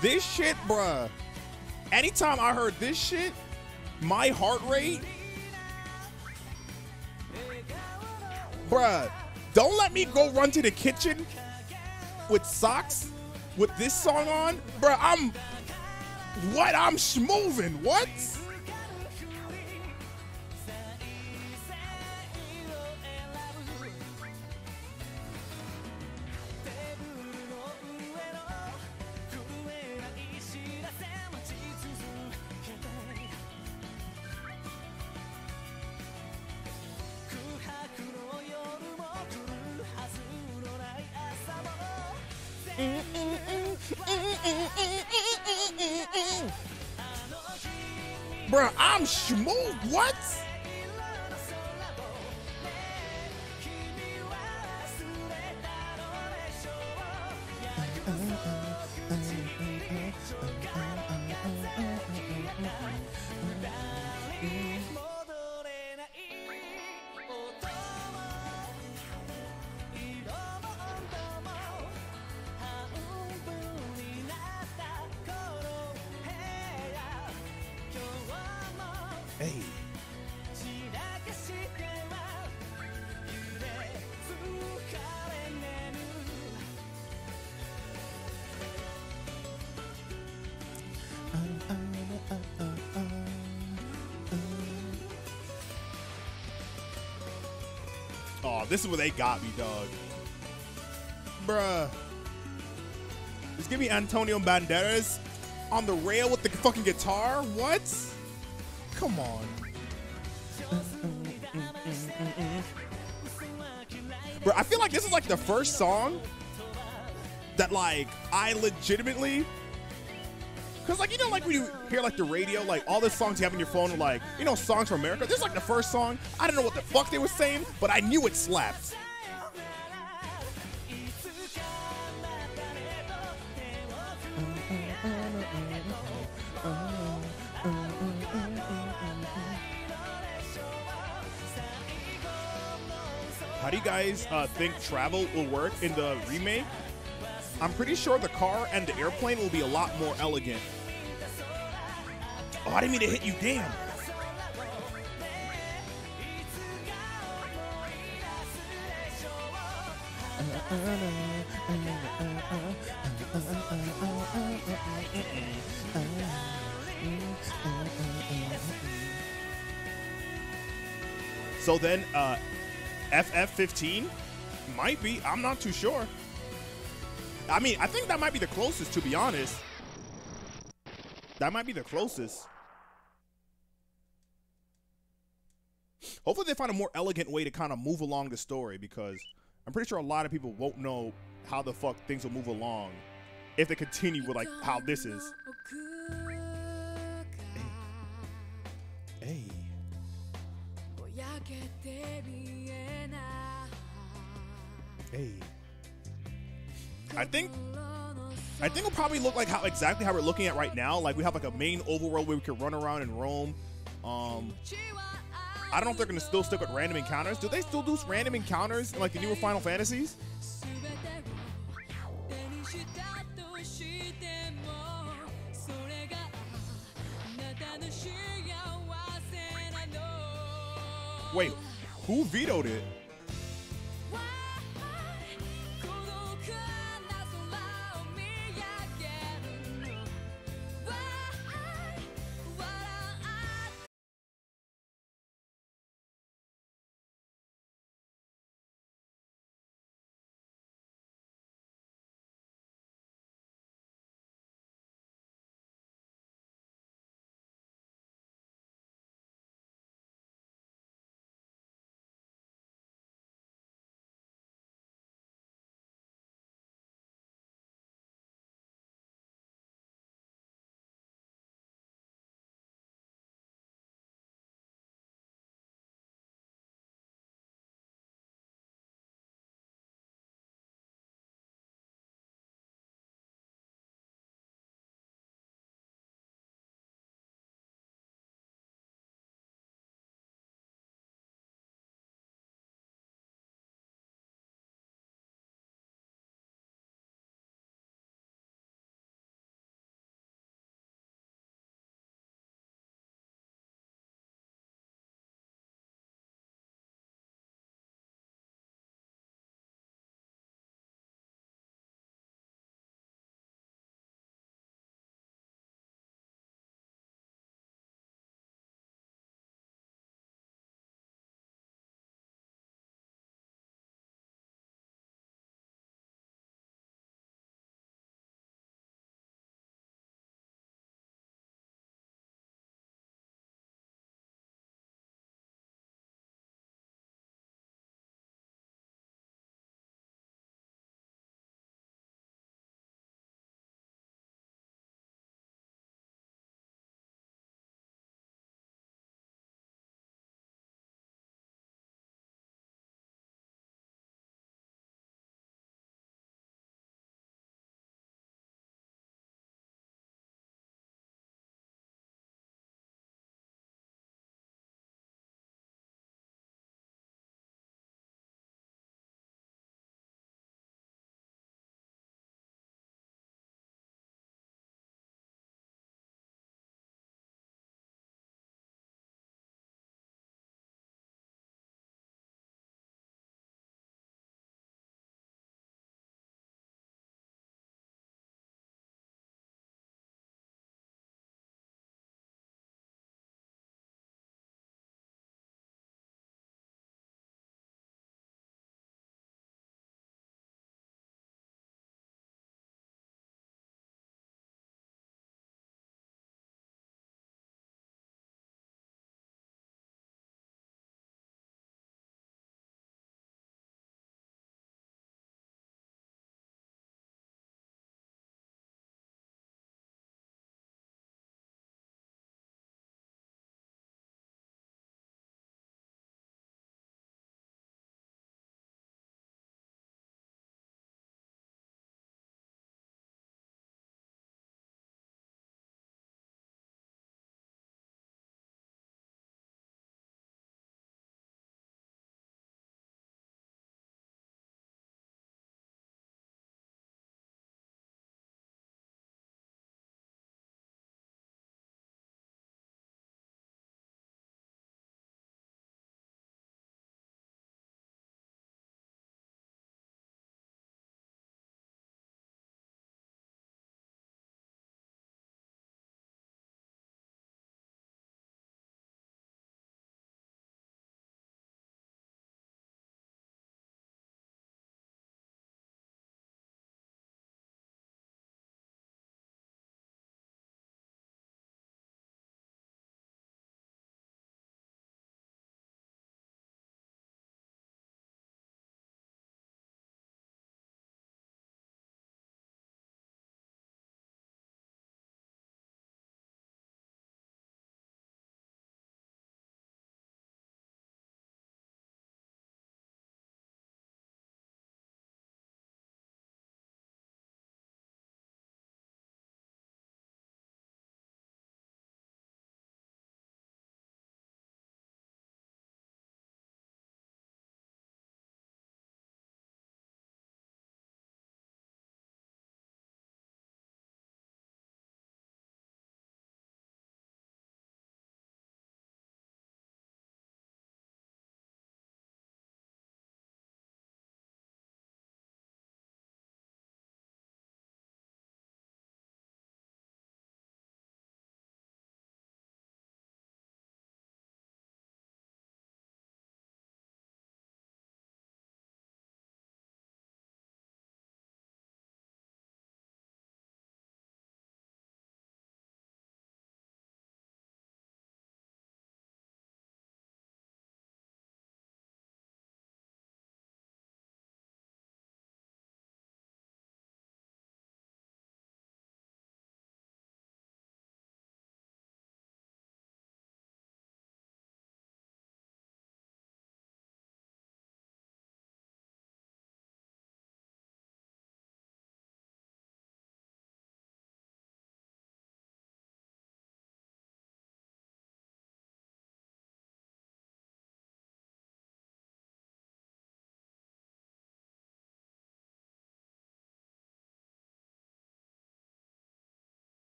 this shit, bruh. Anytime I heard this shit, my heart rate, bruh, don't let me go run to the kitchen with socks with this song on. Bruh, I'm, what? I'm schmoving. What? What? This is where they got me, dog. Bruh. Just give me Antonio Banderas on the rail with the fucking guitar? What? Come on. <laughs> Bro, I feel like this is like the first song that like I legitimately Cause like you know like when you hear like the radio, like all the songs you have on your phone are like, you know, songs from America. This is like the first song. I don't know what the fuck they were saying, but I knew it slapped. How do you guys uh, think travel will work in the remake? I'm pretty sure the car and the airplane will be a lot more elegant. Oh, I didn't mean to hit you. Damn. So then, uh, FF15 might be. I'm not too sure. I mean, I think that might be the closest, to be honest. That might be the closest. Hopefully, they find a more elegant way to kind of move along the story because I'm pretty sure a lot of people won't know how the fuck things will move along if they continue with like how this is. Hey. Hey. I think I think it'll probably look like how exactly how we're looking at right now. Like we have like a main overworld where we can run around and roam. Um I don't know if they're gonna still stick with random encounters. Do they still do random encounters in like the newer Final Fantasies? Wait, who vetoed it?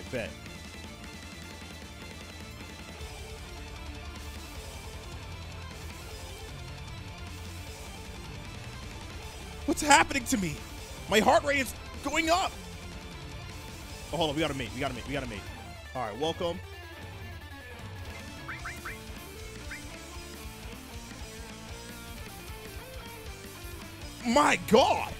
Right, bet. What's happening to me? My heart rate is going up. Oh, hold on. We got to mate. We got to mate. We got to mate. All right, welcome. My God.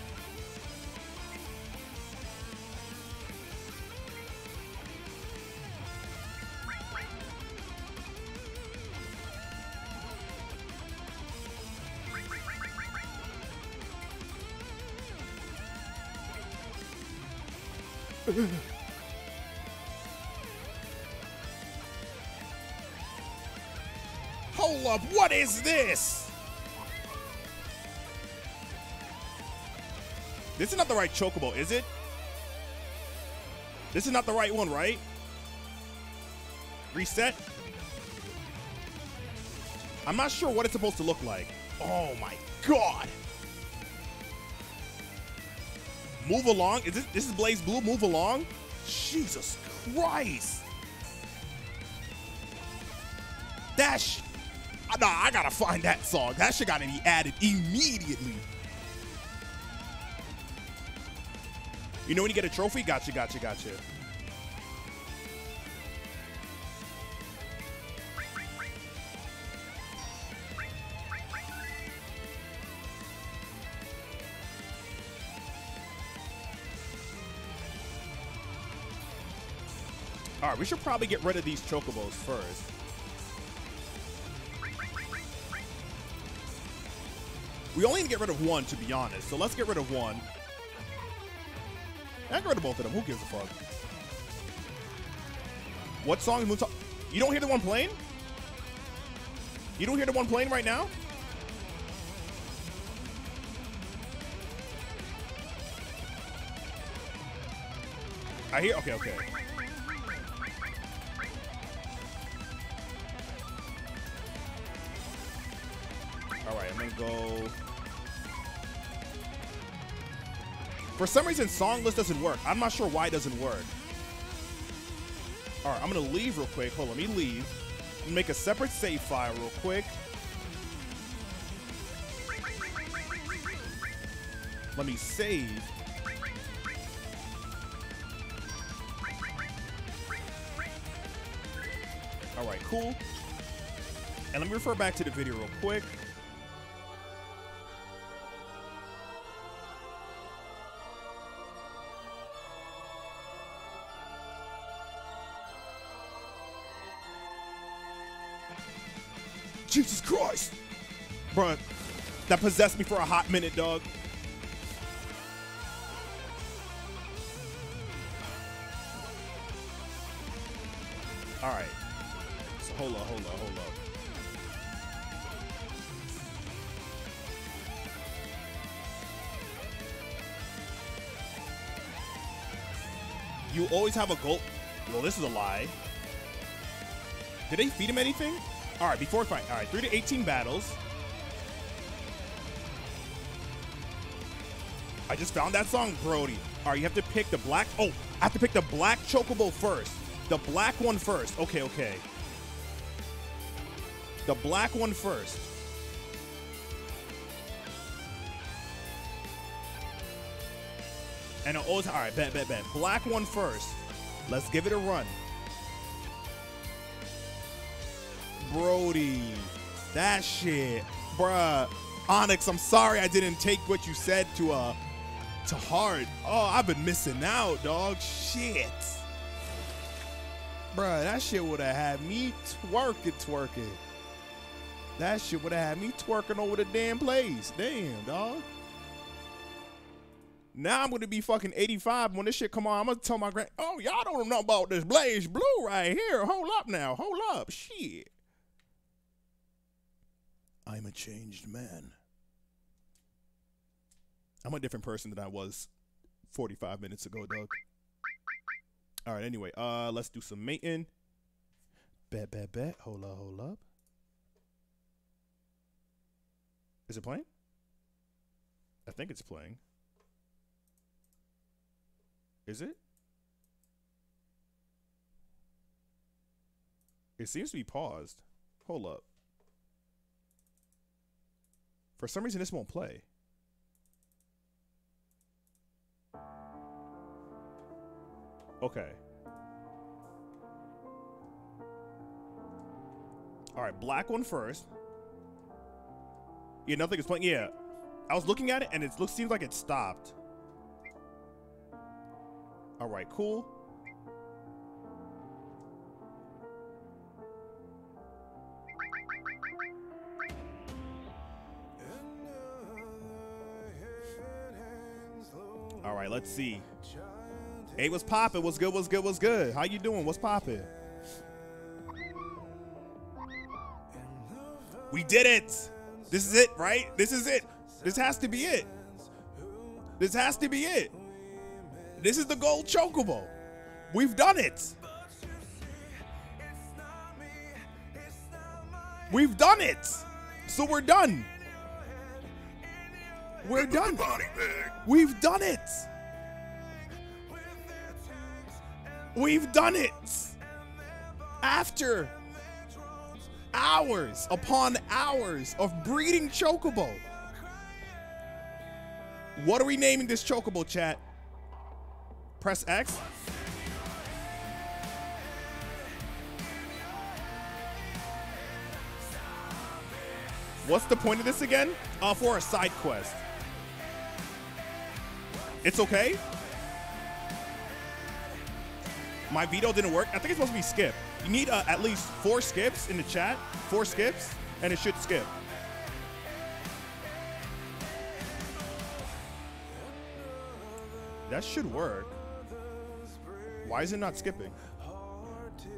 Hold up, what is this? This is not the right chocobo, is it? This is not the right one, right? Reset? I'm not sure what it's supposed to look like. Oh my god! Move along. Is this this is BlazBlue? Move along. Jesus Christ! That sh- nah, I gotta find that song. That shit gotta be added immediately. You know when you get a trophy? Gotcha, gotcha, gotcha. We should probably get rid of these chocobos first. We only need to get rid of one, to be honest. So let's get rid of one. I get rid of both of them. Who gives a fuck? What song is Moon You don't hear the one playing? You don't hear the one playing right now? I hear. Okay, okay. For some reason, song list doesn't work. I'm not sure why it doesn't work. All right, I'm gonna leave real quick. Hold on, let me leave. Make a separate save file real quick. Let me save. All right, cool. And let me refer back to the video real quick. That possessed me for a hot minute, dog. All right. So hold up, hold up, hold up. You always have a goal. Well, this is a lie. Did they feed him anything? All right, before fight. All right, 3 to 18 battles. I just found that song, Brody. All right, you have to pick the black. Oh, I have to pick the black chocobo first. The black one first. Okay, okay. The black one first. And it always, all right, bet, bet, bet. Black one first. Let's give it a run. Brody, that shit, bruh. Onyx, I'm sorry I didn't take what you said to uh to hard. Oh, I've been missing out, dog. Shit. Bruh, that shit would have had me twerking, twerking. That shit would have had me twerking over the damn place. Damn, dog. Now I'm gonna be fucking 85 when this shit come on. I'm gonna tell my grand, oh y'all don't know about this BlazBlue right here. Hold up now, hold up, shit. I'm a changed man. I'm a different person than I was 45 minutes ago, Doug. All right, anyway, uh, let's do some mating. Bet, bet, bet. Hold up, hold up. Is it playing? I think it's playing. Is it? It seems to be paused. Hold up. For some reason, this won't play. Okay. All right, black one first. Yeah, nothing is playing. Yeah, I was looking at it and it looks seems like it stopped. All right, cool. All right, let's see. Hey, what's poppin'? What's good? What's good? What's good? How you doing? What's poppin'? We did it. This is it, right? This is it. This has to be it. This has to be it. This is the gold chocobo. We've done it. We've done it. So we're done. We're done. We've done it. We've done it. After hours upon hours of breeding chocobo. What are we naming this chocobo, chat? Press X. What's the point of this again? Uh, for a side quest. It's okay. My veto didn't work. I think it's supposed to be skip. You need uh, at least four skips in the chat. Four skips, and it should skip. That should work. Why is it not skipping?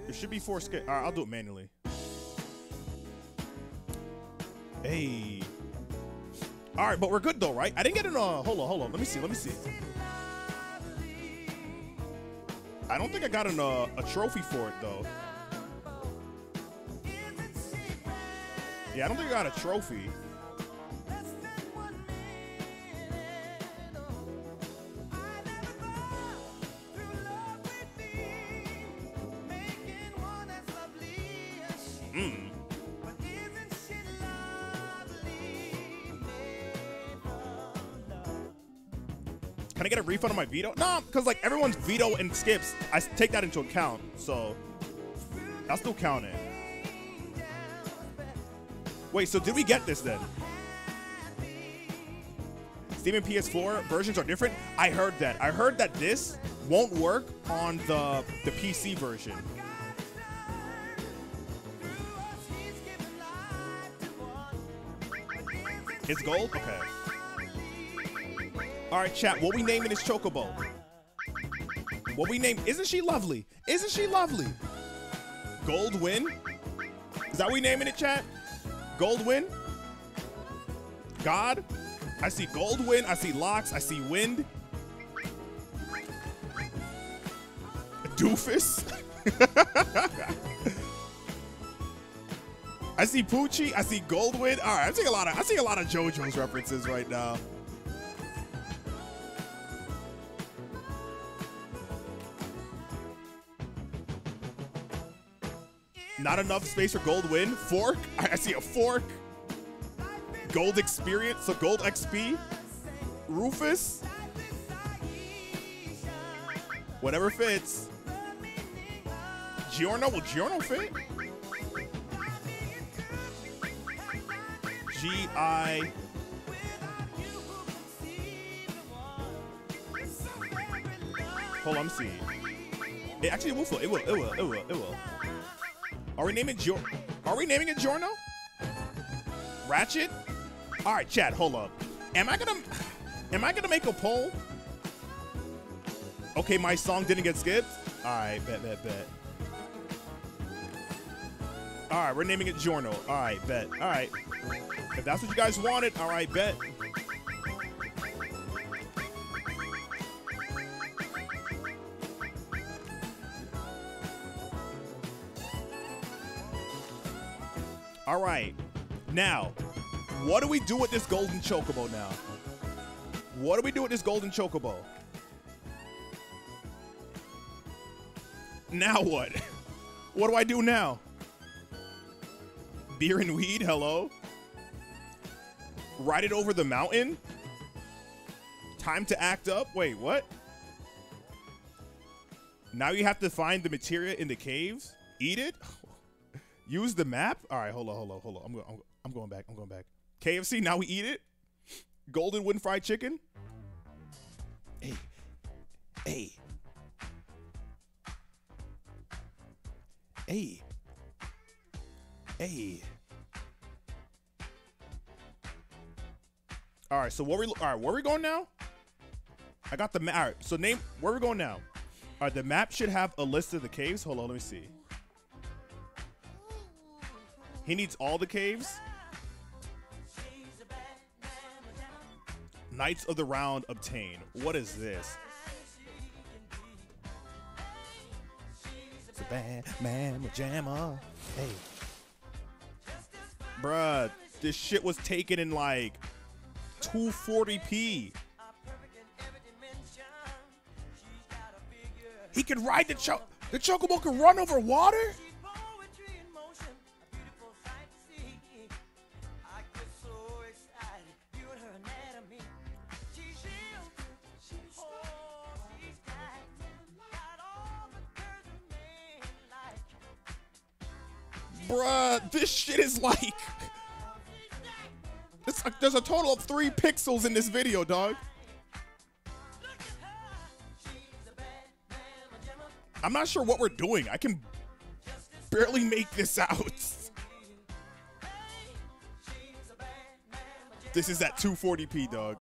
It should be four skip. All right, I'll do it manually. Hey. All right, but we're good though, right? I didn't get an. Uh, hold on, hold on. Let me see. Let me see. I don't think I got an, uh, a trophy for it though. Yeah, I don't think I got a trophy. I refund on my veto? No, because like everyone's veto and skips, I take that into account. So I'll still count it. Wait, so did we get this then? Steam and PS4 versions are different. I heard that. I heard that this won't work on the the PC version. It's gold? Okay. All right, chat. What we naming this chocobo? What we name? Isn't she lovely? Isn't she lovely? Gold win? Is that we naming it, chat? Gold win? God? I see gold win. I see locks. I see wind. Doofus. <laughs> I see Poochie. I see Goldwyn. All right, I see a lot of I see a lot of JoJo's references right now. Not enough space for gold win. Fork. I, see a fork. Gold experience. So gold XP. Rufus. Whatever fits. Giorno. Will Giorno fit? G I. Hold on, I'm seeing. It actually will. It will. It will. It will. It will. Are we naming Gior? Are we naming it Giorno? Ratchet? All right, chat. Hold up. Am I gonna? Am I gonna make a poll? Okay, my song didn't get skipped. All right, bet, bet, bet. All right, we're naming it Giorno. All right, bet. All right. If that's what you guys wanted, all right, bet. All right. Now, what do we do with this golden chocobo now? What do we do with this golden chocobo? Now what? <laughs> What do I do now? beer and weed. Hello. Ride it over the mountain. Time to act up. Wait, what? Now you have to find the materia in the caves. Eat it. Use the map. All right, hold on, hold on, hold on. I'm going. I'm, I'm going back. I'm going back. KFC. Now we eat it. Golden wind fried chicken. Hey, hey, hey, hey. All right. So where we? All right. Where we going now? I got the map. All right. So name. Where we going now? All right. The map should have a list of the caves. Hold on. Let me see. He needs all the caves. Knights of the Round obtain. What is this? It's a bad man jammer. Hey. Bruh, this shit was taken in like 240p. He can ride the cho- the chocobo can run over water? Bruh, this shit is like. Like there's a total of three pixels in this video, dog. I'm not sure what we're doing. I can barely make this out. This is at 240p, dog.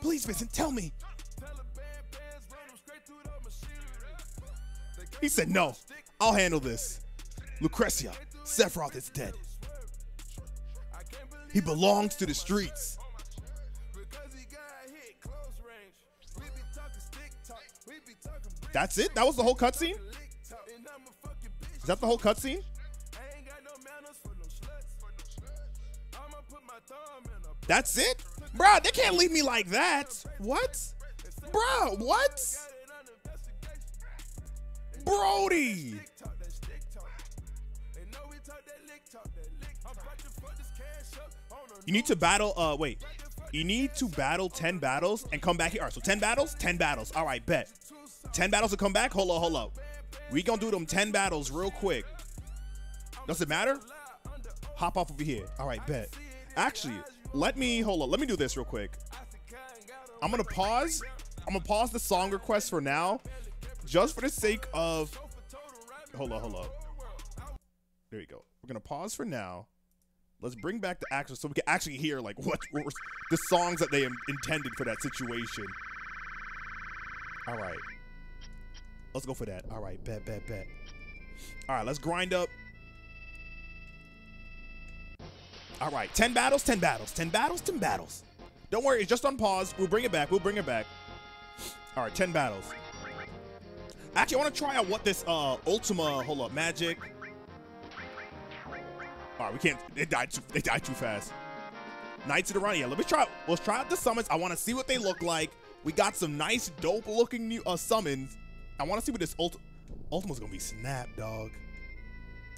Please, Vincent, tell me. He said, no, I'll handle this. Lucretia, Sephiroth is dead. He belongs to the streets. That's it? That was the whole cutscene? Is that the whole cutscene? That's it? Bruh, they can't leave me like that. What? Bro, what? Brody. You need to battle, uh, wait. You need to battle 10 battles and come back here. All right, so 10 battles, 10 battles. All right, bet. 10 battles to come back? Hold up, hold up. We gonna do them 10 battles real quick. Does it matter? Hop off over here. All right, bet. Actually, let me, hold on, Let me do this real quick. I'm gonna pause. I'm gonna pause the song request for now, just for the sake of. Hold on, hold on. There you go. We're gonna pause for now. Let's bring back the actual so we can actually hear like what, what the songs that they intended for that situation. All right. Let's go for that. All right, bet, bet, bet. All right, let's grind up. All right, 10 battles, 10 battles, 10 battles, 10 battles. Don't worry, it's just on pause. We'll bring it back. We'll bring it back. All right, 10 battles. Actually, I want to try out what this uh Ultima, hold up, magic. All right, we can't. It died too. It died too fast. Knights of the Round. Yeah, let me try. Let's try out the summons. I want to see what they look like. We got some nice, dope-looking new uh, summons. I want to see what this ult. Ultima's gonna be snap, dog.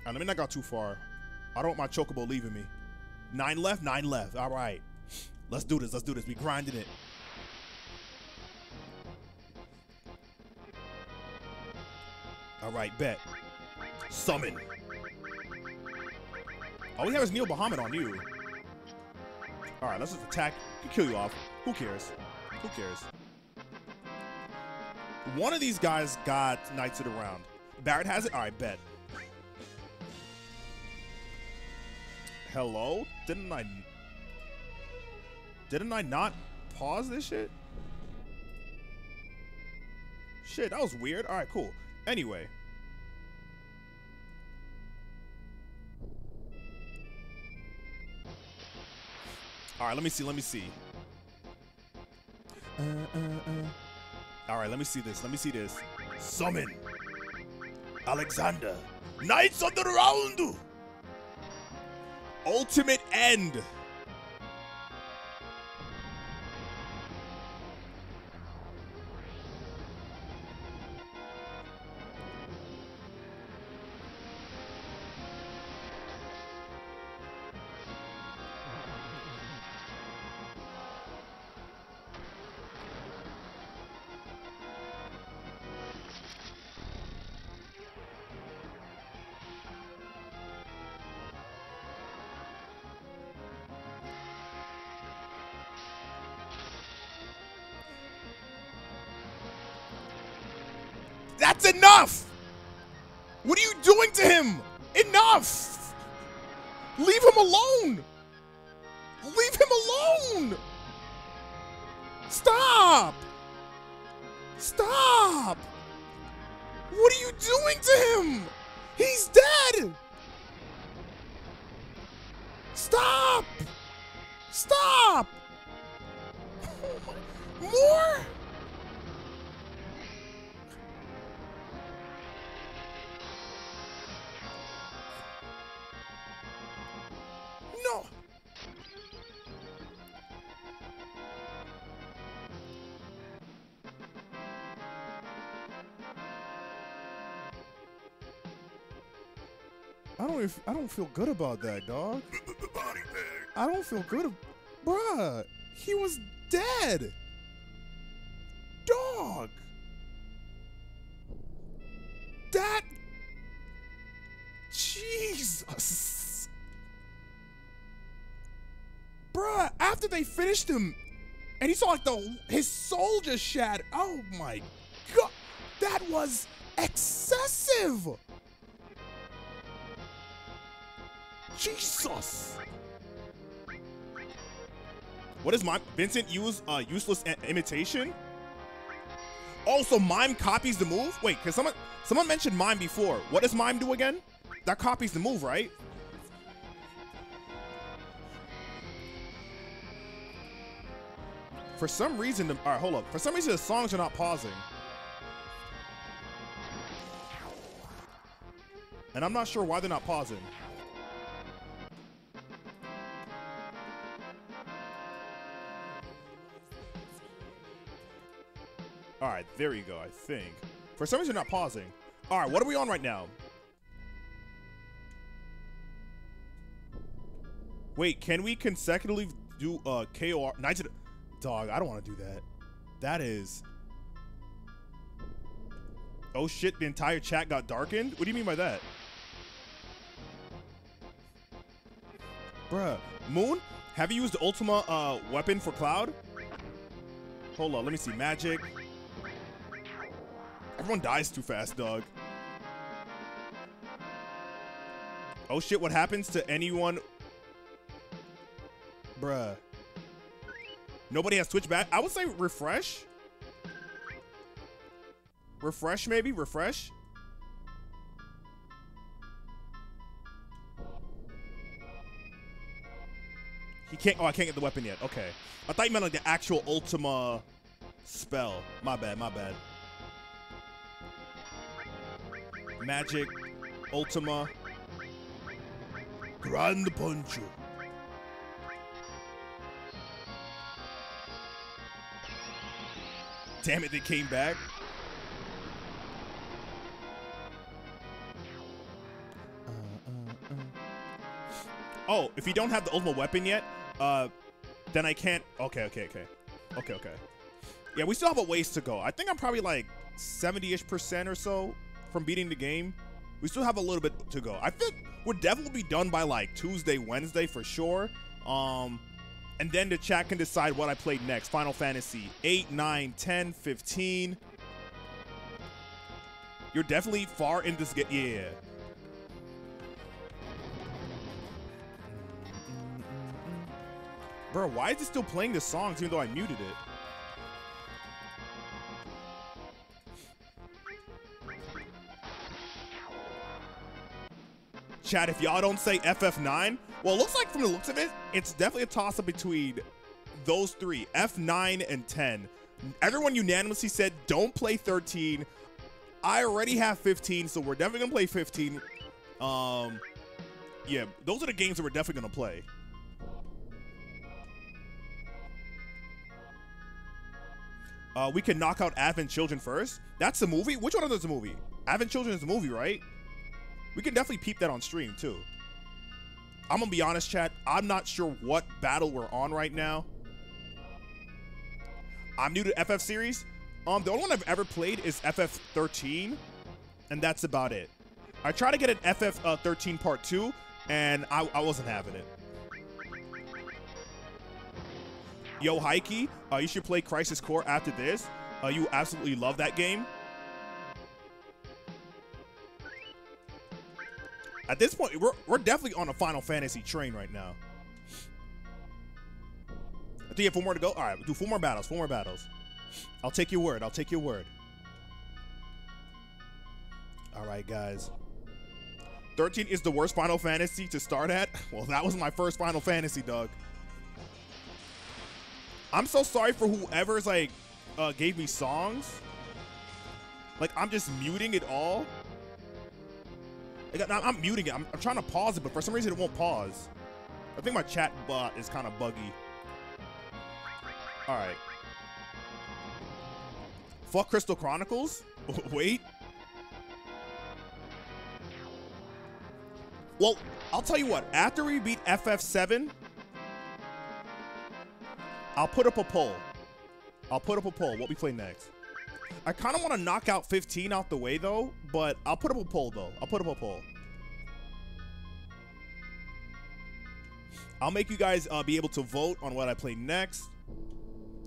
Right, let me not go too far. I don't want my chocobo leaving me. Nine left. Nine left. All right. Let's do this. Let's do this. We grinding it. All right, bet. Summon. All we have is Neo Bahamut on you. All right, let's just attack. Can kill you off. Who cares? Who cares? One of these guys got Knights of the Round. Barret has it? All right, bet. Hello? Didn't I... Didn't I not pause this shit? Shit, that was weird. All right, cool. Anyway. All right, let me see. Let me see. Uh, uh, uh. All right, let me see this. Let me see this. Summon. Alexander. Knights of the Round. Ultimate End. That's enough! What are you doing to him? Enough! Leave him alone! Leave him alone! Stop! Stop! What are you doing to him? He's dead! Stop! Stop! <laughs> More? I don't. I don't feel good about that, dog. I don't feel good, ab- bruh. He was dead. Dog. That. Jesus. Bruh, after they finished him, and he saw like the his soul just shattered. Oh my god, that was excessive. Jesus. What is mime? Vincent use uh, useless imitation? Oh, so mime copies the move? Wait, cause someone someone mentioned mime before. What does mime do again? That copies the move, right? For some reason, the, all right, hold up. For some reason, the songs are not pausing. And I'm not sure why they're not pausing. There you go, I think. For some reason, not pausing. All right, what are we on right now? Wait, can we consecutively do uh KOR? The- Dog, I don't want to do that. That is. Oh shit, the entire chat got darkened? What do you mean by that? Bruh, Moon, have you used the Ultima uh, weapon for Cloud? Hold on, let me see. Magic. Everyone dies too fast, dog. Oh shit, what happens to anyone? Bruh. Nobody has Twitch back. I would say refresh. Refresh, maybe? Refresh? He can't. Oh, I can't get the weapon yet. Okay. I thought you meant like the actual Ultima spell. My bad. My bad. Magic, Ultima, Grand Puncher. Damn it, they came back. Uh, uh, uh. Oh, if you don't have the ultimate weapon yet, uh, then I can't. Okay, okay, okay, okay, okay. Yeah, we still have a ways to go. I think I'm probably like 70-ish percent or so from beating the game. We still have a little bit to go. I think we'll definitely be done by like Tuesday, Wednesday for sure. Um, and then the chat can decide what I played next. Final Fantasy 8, 9, 10, 15. You're definitely far in this game. Yeah. Bro, why is it still playing the songs even though I muted it? Chat, if y'all don't say FF9, well, it looks like from the looks of it, it's definitely a toss up between those three F9 and 10. Everyone unanimously said don't play 13. I already have 15, so we're definitely gonna play 15. Um, yeah, those are the games that we're definitely gonna play. Uh, we can knock out Advent Children first. That's a movie. Which one of those is a movie? Advent Children is a movie, right? We can definitely peep that on stream too. I'm gonna be honest, chat. I'm not sure what battle we're on right now. I'm new to FF series. Um, the only one I've ever played is FF13, and that's about it. I tried to get an FF13 uh, Part 2, and I, I wasn't having it. Yo, Heike, uh, you should play Crisis Core after this. Uh, you absolutely love that game. At this point, we're, we're definitely on a Final Fantasy train right now. I think you have four more to go. All right, we'll do four more battles. Four more battles. I'll take your word. I'll take your word. All right, guys. 13 is the worst Final Fantasy to start at. <laughs> Well, that was my first Final Fantasy, dog. I'm so sorry for whoever's like uh, gave me songs. Like I'm just muting it all. I'm, muting it. I'm, I'm trying to pause it, but for some reason it won't pause. I think my chat bot is kind of buggy. All right. Fuck Crystal Chronicles. <laughs> Wait. Well, I'll tell you what. After we beat FF7, I'll put up a poll. I'll put up a poll. What we play next. I kind of want to knock out 15 out the way though, but I'll put up a poll though. I'll put up a poll. I'll make you guys uh, be able to vote on what I play next.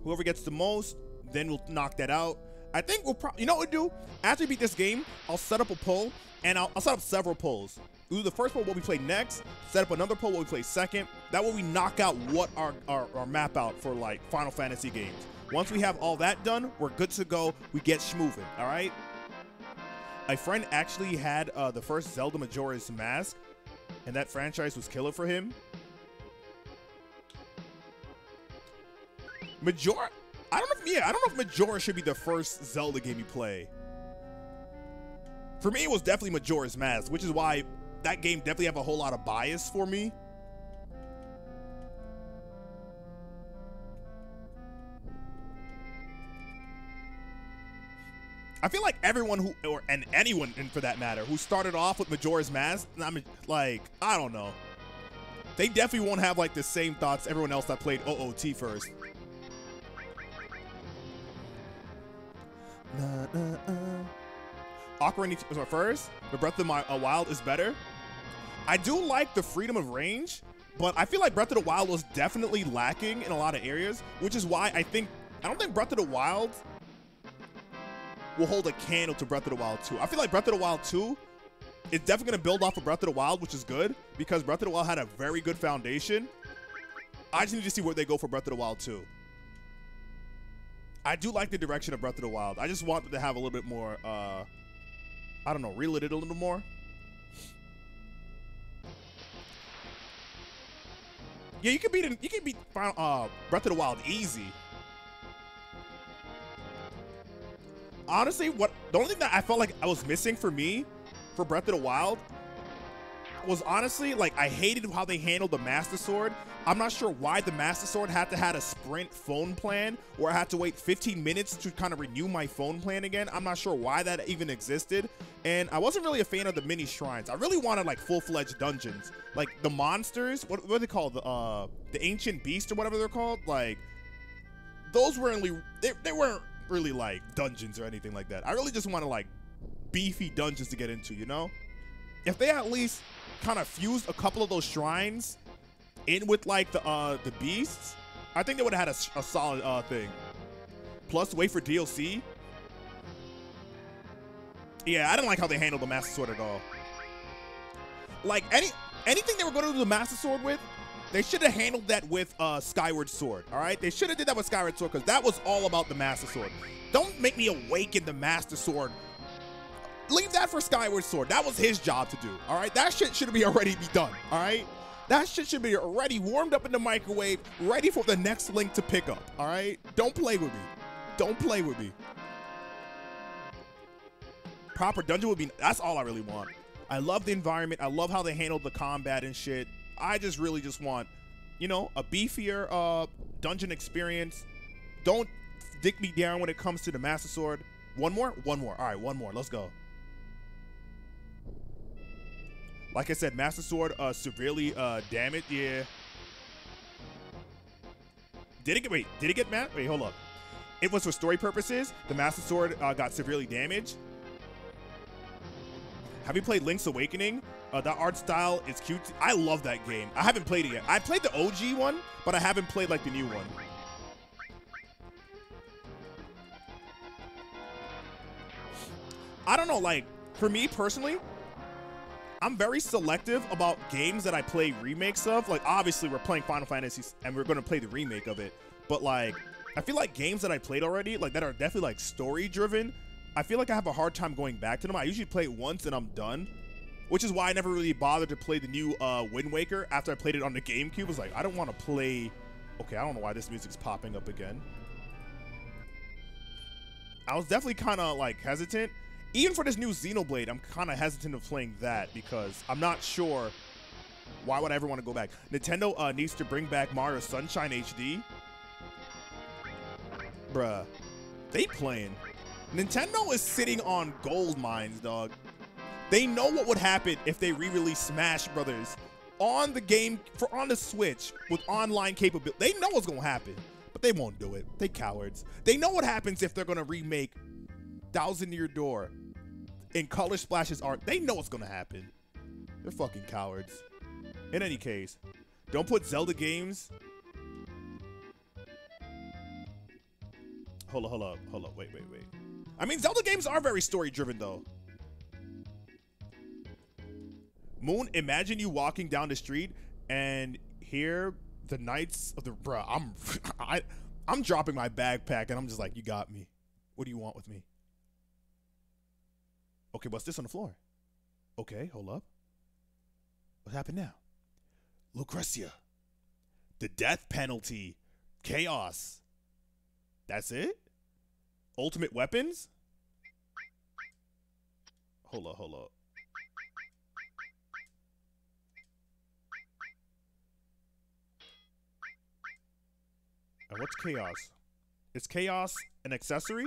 Whoever gets the most, then we'll knock that out. I think we'll probably, you know what we'll do? After we beat this game, I'll set up a poll, and I'll, I'll set up several polls. Do the first poll what we play next, set up another poll what we play second. That way we knock out what our, our, our map out for like Final Fantasy games. Once we have all that done, we're good to go. We get schmoving, all right? A friend actually had uh, the first Zelda Majora's Mask, and that franchise was killer for him. Majora, I don't know if yeah, I don't know if Majora should be the first Zelda game you play. For me, it was definitely Majora's Mask, which is why that game definitely have a whole lot of bias for me. I feel like everyone who, or and anyone, for that matter, who started off with Majora's Mask, I mean, like, I don't know. They definitely won't have like the same thoughts everyone else that played OOT first. Uh. Ocarina of Time first, The Breath of the Wild is better. I do like the freedom of range, but I feel like Breath of the Wild was definitely lacking in a lot of areas, which is why I think I don't think Breath of the Wild will hold a candle to Breath of the Wild 2. I feel like Breath of the Wild 2 is definitely going to build off of Breath of the Wild, which is good because Breath of the Wild had a very good foundation. I just need to see where they go for Breath of the Wild 2. I do like the direction of Breath of the Wild. I just want them to have a little bit more, uh, I don't know, reel it a little more. Yeah, you can beat you can beat uh, Breath of the Wild easy. Honestly, what the only thing that I felt like I was missing for me for Breath of the Wild was honestly like I hated how they handled the Master Sword. I'm not sure why the Master Sword had to had a sprint phone plan or I had to wait 15 minutes to kind of renew my phone plan again. I'm not sure why that even existed. And I wasn't really a fan of the mini shrines. I really wanted like full-fledged dungeons. Like the monsters, what, what are they called? The uh the ancient beast or whatever they're called? Like those weren't really they, they weren't really like dungeons or anything like that. I really just want to like beefy dungeons to get into, you know? If they at least kind of fused a couple of those shrines in with like the uh the beasts, I think they would have had a, a solid uh thing. Plus, wait for DLC. Yeah, I didn't like how they handled the Master Sword at all. Like any anything they were going to do the Master Sword with, they should have handled that with uh, Skyward Sword. All right, they should have did that with Skyward Sword because that was all about the Master Sword. Don't make me awaken the Master Sword. Leave that for Skyward Sword. That was his job to do. All right, that shit should be <laughs> already be done. All right, that shit should be already warmed up in the microwave, ready for the next link to pick up. All right, don't play with me. Don't play with me. Proper dungeon would be. That's all I really want. I love the environment. I love how they handled the combat and shit. I just really just want, you know, a beefier uh, dungeon experience. Don't dick me down when it comes to the Master Sword. One more? One more. All right, one more. Let's go. Like I said, Master Sword uh, severely uh, damaged. Yeah. Did it get, wait, did it get mad? Wait, hold up. It was for story purposes. The Master Sword uh, got severely damaged. Have you played Link's Awakening? Uh, that art style is cute. I love that game. I haven't played it yet. I played the OG one, but I haven't played like the new one. I don't know, like, for me personally, I'm very selective about games that I play remakes of. Like, obviously, we're playing Final Fantasy and we're going to play the remake of it. But, like, I feel like games that I played already, like, that are definitely, like, story driven, I feel like I have a hard time going back to them. I usually play it once and I'm done. Which is why I never really bothered to play the new uh, Wind Waker after I played it on the GameCube. I was like, I don't want to play. Okay, I don't know why this music's popping up again. I was definitely kind of like hesitant. Even for this new Xenoblade, I'm kind of hesitant of playing that because I'm not sure why would I ever want to go back. Nintendo uh, needs to bring back Mario Sunshine HD. Bruh, they playing. Nintendo is sitting on gold mines, dog. They know what would happen if they re-release Smash Brothers on the game for on the Switch with online capability. They know what's gonna happen, but they won't do it. They cowards. They know what happens if they're gonna remake Thousand Year Door in Color Splash's art. They know what's gonna happen. They're fucking cowards. In any case, don't put Zelda games. Hold up, hold up, hold up. Wait, wait, wait. I mean, Zelda games are very story driven though. Moon, imagine you walking down the street and hear the Knights of the bruh. I'm <laughs> I I'm dropping my backpack and I'm just like, you got me. What do you want with me? Okay, what's this on the floor? Okay, hold up. What happened now? Lucretia. The death penalty. Chaos. That's it? Ultimate weapons? Hold up, hold up. And what's chaos? Is chaos an accessory?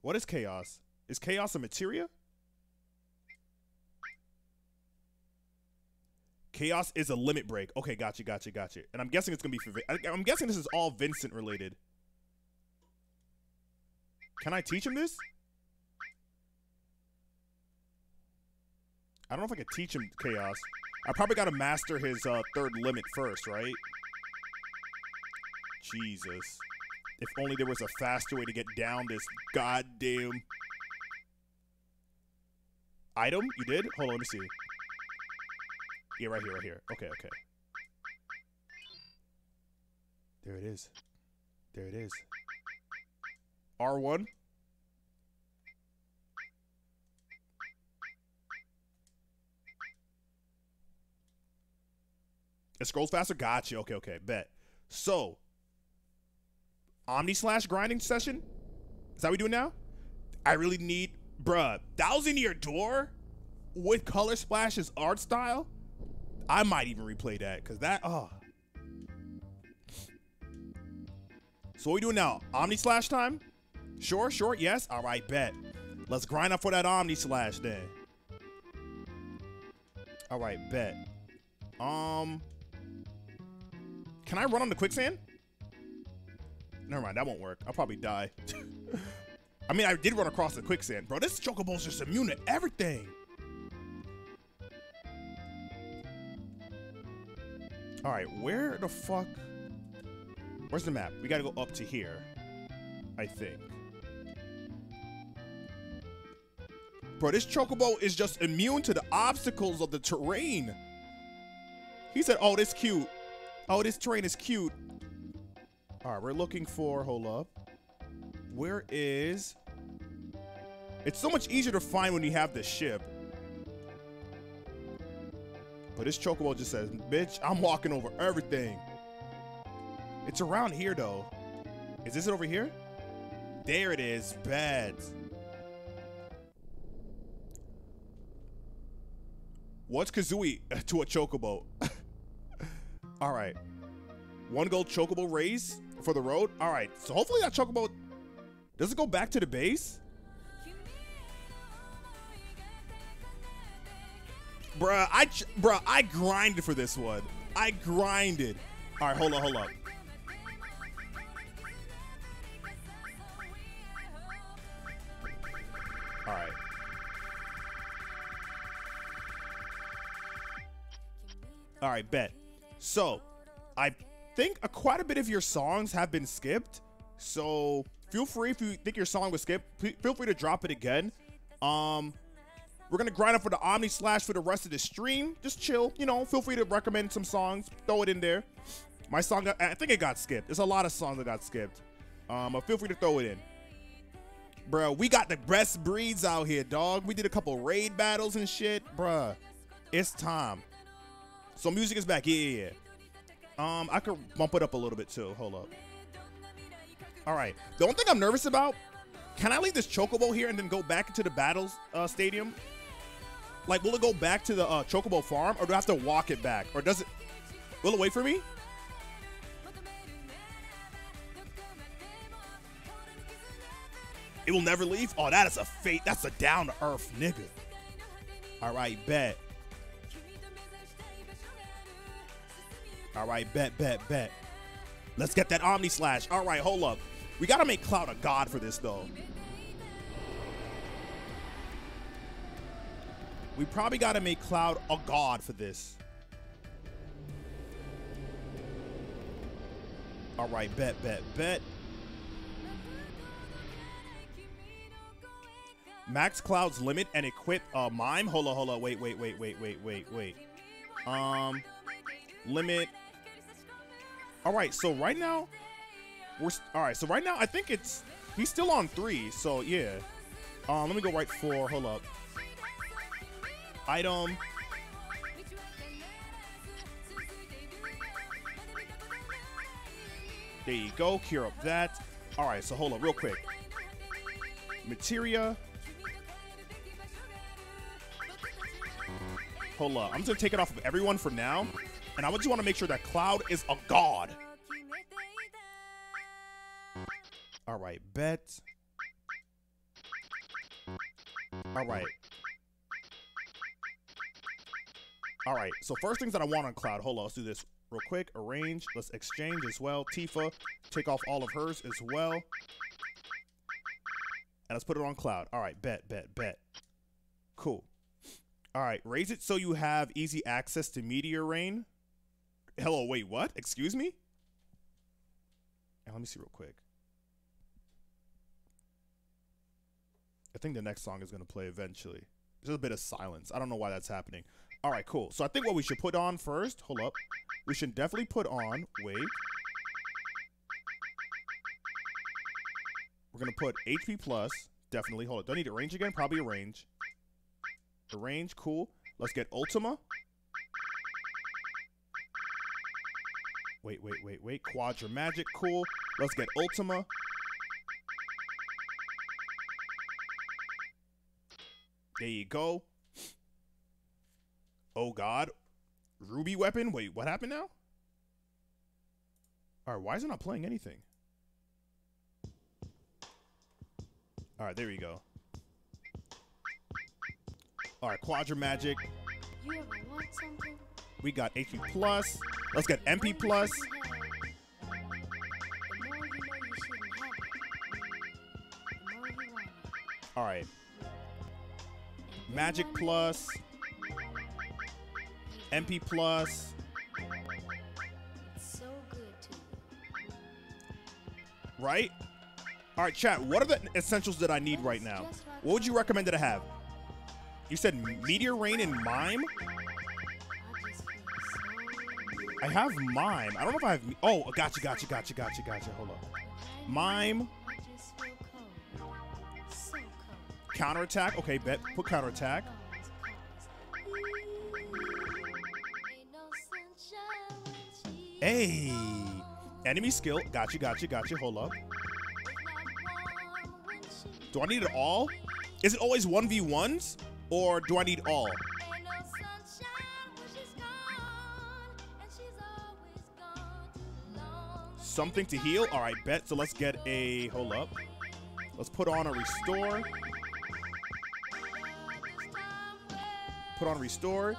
What is chaos? Is chaos a materia? Chaos is a limit break. Okay, gotcha, gotcha, gotcha. And I'm guessing it's gonna be for. I'm guessing this is all Vincent related. Can I teach him this? I don't know if I could teach him chaos. I probably got to master his uh, third limit first, right? Jesus. If only there was a faster way to get down this goddamn item. You did? Hold on, let me see. Yeah, right here, right here. Okay, okay. There it is. There it is. R1. It scrolls faster? Gotcha. Okay, okay. Bet. So, Omni slash grinding session? Is that what we doing now? I really need, bruh, Thousand Year Door with Color Splash's art style? I might even replay that because that, oh. So, what we doing now? Omni slash time? Sure, sure, yes. All right, bet. Let's grind up for that Omni slash then. All right, bet. Um, can I run on the quicksand? Never mind, that won't work. I'll probably die. <laughs> I mean, I did run across the quicksand, bro. This chocobo's just immune to everything. All right, where the fuck? Where's the map? We gotta go up to here, I think. Bro, this chocobo is just immune to the obstacles of the terrain. He said, oh, this cute. Oh, this terrain is cute. All right, we're looking for, hold up. Where is, it's so much easier to find when you have the ship. But this chocobo just says, bitch, I'm walking over everything. It's around here though. Is this it over here? There it is, bad. What's Kazooie <laughs> to a chocobo? <laughs> All right. One gold chocobo raise for the road. All right. So hopefully that chocobo does it go back to the base? Bruh, I bruh, I grinded for this one. I grinded. All right, hold on, hold on. All right. All right, bet. So, I think a, quite a bit of your songs have been skipped. So, feel free if you think your song was skipped, feel free to drop it again. Um, we're gonna grind up for the Omni Slash for the rest of the stream. Just chill, you know. Feel free to recommend some songs, throw it in there. My song, got, I think it got skipped. There's a lot of songs that got skipped. Um, but feel free to throw it in. Bro, we got the best breeds out here, dog. We did a couple raid battles and shit, bruh. It's time. So music is back. Yeah, yeah, yeah. Um, I could bump it up a little bit too. Hold up. All right. The only thing I'm nervous about, can I leave this chocobo here and then go back into the battles uh, stadium? Like, will it go back to the uh, chocobo farm, or do I have to walk it back, or does it? Will it wait for me? It will never leave. Oh, that is a fate. That's a down to earth nigga. All right, bet. All right, bet, bet, bet. Let's get that Omni Slash. All right, hold up. We got to make Cloud a god for this, though. We probably got to make Cloud a god for this. All right, bet, bet, bet. Max Cloud's limit and equip uh, mime. Hold on, hold on. Wait, wait, wait, wait, wait, wait, wait. Um, limit. All right. So right now, we're all right. So right now, I think it's he's still on three. So yeah. Um, let me go right for. Hold up. Item. There you go. Cure up that. All right. So hold up, real quick. Materia. Hold up. I'm just gonna take it off of everyone for now, and I just want to make sure that Cloud is a god. All right, bet. All right. All right. So first things that I want on Cloud. Hold on. Let's do this real quick. Arrange. Let's exchange as well. Tifa, take off all of hers as well. And let's put it on Cloud. All right. Bet. Bet. Bet. Cool. All right. Raise it so you have easy access to Meteor Rain. Hello. Wait. What? Excuse me. And let me see real quick. I think the next song is going to play eventually. There's a bit of silence. I don't know why that's happening. All right, cool. So I think what we should put on first, hold up. We should definitely put on, wait. We're going to put HP plus, definitely. Hold up. Do I need to range again? Probably a range. The range, cool. Let's get Ultima. Wait, wait, wait, wait. Quadra Magic, cool. Let's get Ultima. There you go. Oh God, Ruby weapon. Wait, what happened now? All right, why is it not playing anything? All right, there we go. All right, Quadra Magic. You ever want something? We got HP plus. Let's get MP plus. The more you know you shouldn't have it. The more you want it. All right, Magic plus. MP plus. So good. Right? All right, chat. What are the essentials that I need right now? What would you recommend that I have? You said Meteor Rain and Mime. I have Mime. I don't know if I have. Oh, gotcha, gotcha, gotcha, gotcha, gotcha. Hold up. Mime, counterattack. Okay, bet. Put counterattack. Hey. Enemy skill. Gotcha, gotcha, gotcha. Hold up. Do I need it all? Is it always 1v1s? Or do I need all? Something to heal? Alright, bet. So let's get a. Hold up. Let's put on a restore. Put on restore.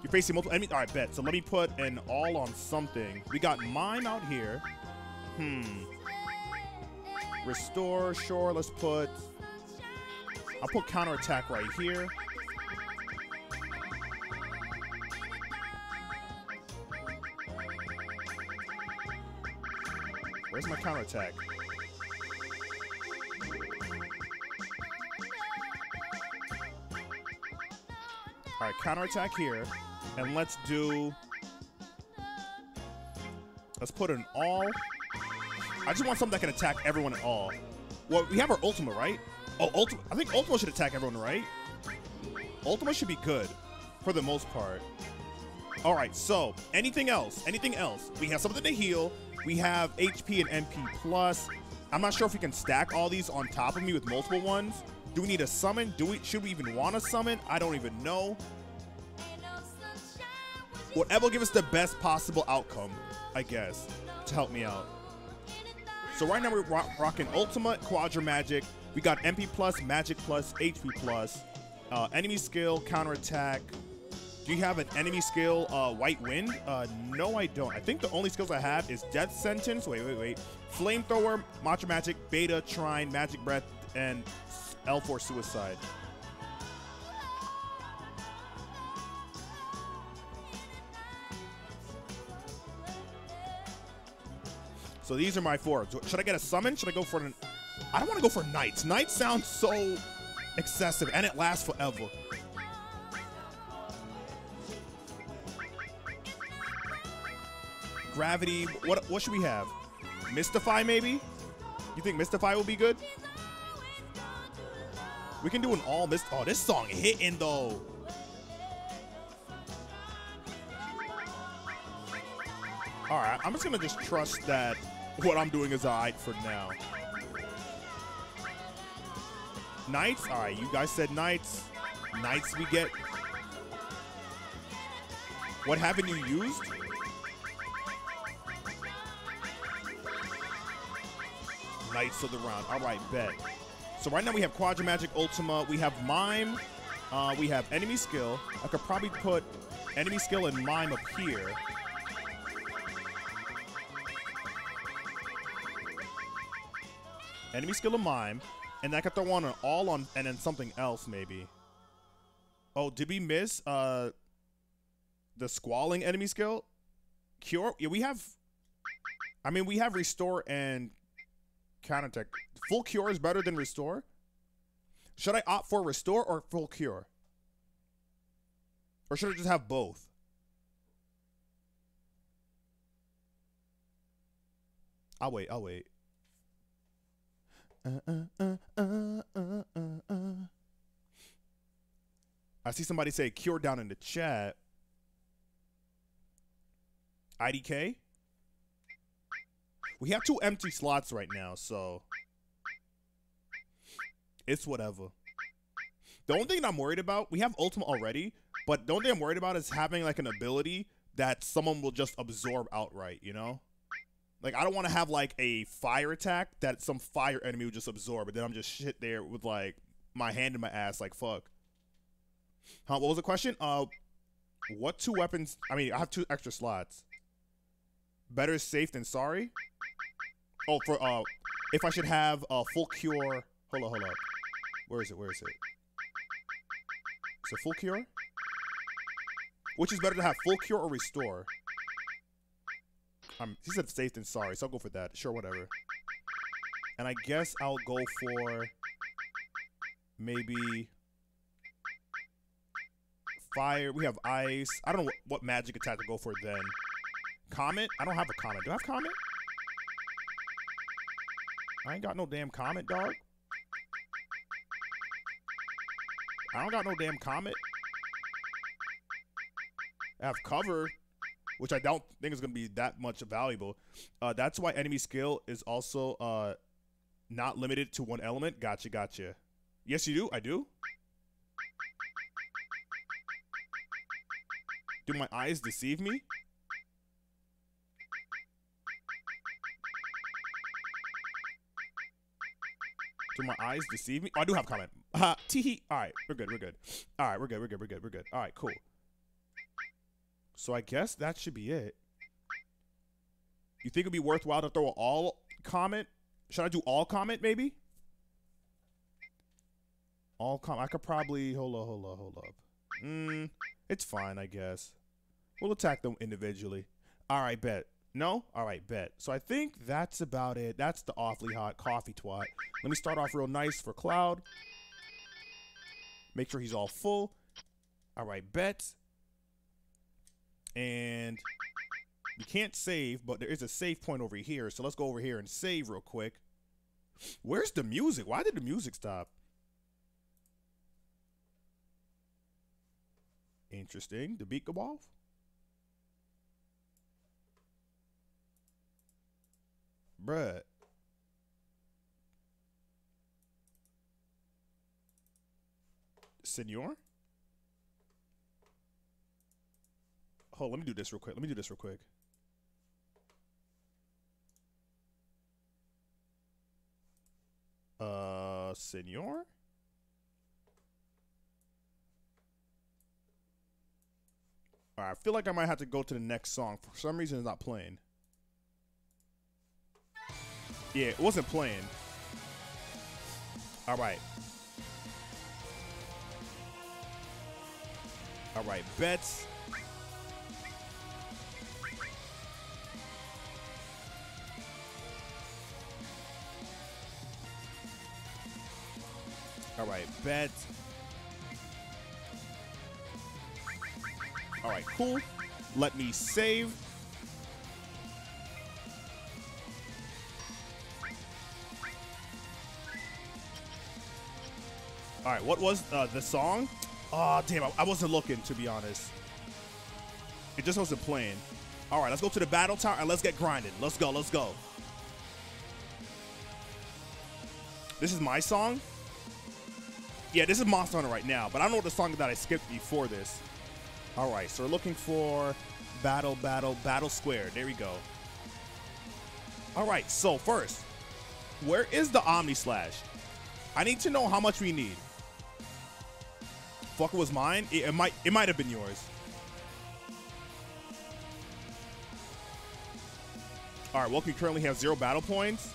You're facing multiple enemies. Alright, bet. So let me put an all on something. We got mime out here. Hmm. Restore, sure. Let's put. I'll put counterattack right here. Where's my counterattack? All right, counterattack here, and let's do. Let's put an all. I just want something that can attack everyone at all. Well, we have our Ultima, right? Oh, Ultima. I think Ultima should attack everyone, right? Ultima should be good for the most part. All right, so anything else? Anything else? We have something to heal. We have HP and MP plus. I'm not sure if we can stack all these on top of me with multiple ones. Do we need a summon? Do we should we even want a summon? I don't even know. Whatever will give us the best possible outcome, I guess, to help me out. So right now we're rock- rocking Ultima Quadra Magic. We got MP plus, Magic plus, HP plus, uh, enemy skill, counterattack. Do you have an enemy skill, uh, White Wind? Uh, no, I don't. I think the only skills I have is Death Sentence. Wait, wait, wait. Flamethrower, Matra Magic, Beta, Trine, Magic Breath, and L4 Suicide. So these are my four. Should I get a summon? Should I go for an? I don't want to go for knights. Knights sounds so excessive, and it lasts forever. Gravity. What what should we have? Mystify maybe? You think Mystify will be good? We can do an all mist. Oh, this song hitting though. All right, I'm just gonna just trust that what I'm doing is alright for now. Knights? All right, you guys said knights. Knights we get. What haven't you used? Knights of the round. All right, bet. So right now we have Quadra Magic Ultima. We have Mime. Uh, we have Enemy Skill. I could probably put Enemy Skill and Mime up here. Enemy Skill and Mime. And I could throw one on an all on and then something else maybe. Oh, did we miss uh the squalling enemy skill? Cure? Yeah, we have I mean we have restore and counterattack. Full cure is better than restore? Should I opt for restore or full cure? Or should I just have both? I'll wait, I'll wait. Uh, uh, uh. I see somebody say cure down in the chat. IDK? We have two empty slots right now, so it's whatever. The only thing I'm worried about, we have Ultima already, but the only thing I'm worried about is having like an ability that someone will just absorb outright, you know? Like I don't want to have like a fire attack that some fire enemy would just absorb, but then I'm just shit there with like my hand in my ass, like fuck. Huh? What was the question? Uh, what two weapons? I mean, I have two extra slots. Better safe than sorry. Oh, for uh, if I should have a full cure. Hold on, hold on. Where is it? Where is it? Is it full cure? Which is better to have full cure or restore? Um, he said safe than sorry, so I'll go for that. Sure, whatever. And I guess I'll go for maybe fire. We have ice. I don't know what magic attack to go for then. Comet? I don't have a comet. Do I have comet? I ain't got no damn comet, dog. I don't got no damn comet. I have cover, which I don't think is going to be that much valuable. Uh, that's why enemy skill is also uh, not limited to one element. Gotcha, gotcha. Yes, you do. I do. Do my eyes deceive me? Do my eyes deceive me? Oh, I do have comet. Ha, tee All right, we're good. We're good. All right, we're good. We're good. We're good. We're good. All right, cool. So I guess that should be it. You think it'd be worthwhile to throw an all comet? Should I do all comet maybe? All comet. I could probably hold up, hold up, hold up. Mm, it's fine, I guess. We'll attack them individually. All right, bet. No? All right, bet. So I think that's about it. That's the awfully hot coffee twat. Let me start off real nice for Cloud. Make sure he's all full. All right, bet. And we can't save, but there is a save point over here. So let's go over here and save real quick. Where's the music? Why did the music stop? Interesting. The beat go off? Bruh. Senor? Hold, let me do this real quick. Let me do this real quick. Uh, senor? I feel like I might have to go to the next song. For some reason, it's not playing. Yeah, it wasn't playing. All right. All right, bets. All right, bet. All right, cool. Let me save. All right, what was uh, the song? Oh, damn, I, I wasn't looking, to be honest. It just wasn't playing. All right, let's go to the battle tower and let's get grinding. Let's go, let's go. This is my song? Yeah, this is Monster Hunter right now, but I don't know the song that I skipped before this. All right, so we're looking for Battle, Battle, Battle Square. There we go. All right, so first, where is the Omni Slash? I need to know how much we need. Fuck, was mine. It, it might, it might have been yours. All right, we currently have zero battle points.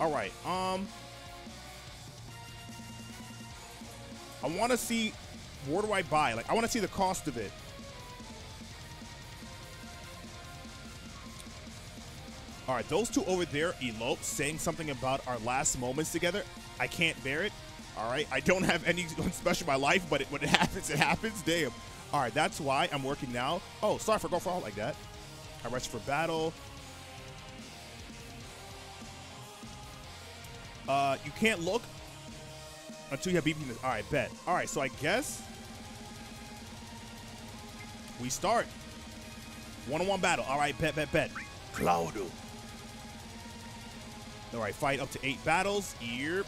All right, um, I want to see where do I buy? Like, I want to see the cost of it. All right, those two over there elope, saying something about our last moments together. I can't bear it. All right, I don't have anything <laughs> special in my life, but it, when it <laughs> happens, it happens. Damn. All right, that's why I'm working now. Oh, sorry for going for all like that. I rest for battle. Uh, you can't look until you have this. All right, bet. All right, so I guess we start one-on-one battle. All right, bet, bet, bet. Cloudo. All right, fight up to eight battles. Yep.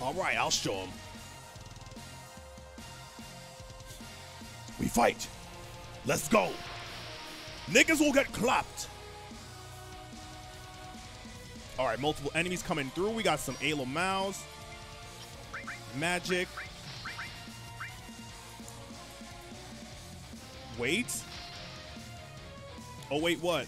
All right, I'll show him. We fight. Let's go. Niggas will get clapped. All right, multiple enemies coming through. We got some Alo Mouse, Magic. Wait. Oh, wait, what?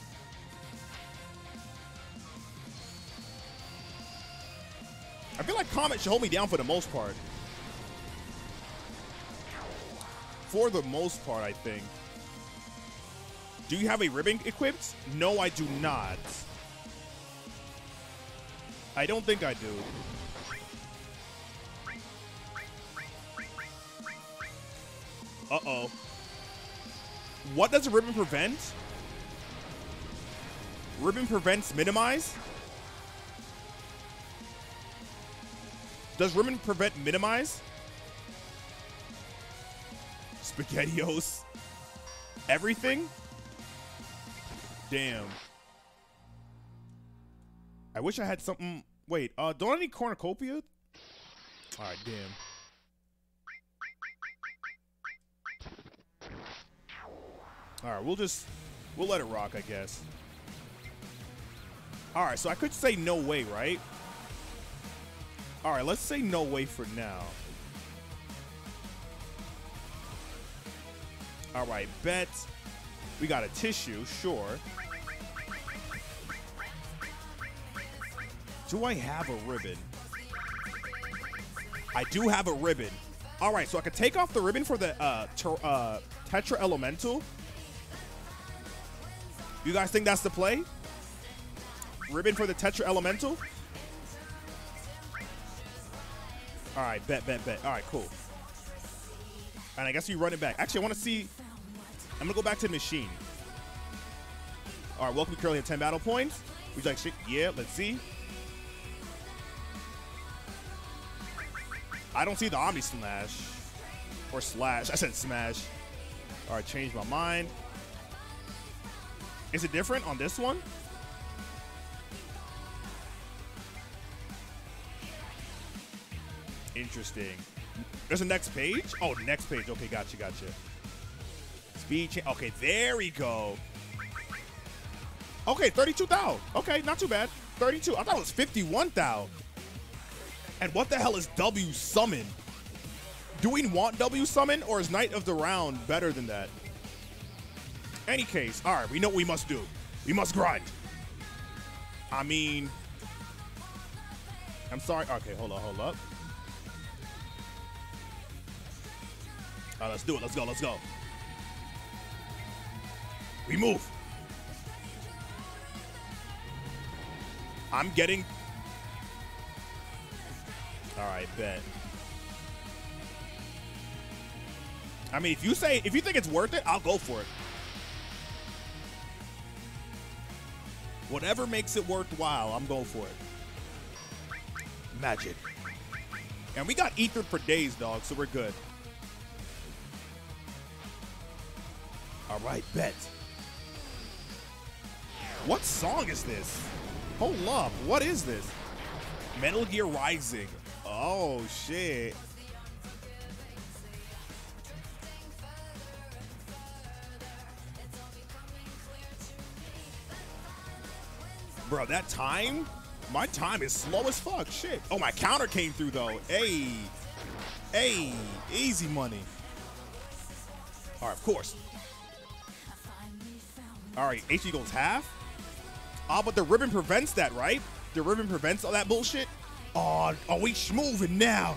I feel like Comet should hold me down for the most part. For the most part, I think. Do you have a ribbon equipped? No, I do not. I don't think I do. Uh-oh. What does a ribbon prevent? Ribbon prevents minimize? Does ribbon prevent minimize? SpaghettiOs. Everything? Damn. I wish I had something. Wait, uh, don't I need cornucopia? All right, damn. All right, we'll just we'll let it rock, I guess. All right, so I could say no way, right? All right, let's say no way for now. All right, bet. We got a tissue, sure. Do I have a ribbon? I do have a ribbon. All right, so I could take off the ribbon for the uh, uh, Tetra Elemental. You guys think that's the play? Ribbon for the Tetra Elemental? All right, bet, bet, bet. All right, cool. And I guess you run it back. Actually, I want to see. I'm gonna go back to the machine. All right, welcome to Curly at 10 battle points. You like shit? Yeah, let's see. I don't see the Omni Slash. Or Slash. <laughs> I said Smash. All right, change my mind. Is it different on this one? Interesting. There's a next page? Oh, next page. Okay, gotcha, gotcha. Speed change. Okay, there we go. Okay, 32 thou. Okay, not too bad. 32. I thought it was 51 thou. And what the hell is W summon? Do we want W summon or is Knight of the Round better than that? Any case, all right, we know what we must do. We must grind. I mean, I'm sorry. Okay, hold up, hold up. All right, let's do it. Let's go. Let's go. We move. I'm getting All right, bet. I mean, if you say if you think it's worth it, I'll go for it. Whatever makes it worthwhile, I'm going for it. Magic. And we got ether for days, dog, so we're good. All right, bet. What song is this? Hold up, what is this? Metal Gear Rising. Oh shit. Bro, that time? My time is slow as fuck. Shit. Oh, my counter came through though. Hey. Hey. Easy money. All right, of course. All right, HE goes half. Ah, but the ribbon prevents that, right? The ribbon prevents all that bullshit. Oh, oh, we schmoving now.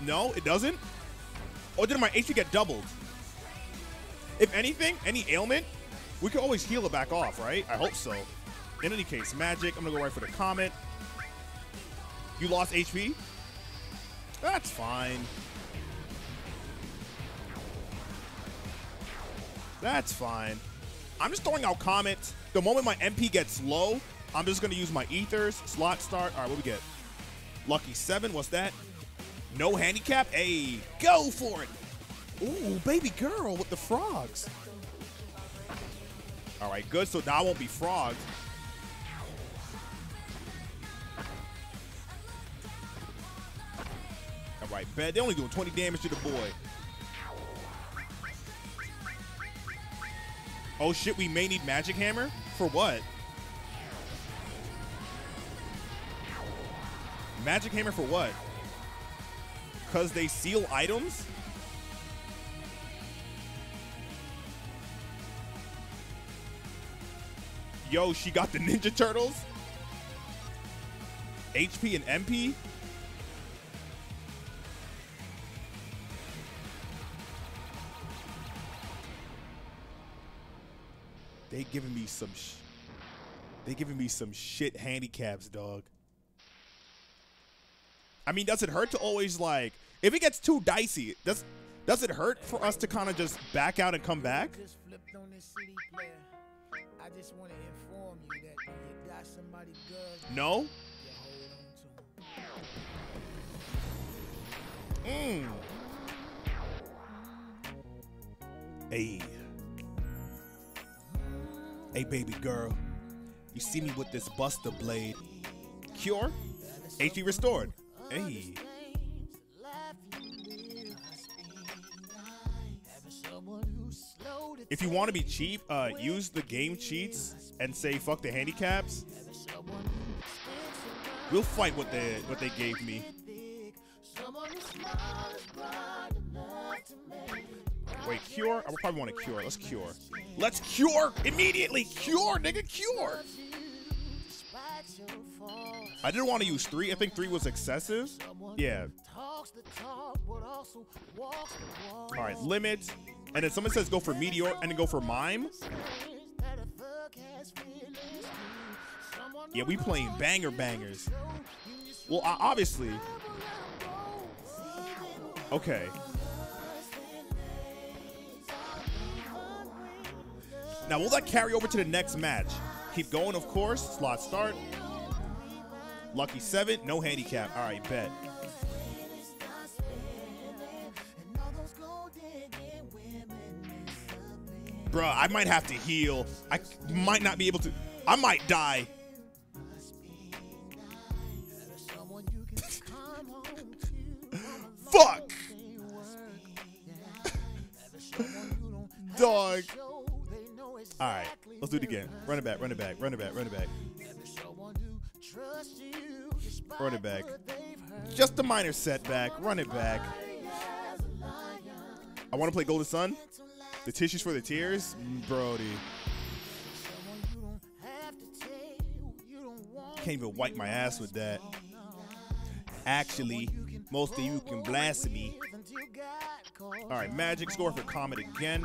No, it doesn't. Or did my HP get doubled? If anything, any ailment, we can always heal it back off, right? I hope so. In any case, magic. I'm gonna go right for the comet. You lost HP. That's fine. That's fine. I'm just throwing out comets. The moment my MP gets low, I'm just gonna use my ethers. Slot start. All right, what do we get? Lucky seven. What's that? No handicap. Hey, go for it. Ooh, baby girl with the frogs. All right, good. So now I won't be frogged. All right, bet. They're only doing 20 damage to the boy. Oh shit, we may need magic hammer? For what? Magic hammer for what? Cause they seal items? Yo, she got the Ninja Turtles? HP and MP? They giving me some sh- They giving me some shit handicaps, dog. I mean, does it hurt to always like if it gets too dicey, does does it hurt for us to kind of just back out and come back? Just flipped on this CD player. I just want to inform you that you got somebody good, No? you hold on to 'em. Mm. Hey. Hey, baby girl. You see me with this Buster Blade. Cure? HP restored. Hey. If you want to be cheap, uh, use the game cheats and say fuck the handicaps. We'll fight what they what they gave me. Wait, cure? I would probably want to cure. Let's cure. Let's cure immediately. Cure, nigga, cure. I didn't want to use three. I think three was excessive. Yeah. All right, limit. And then someone says go for meteor and then go for mime. Yeah, we playing banger bangers. Well, obviously. Okay. Now, will that carry over to the next match? Keep going, of course. Slot start. Lucky seven, no handicap. All right, bet. Bruh, I might have to heal. I might not be able to. I might die. <laughs> Fuck! <laughs> Dog. Alright, let's do it again. Run it back, run it back, run it back, run it back. Run it back. Just a minor setback. Run it back. I want to play Golden Sun. The tissues for the tears? Mm, Brody. Can't even wipe my ass with that. Actually, most of you can blast me. All right, Magic score for Comet again.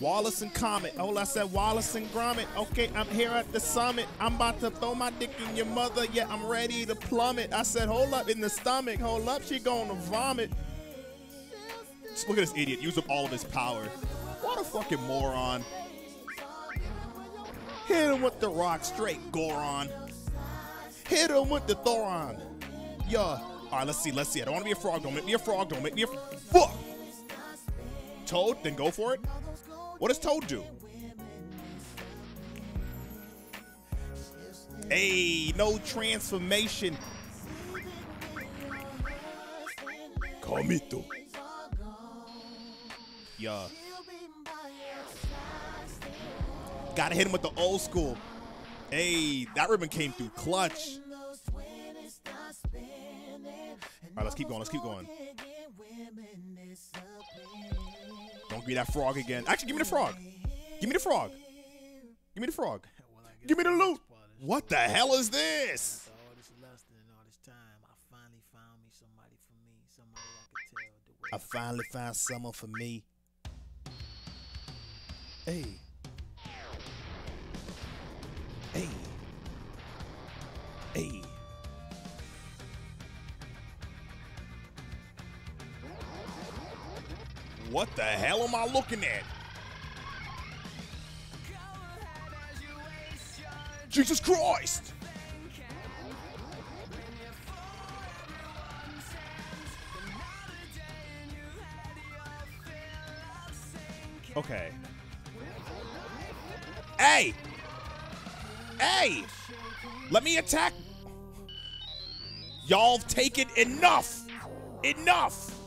Wallace and Comet. Oh, I said Wallace and Gromit. Okay, I'm here at the summit. I'm about to throw my dick in your mother. Yeah, I'm ready to plummet. I said, hold up in the stomach. Hold up, she gonna vomit. Just look at this idiot. Use up all of his power. What a fucking moron. Hit him with the rock straight, Goron. Hit him with the Thoron. Yeah. All right, let's see. Let's see. I don't want to be a frog. Don't make me a frog. Don't make me a fuck. Toad, then go for it. What does Toad do? Hey, no transformation. Kamito. Yeah. Gotta hit him with the old school. Hey, that ribbon came through clutch. All right, let's keep going. Let's keep going. Don't give me that frog again. Actually, give me the frog. Give me the frog. Give me the frog. Give me the loot. What the hell is this? I finally found someone for me. Hey. Hey. Hey. What the hell am I looking at? Jesus Christ! Okay. Hey! Hey! Let me attack! Y'all have taken enough! Enough!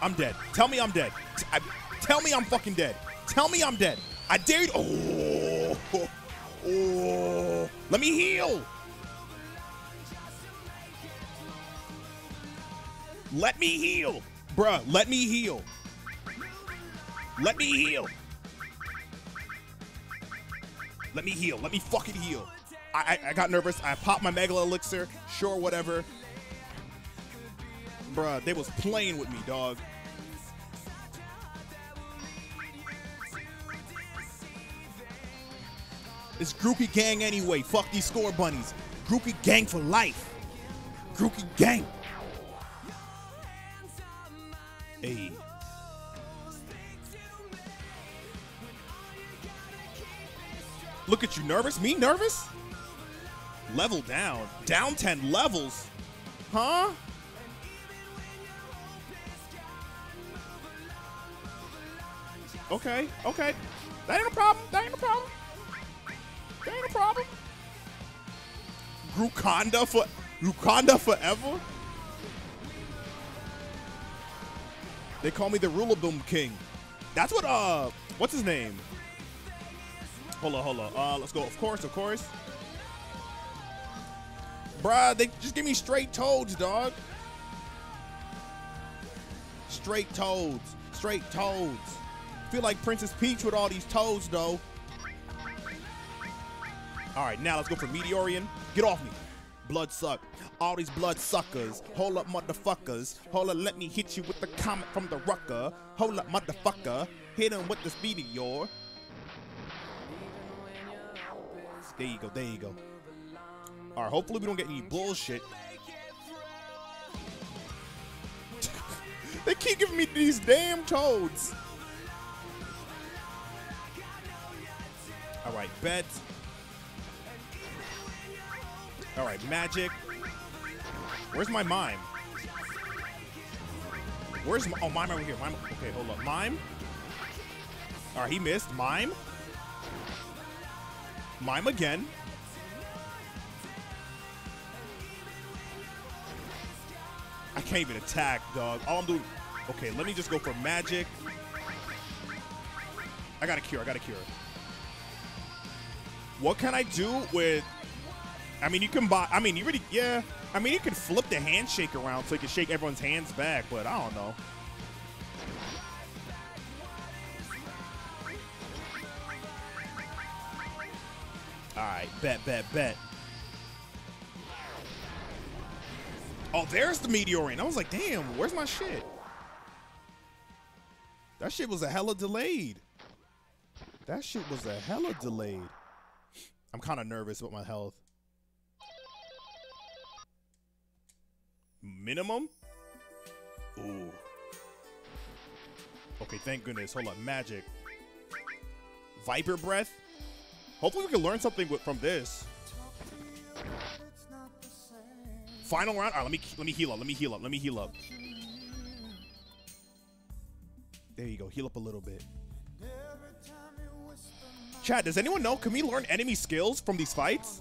I'm dead. Tell me I'm dead. T- I- tell me I'm fucking dead. Tell me I'm dead. I dare you. Oh, oh. Let me heal. Let me heal. Bruh, let me heal. Let me heal. Let me heal. Let me fucking heal. I, I, I got nervous. I popped my Mega Elixir. Sure, whatever. Bruh, they was playing with me, dog. It's Groupie Gang anyway. Fuck these score bunnies. Groupie Gang for life. Groupie Gang. Hey. Look at you, nervous? Me nervous? Level down. Down 10 levels? Huh? Okay, okay. That ain't a problem. That ain't a problem. Ain't a problem. Grukonda for Grukonda forever? They call me the Rulaboom King. That's what uh what's his name? Hold on, hold on. Uh let's go. Of course, of course. Bruh, they just give me straight toads, dog. Straight toads. Straight toads. Feel like Princess Peach with all these toads, though. All right, now let's go for Meteor Rain. Get off me. Blood suck. All these blood suckers. Hold up, motherfuckers. Hold up, let me hit you with the comet from the rucker. Hold up, motherfucker. Hit him with this meteor. There you go, there you go. All right, hopefully we don't get any bullshit. <laughs> they keep giving me these damn toads. All right, bet. All right, magic. Where's my mime? Where's my, oh mime over here? Mime. Okay, hold up. Mime. All right, he missed. Mime. Mime again. I can't even attack, dog. All I'm doing. Okay, let me just go for magic. I got a cure. I got a cure. What can I do with? I mean, you can buy. I mean, you really, yeah. I mean, you can flip the handshake around so you can shake everyone's hands back, but I don't know. All right, bet, bet, bet. Oh, there's the Meteor Rain. I was like, damn, where's my shit? That shit was a hella delayed. That shit was a hella delayed. I'm kind of nervous about my health. Minimum? Ooh. Okay, thank goodness. Hold on, magic. Viper breath. Hopefully we can learn something with, from this. Final round. All right, let me let me heal up. Let me heal up. Let me heal up. There you go. Heal up a little bit. Chat, does anyone know? Can we learn enemy skills from these fights?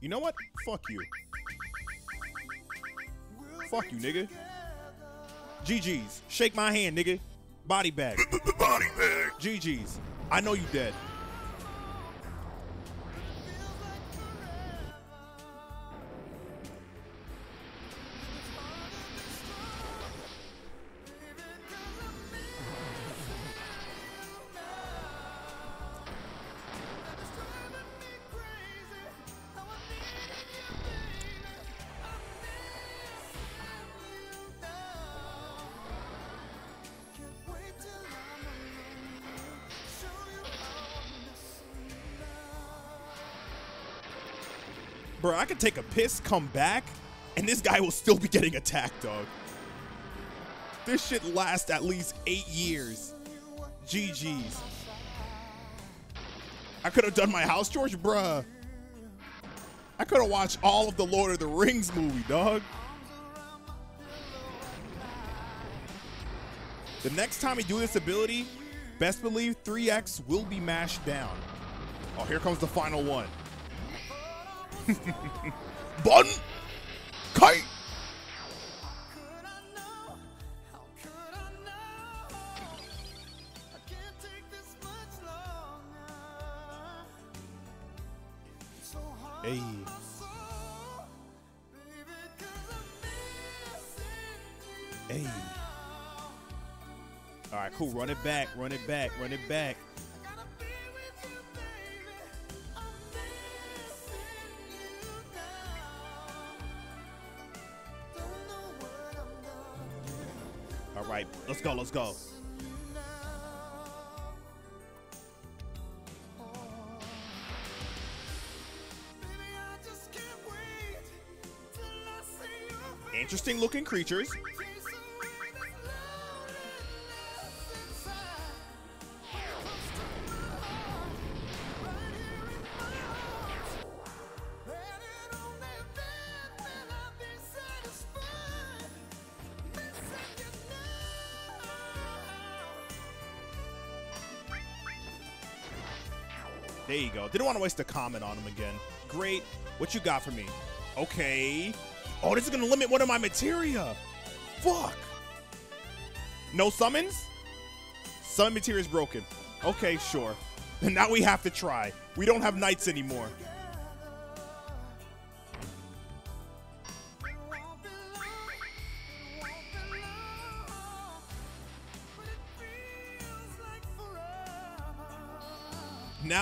You know what? Fuck you. Fuck you, nigga. GG's. Shake my hand, nigga. Body bag. Body bag. GG's. I know you dead. Could take a piss, come back, and this guy will still be getting attacked, dog. This shit lasts at least eight years. GG's. I could have done my house chores, bruh. I could have watched all of the Lord of the Rings movie, dog. The next time we do this ability, best believe 3x will be mashed down. Oh, here comes the final one. <laughs> Bun! Kite! Hey. Hey. All right, cool. Run it back. Run it back. Run it back. Let's go. Interesting looking creatures. Didn't want to waste a comet on him again. Great. What you got for me? Okay. Oh, this is going to limit one of my materia. Fuck. No summons? Summon materia is broken. Okay, sure. And <laughs> now we have to try. We don't have knights anymore.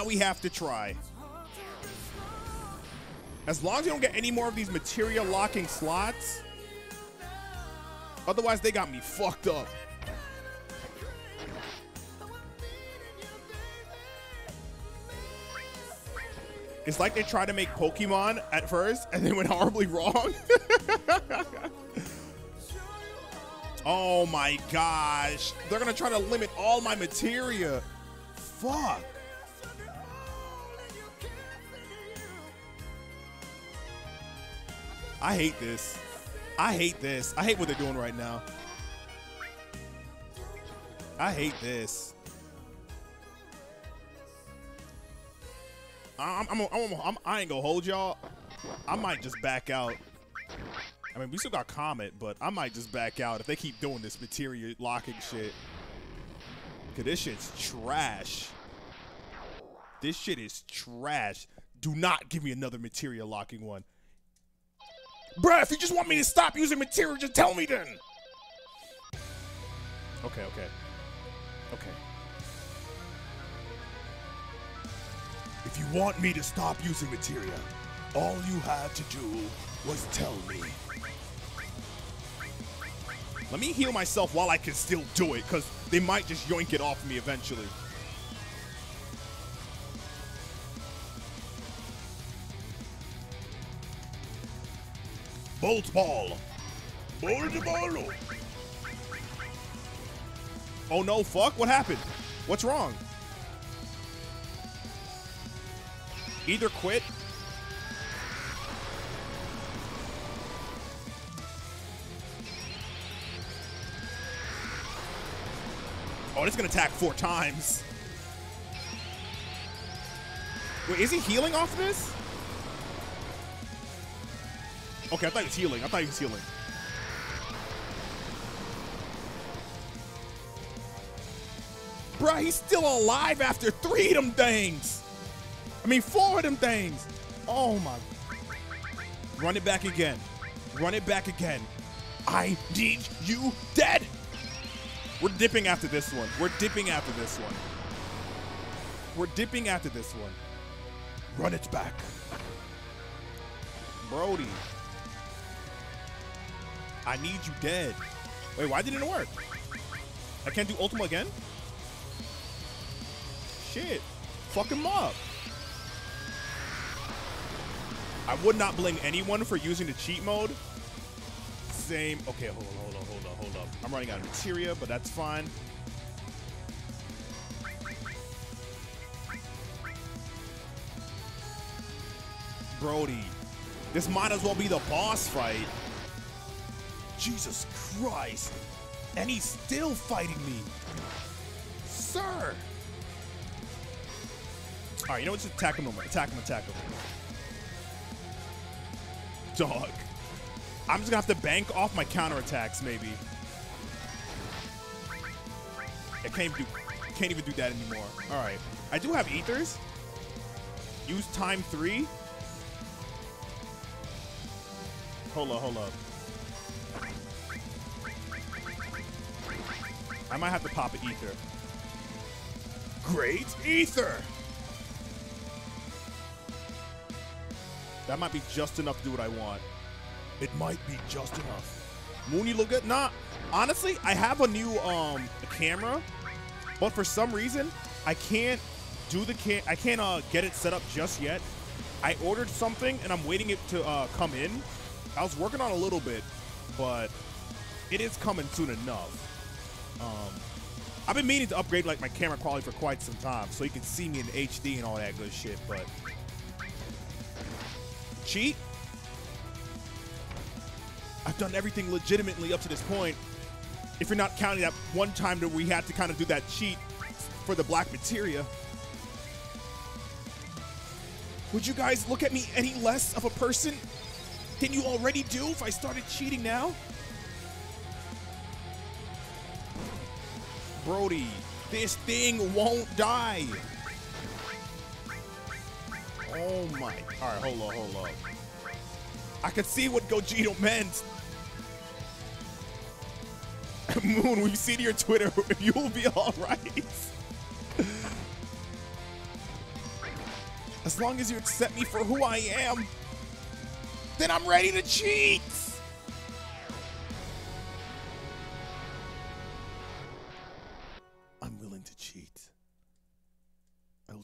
We have to try. As long as you don't get any more of these material locking slots. Otherwise, they got me fucked up. It's like they tried to make Pokemon at first and they went horribly wrong. <laughs> oh my gosh. They're gonna try to limit all my materia. Fuck. I hate this. I hate this. I hate what they're doing right now. I hate this. I'm, I'm, I'm, I'm, I ain't gonna hold y'all. I might just back out. I mean, we still got Comet, but I might just back out if they keep doing this material locking shit. Cause this shit's trash. This shit is trash. Do not give me another material locking one. Bruh, if you just want me to stop using material, just tell me then. Okay, okay. Okay. If you want me to stop using materia, all you had to do was tell me. Let me heal myself while I can still do it, because they might just yoink it off me eventually. Bolt ball. Bolt ball. Oh no, fuck, what happened? What's wrong? Either quit. Oh, it's gonna attack four times. Wait, is he healing off this? Okay, I thought he was healing. I thought he was healing. Bruh, he's still alive after three of them things. I mean, four of them things. Oh my. Run it back again. Run it back again. I need you dead. We're dipping after this one. We're dipping after this one. We're dipping after this one. Run it back. Brody. I need you dead. Wait, why didn't it work? I can't do Ultima again? Shit. Fuck him up. I would not blame anyone for using the cheat mode. Same. Okay, hold on, hold on, hold on, hold up. I'm running out of materia, but that's fine. Brody, this might as well be the boss fight. Jesus Christ. And he's still fighting me. Sir. All right, you know what? Just attack him. Attack him, attack him. Dog. I'm just gonna have to bank off my counterattacks, maybe. I can't even do, can't even do that anymore. All right, I do have ethers. Use time three. Hold up, hold up. I might have to pop an ether. Great ether. That might be just enough to do what I want. It might be just enough. Mooney look good? Nah. Honestly, I have a new um camera, but for some reason, I can't do the can I can't uh get it set up just yet. I ordered something and I'm waiting it to uh come in. I was working on a little bit, but it is coming soon enough. Um I've been meaning to upgrade like my camera quality for quite some time so you can see me in HD and all that good shit, but cheat? I've done everything legitimately up to this point. If you're not counting that one time that we had to kind of do that cheat for the black materia. Would you guys look at me any less of a person than you already do if I started cheating now? Brody, this thing won't die. Oh my. All right, hold on, hold on. I can see what Gogito meant. <laughs> Moon, we've seen your Twitter. <laughs> You'll be all right. As long as you accept me for who I am, then I'm ready to cheat.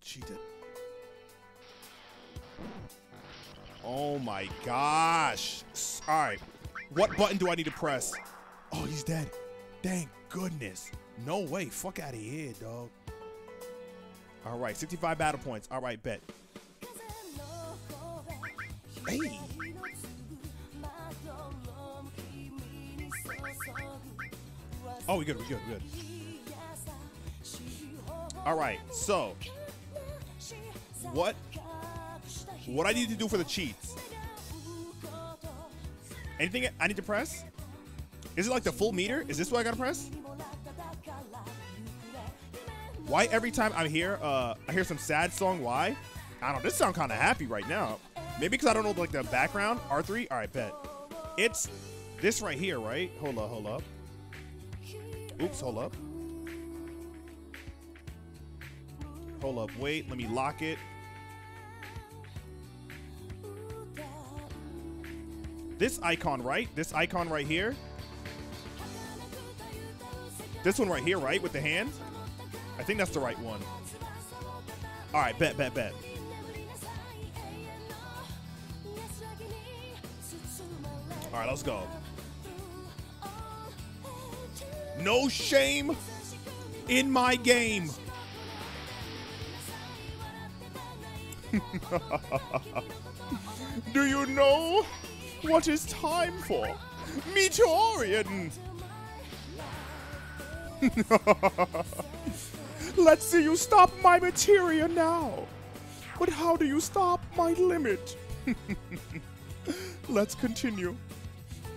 Will. Oh my gosh. All right. What button do I need to press? Oh, he's dead. Thank goodness. No way. Fuck out of here, dog. All right. 65 battle points. All right, bet. Hey. Oh, we good. We good. We good. All right. So, what what I need to do for the cheats. Anything I need to press? Is it like the full meter? Is this what I gotta press? Why every time I'm here, uh, I hear some sad song? Why? I don't know. This sound kind of happy right now. Maybe because I don't know like the background. R3. All right, bet. It's this right here, right? Hold up, hold up. Oops, hold up. Hold up, wait. Let me lock it. This icon, right? This icon right here. This one right here, right? With the hand? I think that's the right one. All right, bet, bet, bet. All right, let's go. No shame in my game. <laughs> Do you know what it's time for? Meteor Rain! <laughs> Let's see you stop my materia now. But how do you stop my limit? <laughs> Let's continue.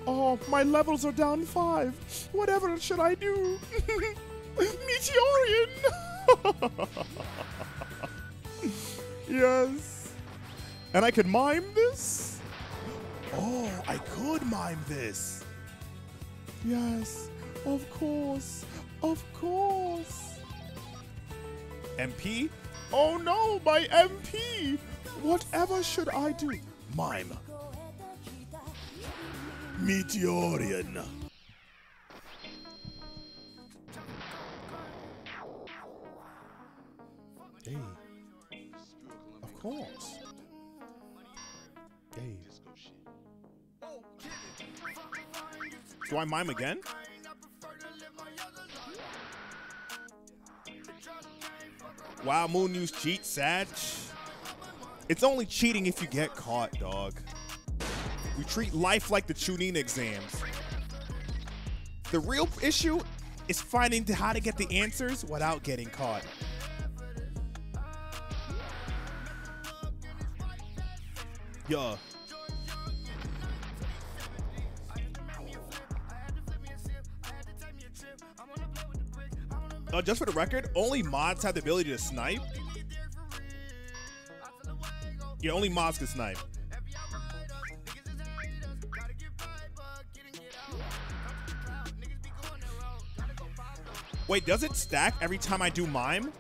Oh, my levels are down five. Whatever should I do? <laughs> Meteor Rain! yes. And I can mime this? Oh, I could mime this. Yes, of course. Of course. MP? Oh no, my MP! Whatever should I do? Mime. Meteor Rain. Hey. Of course. Do I mime again? Wow, Moon News cheat, Sag. It's only cheating if you get caught, dog. We treat life like the Chunin exams. The real issue is finding how to get the answers without getting caught. Yeah. Just for the record, only mods have the ability to snipe. Yeah, only mods can snipe. Wait, does it stack every time I do mime?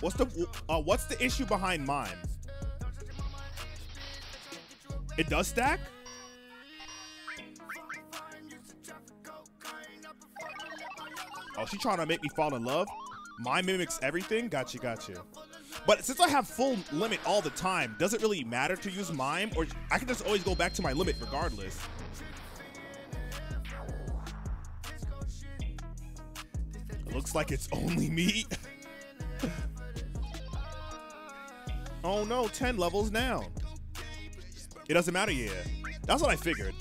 What's the uh, what's the issue behind mime? It does stack? Oh, she trying to make me fall in love? Mime mimics everything? Gotcha, gotcha. But since I have full limit all the time, does it really matter to use mime? Or I can just always go back to my limit regardless. It looks like it's only me. <laughs> oh no, 10 levels down. It doesn't matter, yeah. That's what I figured.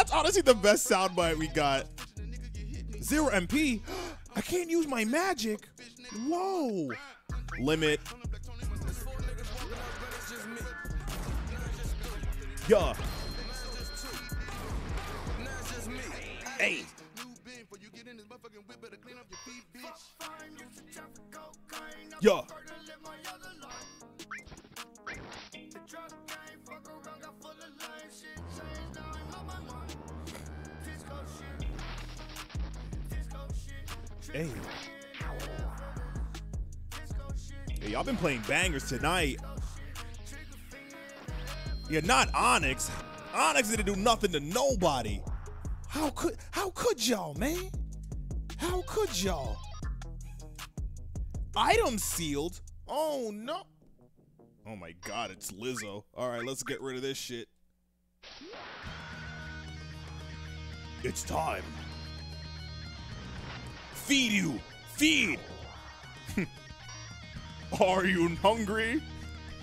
That's honestly the best soundbite we got. Zero MP. <gasps> I can't use my magic. Whoa. Limit. Yeah. Hey. Yeah. Hey. Hey, y'all been playing bangers tonight. You're yeah, not Onyx. Onyx didn't do nothing to nobody. How could how could y'all, man? How could y'all? Item sealed? Oh no. Oh my god, it's Lizzo. Alright, let's get rid of this shit. It's time. Feed you! Feed! <laughs> Are you hungry?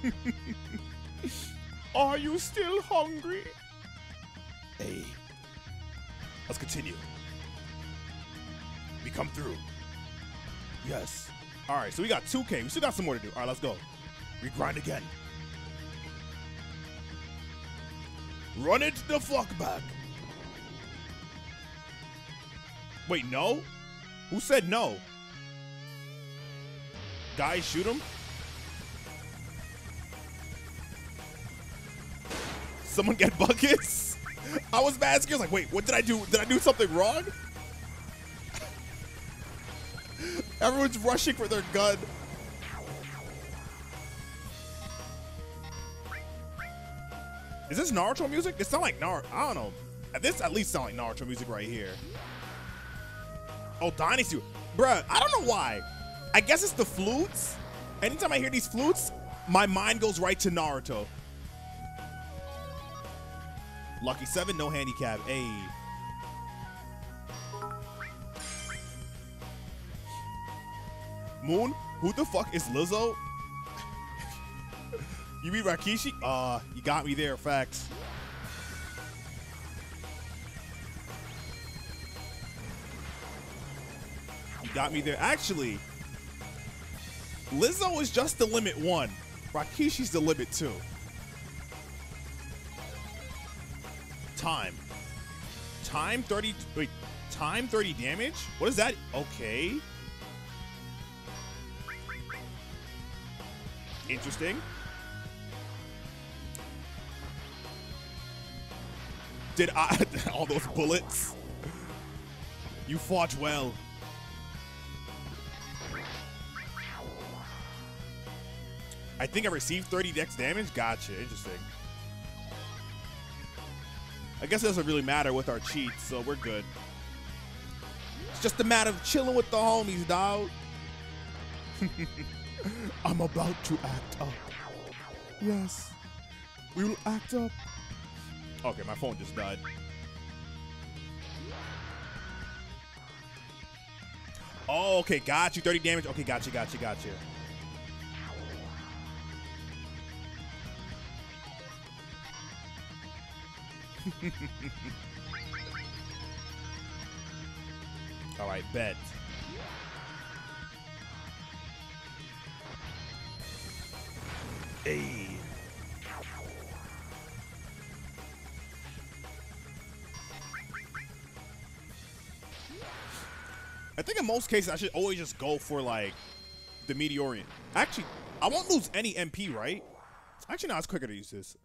<laughs> Are you still hungry? Hey. Let's continue. We come through. Yes. All right, so we got 2K. We still got some more to do. All right, let's go. We grind again. Run it the fuck back. Wait, no? Who said no? Guys, shoot him? Someone get buckets? <laughs> I was mad scared. I was Like, wait, what did I do? Did I do something wrong? <laughs> Everyone's rushing for their gun. Is this Naruto music? It sound like Naruto. I don't know. This at least sound like Naruto music right here. Oh, Dynasty. Bruh, I don't know why. I guess it's the flutes. Anytime I hear these flutes, my mind goes right to Naruto. Lucky 7, no handicap. Hey. Moon, who the fuck is Lizzo? <laughs> you mean Rikishi? Uh, you got me there, facts. Got me there. Actually, Lizzo is just the limit one. Rikishi's the limit two. Time. Time 30. Wait, time 30 damage? What is that? Okay. Interesting. Did I. <laughs> all those bullets? You fought well. I think I received 30 dex damage. Gotcha. Interesting. I guess it doesn't really matter with our cheats, so we're good. It's just a matter of chilling with the homies, dog. <laughs> I'm about to act up. Yes. We will act up. Okay, my phone just died. Oh, okay, got you. 30 damage. Okay, got you, got you, got you. <laughs> All right, bet. Hey. I think in most cases I should always just go for like the Meteor Rain. Actually, I won't lose any MP, right? Actually, no, it's quicker to use this.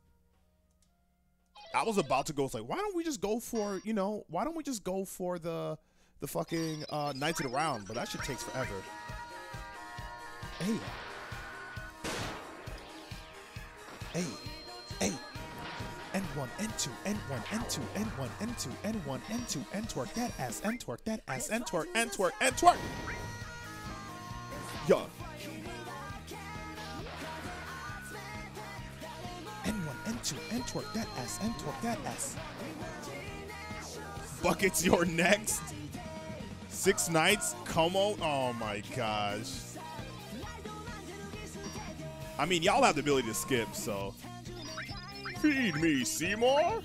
I was about to go. It's like, why don't we just go for, you know, why don't we just go for the the fucking uh, Knights of the Round? But that shit takes forever. Hey. Hey. Hey. N1, N2, N1, N2, N1, N2, N1, N2, N twerk that ass, N twerk that ass, N twerk, N twerk, N twerk. Yo. N1, N2, N twerk that ass, N twerk that ass. Buckets, you're next. Six nights, come on. Oh my gosh. I mean, y'all have the ability to skip, so. Feed me, Seymour.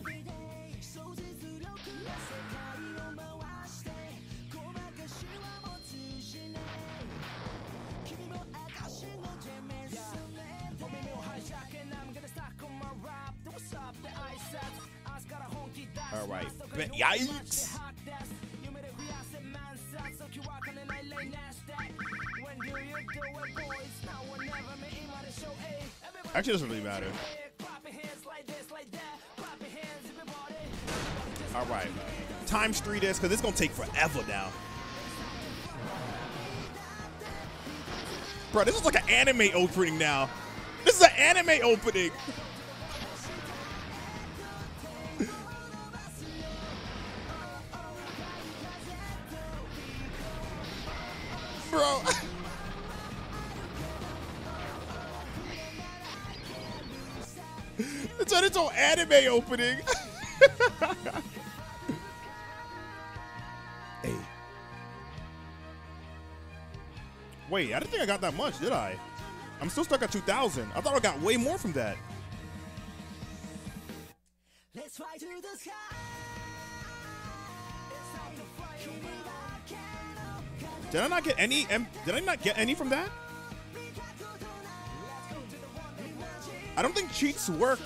Yikes. Actually, doesn't really matter. All right. Times three this, because it's to take forever now. Bro, this is like an anime opening now. This is an anime opening. Bro. It's on its own anime opening. <laughs> hey. Wait, I didn't think I got that much, did I? I'm still stuck at 2,000. I thought I got way more from that. Did I not get any? Did I not get any from that? I don't think cheats work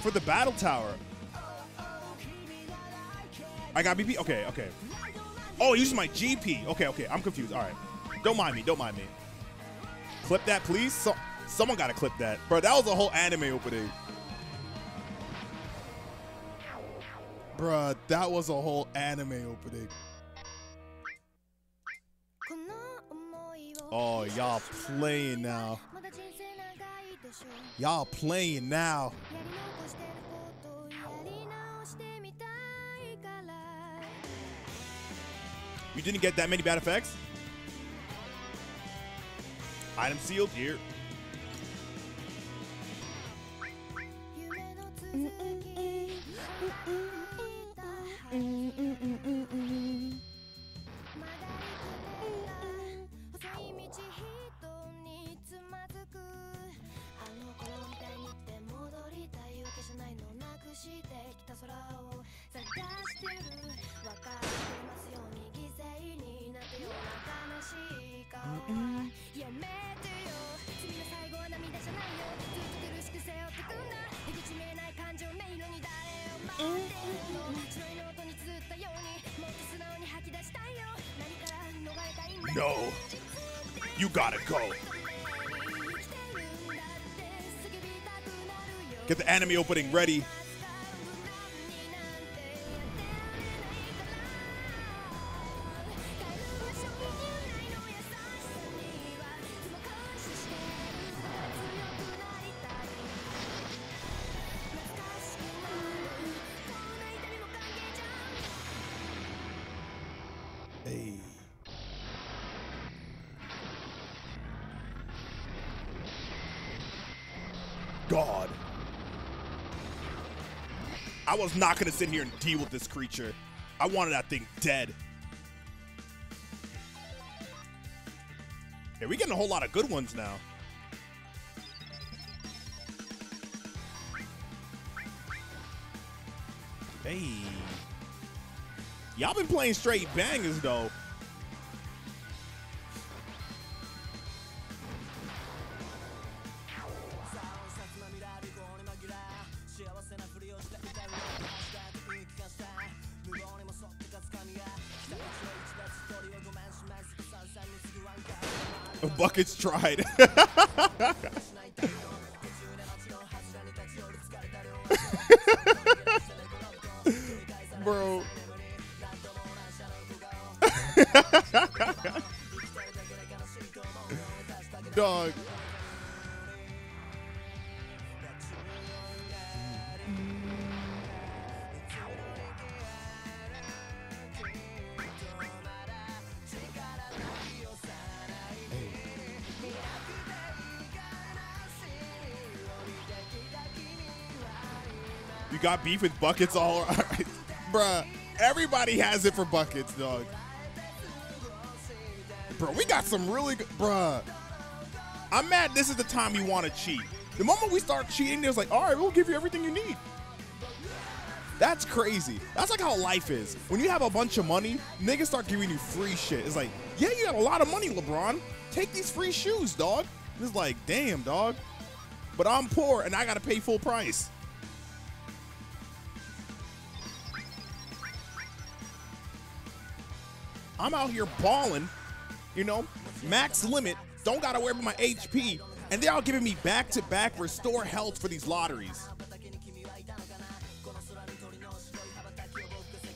for the battle tower. I got BP. Okay, okay. Oh, it uses my GP. Okay, okay. I'm confused. All right. Don't mind me. Don't mind me. Clip that, please. So, someone got to clip that, bro. That was a whole anime opening. Bruh, that was a whole anime opening. Oh, y'all playing now. Y'all playing now. You didn't get that many bad effects? Item sealed here. してきた空を探してる分かってますよ。うに犠牲になってよ。うな悲しい顔やめてよ。君の最後は涙じゃないよ。ずっと苦しく背負ってくんだ。出口見えない感情迷路に誰を待ってるの血の音に綴ったように。もっと素直に吐き出したいよ。何から逃れたい。ん。だ No You gotta go Get the anime opening ready. Was not gonna sit here and deal with this creature. I wanted that thing dead. Yeah, we getting a whole lot of good ones now. Hey. Y'all been playing straight bangers though. Buckets tried. <laughs> got beef with buckets all <laughs> right. Bruh, everybody has it for buckets, dog. Bro, we got some really good bruh. I'm mad this is the time you want to cheat. The moment we start cheating, there's like, all right, we'll give you everything you need. That's crazy. That's like how life is. When you have a bunch of money, niggas start giving you free shit. It's like, yeah, you got a lot of money, LeBron. Take these free shoes, dog. It's like, damn, dog. But I'm poor and I gotta pay full price. I'm out here balling, you know, max limit, don't gotta worry about my HP, and they're all giving me back to back restore health for these lotteries.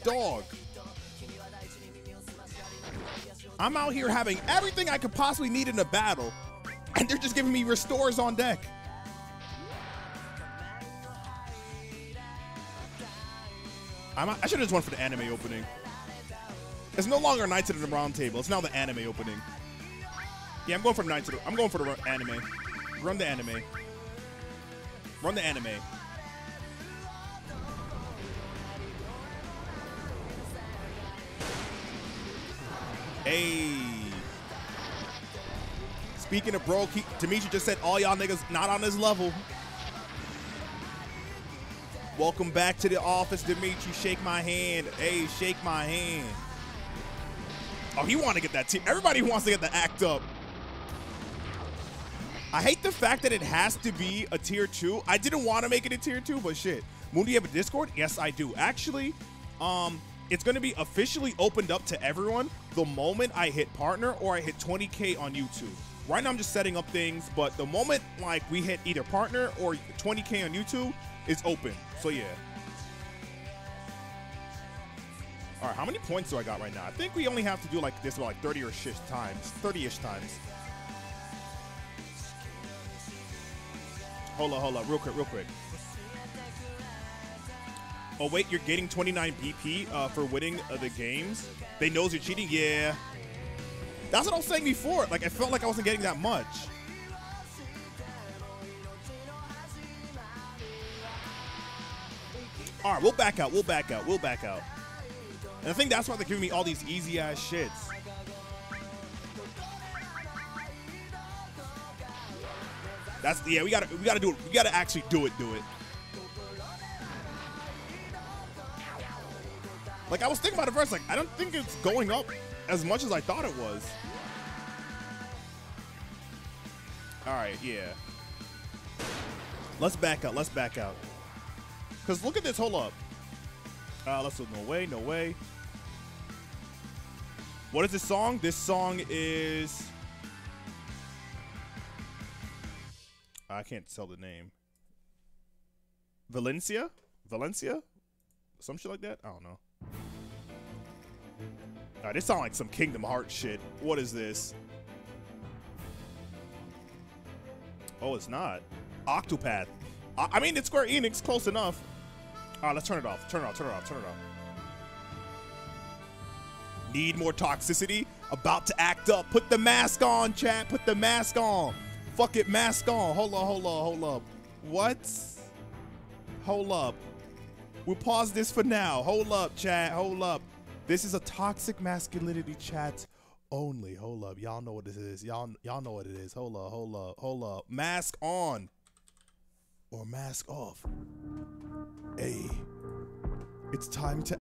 Dog. I'm out here having everything I could possibly need in a battle, and they're just giving me restores on deck. I'm, I should have just went for the anime opening. It's no longer Knights of the Round Table. It's now the anime opening. Yeah, I'm going for Knights. Of the, I'm going for the ru- anime. Run the anime. Run the anime. Hey. Speaking of bro, Dimitri just said all y'all niggas not on this level. Welcome back to the office, Dimitri. Shake my hand. Hey, shake my hand. Oh, he want to get that team. Everybody wants to get the act up. I hate the fact that it has to be a tier two. I didn't want to make it a tier two, but shit. Moon, do you have a Discord? Yes, I do. Actually, um, it's going to be officially opened up to everyone the moment I hit partner or I hit 20k on YouTube. Right now, I'm just setting up things, but the moment like we hit either partner or 20k on YouTube, it's open. So yeah. All right, how many points do I got right now? I think we only have to do like this about like 30-ish times. 30-ish times. Hold on, hold on, real quick, real quick. Oh wait, you're getting 29 BP uh, for winning uh, the games. They knows you're cheating. Yeah, that's what I was saying before. Like I felt like I wasn't getting that much. All right, we'll back out. We'll back out. We'll back out. And I think that's why they're giving me all these easy ass shits. That's yeah. We gotta we gotta do it. We gotta actually do it. Do it. Like I was thinking about it first. Like I don't think it's going up as much as I thought it was. All right. Yeah. Let's back out. Let's back out. Cause look at this. Hold up. Uh, let's do no way. No way. What is this song? This song is. I can't tell the name. Valencia? Valencia? Some shit like that? I don't know. Alright, this sound like some Kingdom Hearts shit. What is this? Oh, it's not. Octopath. I, I mean, it's Square Enix, close enough. Alright, let's turn it off. Turn it off, turn it off, turn it off. Need more toxicity? About to act up. Put the mask on, chat. Put the mask on. Fuck it, mask on. Hold up, hold up, hold up. What? Hold up. We'll pause this for now. Hold up, chat. Hold up. This is a toxic masculinity chat only. Hold up. Y'all know what this is. Y'all y'all know what it is. Hold up, hold up, hold up. Mask on. Or mask off. Hey. It's time to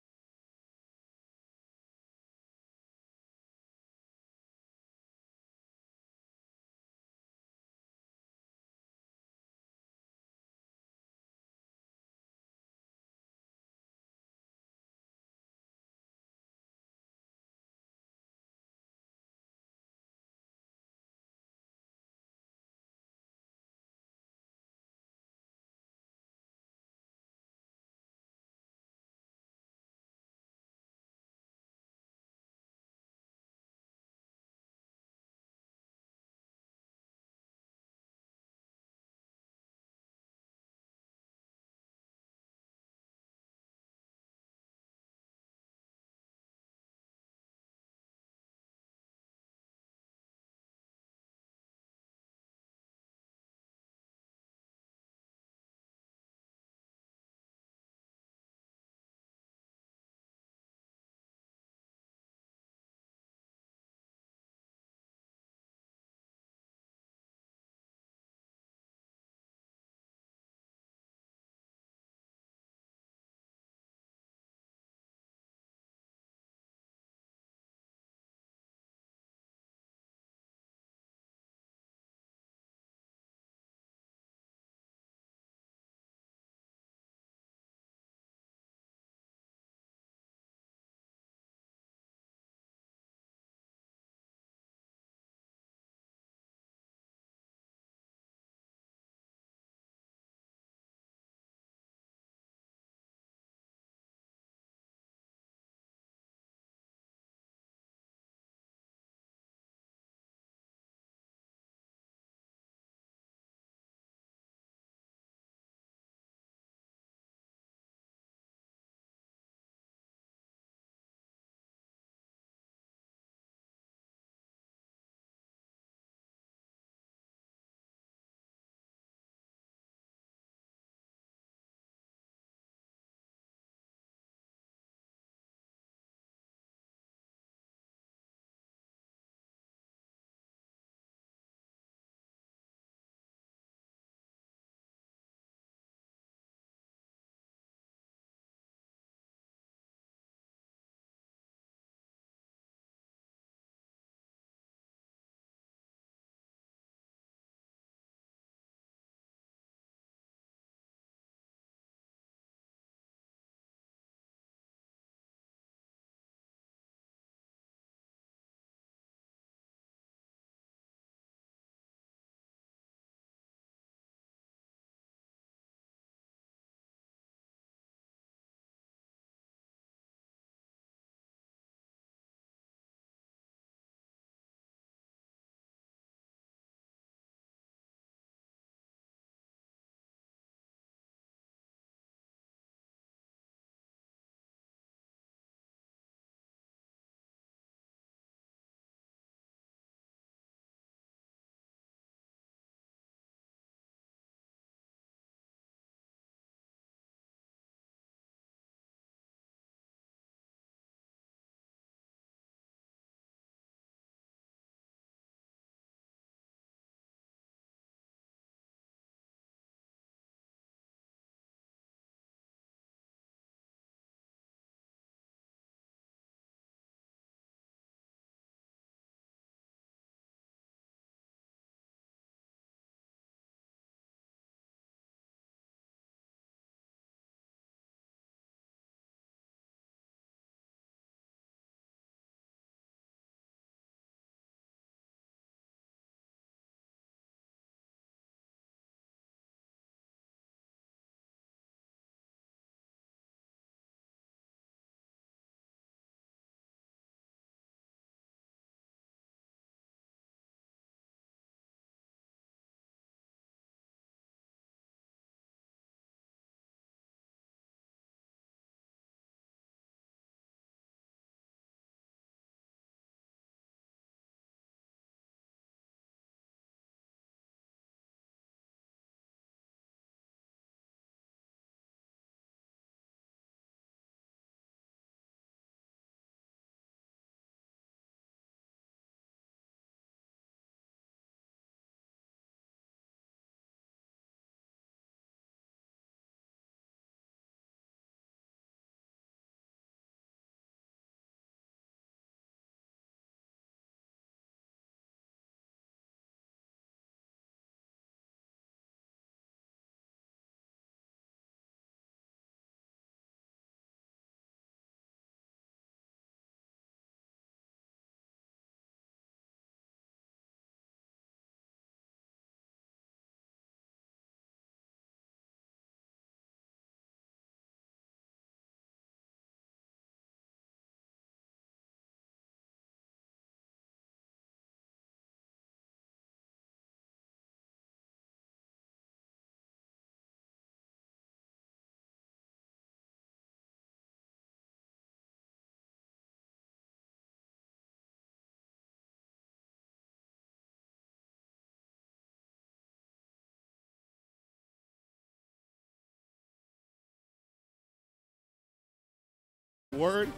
Word.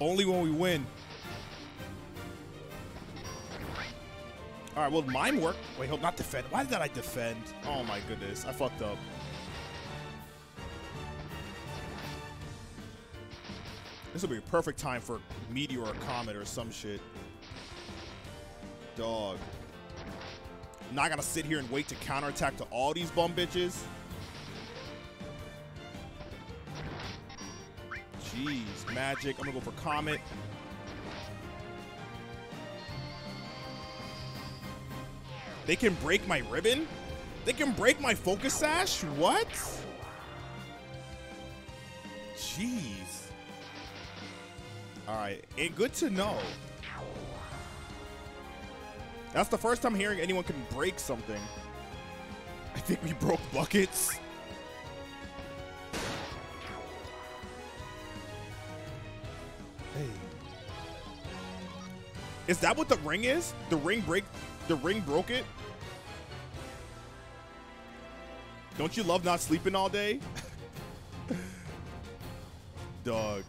Only when we win. All right, well, mine work. Wait, hold, not defend. Why did I defend? Oh my goodness, I fucked up. This will be a perfect time for meteor or comet or some shit. Dog. Not gonna sit here and wait to counterattack to all these bum bitches. Jeez, magic. I'm gonna go for comet. They can break my ribbon? They can break my focus sash? What? Jeez. Alright, and good to know. That's the first time hearing anyone can break something. I think we broke buckets. Is that what the ring is? The ring break the ring broke it? Don't you love not sleeping all day? <laughs> Dog.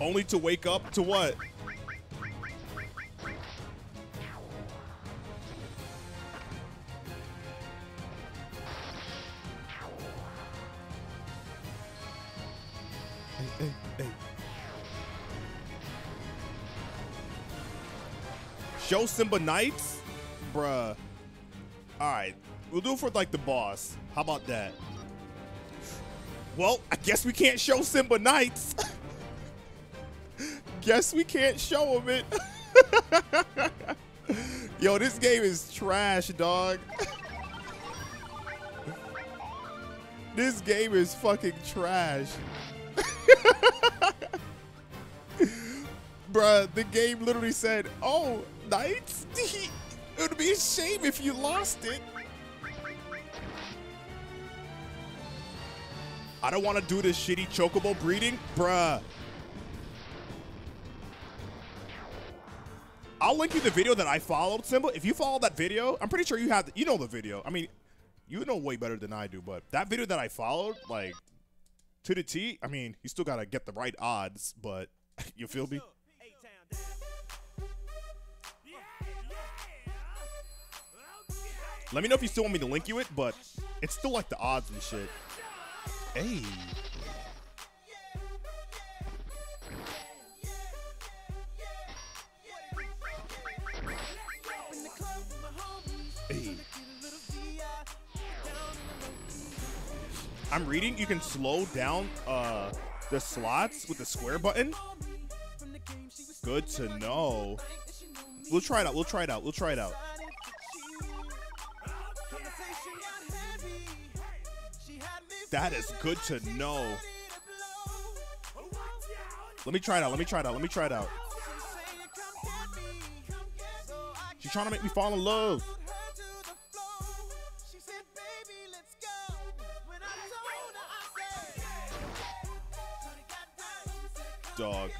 Only to wake up to what? Simba Knights? Bruh. Alright. We'll do it for like the boss. How about that? Well, I guess we can't show Simba Knights. <laughs> guess we can't show him it. <laughs> Yo, this game is trash, dog. <laughs> this game is fucking trash. Bruh, the game literally said, oh, Knights? <laughs> it would be a shame if you lost it. I don't want to do this shitty chocobo breeding. Bruh. I'll link you the video that I followed, Simba. If you follow that video, I'm pretty sure you have, the, you know the video. I mean, you know way better than I do, but that video that I followed, like, to the T, I mean, you still got to get the right odds, but <laughs> you feel me? Let me know if you still want me to link you it, but it's still like the odds and shit. Hey. Hey. I'm reading you can slow down uh the slots with the square button. Good to know. We'll try it out. We'll try it out. We'll try it out. That is good to know. Let me try it out. Let me try it out. Let me try it out. She's trying to make me fall in love. Dog.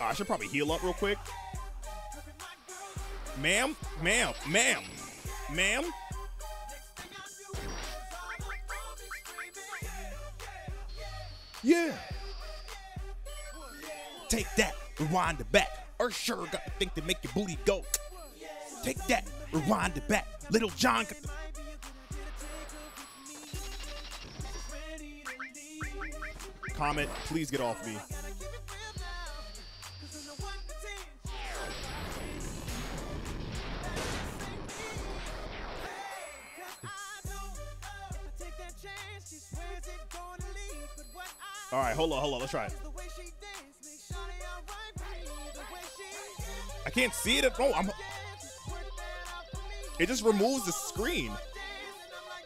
I should probably heal up real quick. Ma'am, ma'am, ma'am, ma'am. Yeah. Take that, rewind it back. Or sure got the thing to make your booty go. Take that, rewind it back. Little John got the. Comet, please get off me. All right, hold on, hold on. Let's try it. I can't see it. Oh, I'm. It just removes the screen.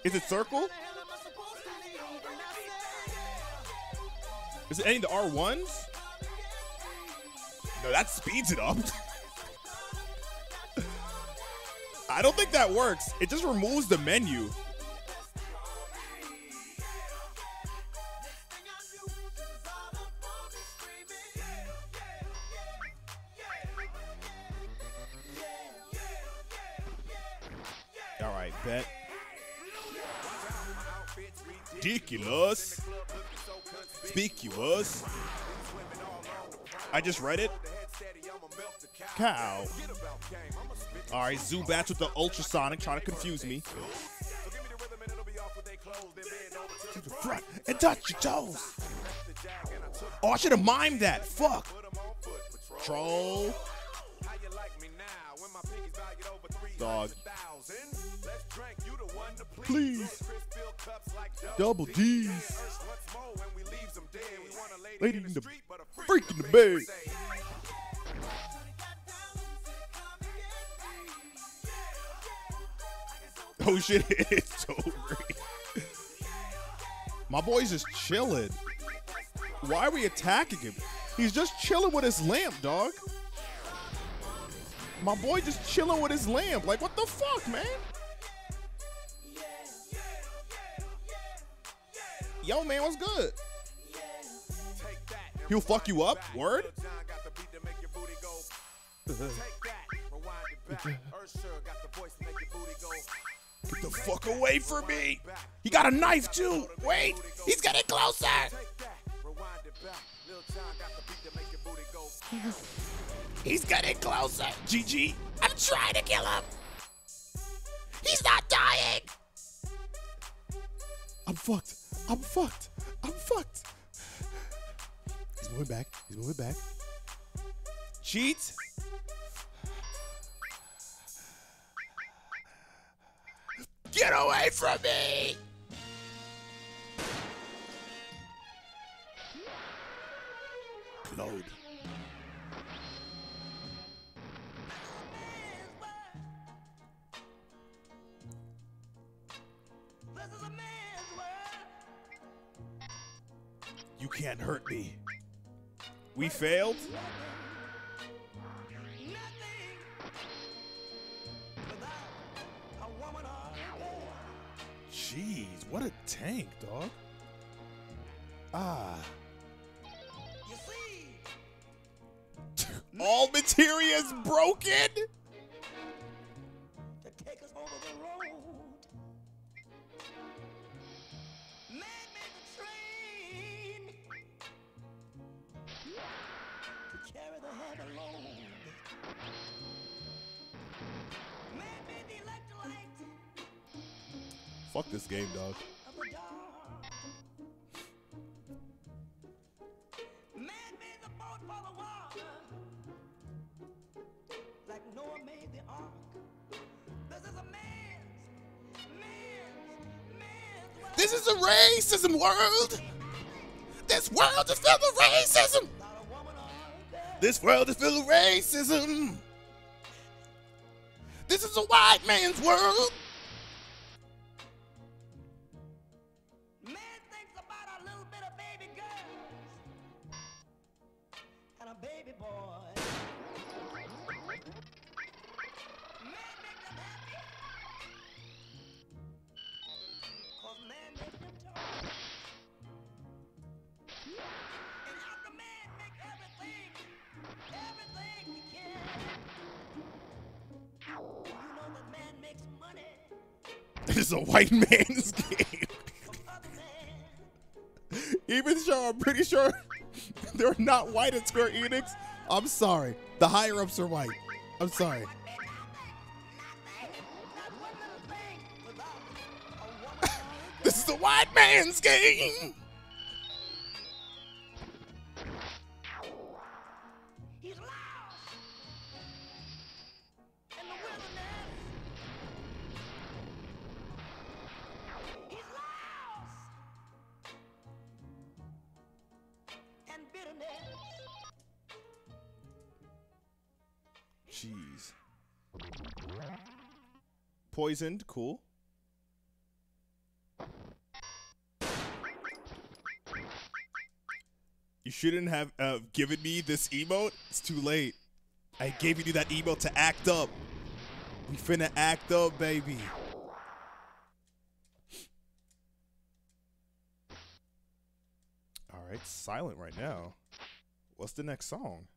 Is it circle? Is it any of the R1s? No, that speeds it up. <laughs> I don't think that works. It just removes the menu. Bet. Ridiculous. Conspicuous. I just read it. Cow. All right, Zubats with the ultrasonic trying to confuse me. To the front and touch your toes. Oh, I should have mimed that. Fuck. Troll. Dog. Please. Double D's. Lady in the freak in the bed. Oh shit, <laughs> it's over. My boy's just chilling. Why are we attacking him? He's just chilling with his lamp, dog. My boy just chilling with his lamp. Like, what the fuck, man? Yo, man, what's good? He'll fuck you up? Word? Get the fuck away from me! He got a knife too! Wait! He's getting closer! He's getting closer! GG! I'm trying to kill him! He's not dying! I'm fucked! I'm fucked! I'm fucked! He's moving back. He's moving back. Cheat! Get away from me! Load. You can't hurt me. We failed? Jeez, what a tank, dog. Ah. <laughs> All materia's broken? take us over the road. Fuck this game, dog. This is a racism world. This world is filled with racism. This world is filled with racism. This is a white man's world. Boy. Man makes them happy 'cause man makes them talk. And after man make everything, everything he can. You know that man makes money This is a white man's <laughs> game. Even sure, I'm pretty sure <laughs> they're not white at Square Enix. I'm sorry. The higher ups are white. I'm sorry. <laughs> this is a white man's game. Poisoned, cool. You shouldn't have uh, given me this emote. It's too late. I gave you that emote to act up. We finna act up, baby. All right, silent right now. What's the next song?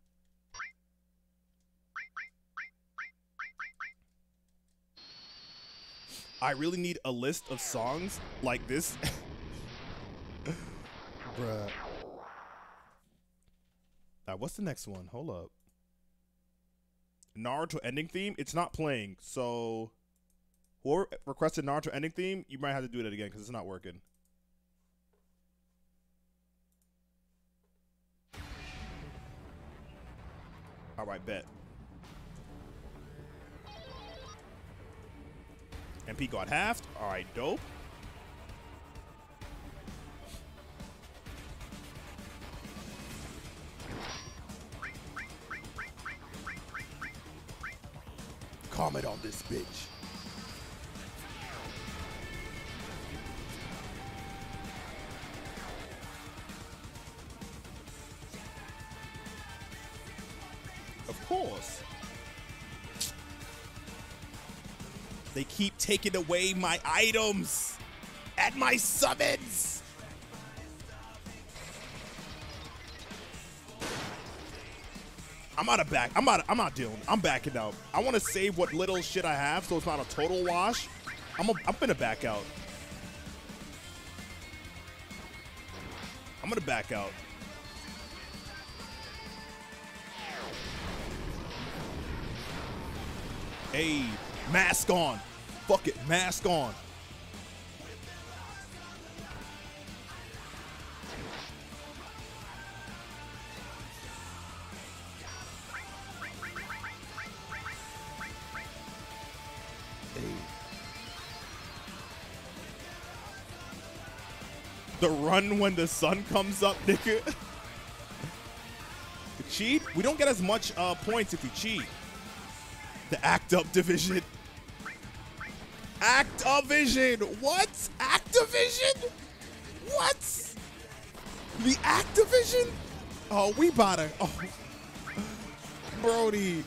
I really need a list of songs like this <laughs> Bruh. Alright, what's the next one? Hold up. Naruto ending theme? It's not playing, so whoever requested Naruto ending theme, you might have to do it again because it's not working. Alright, bet. MP got halved. Alright, dope. Comet on this bitch. Of course. They keep taking away my items and my summons. I'm out of back. I'm out. Of, I'm not dealing. I'm backing out. I want to save what little shit I have, so it's not a total wash. I'm. A, I'm gonna back out. I'm gonna back out. Hey, mask on. Fuck it, mask on. The run when the sun comes up, <laughs> nigga. cheat? We don't get as much uh, points if we cheat. The Act Up division. <laughs> Activision. What? Activision? What? The Activision? Oh, we bought it. Oh. Brody.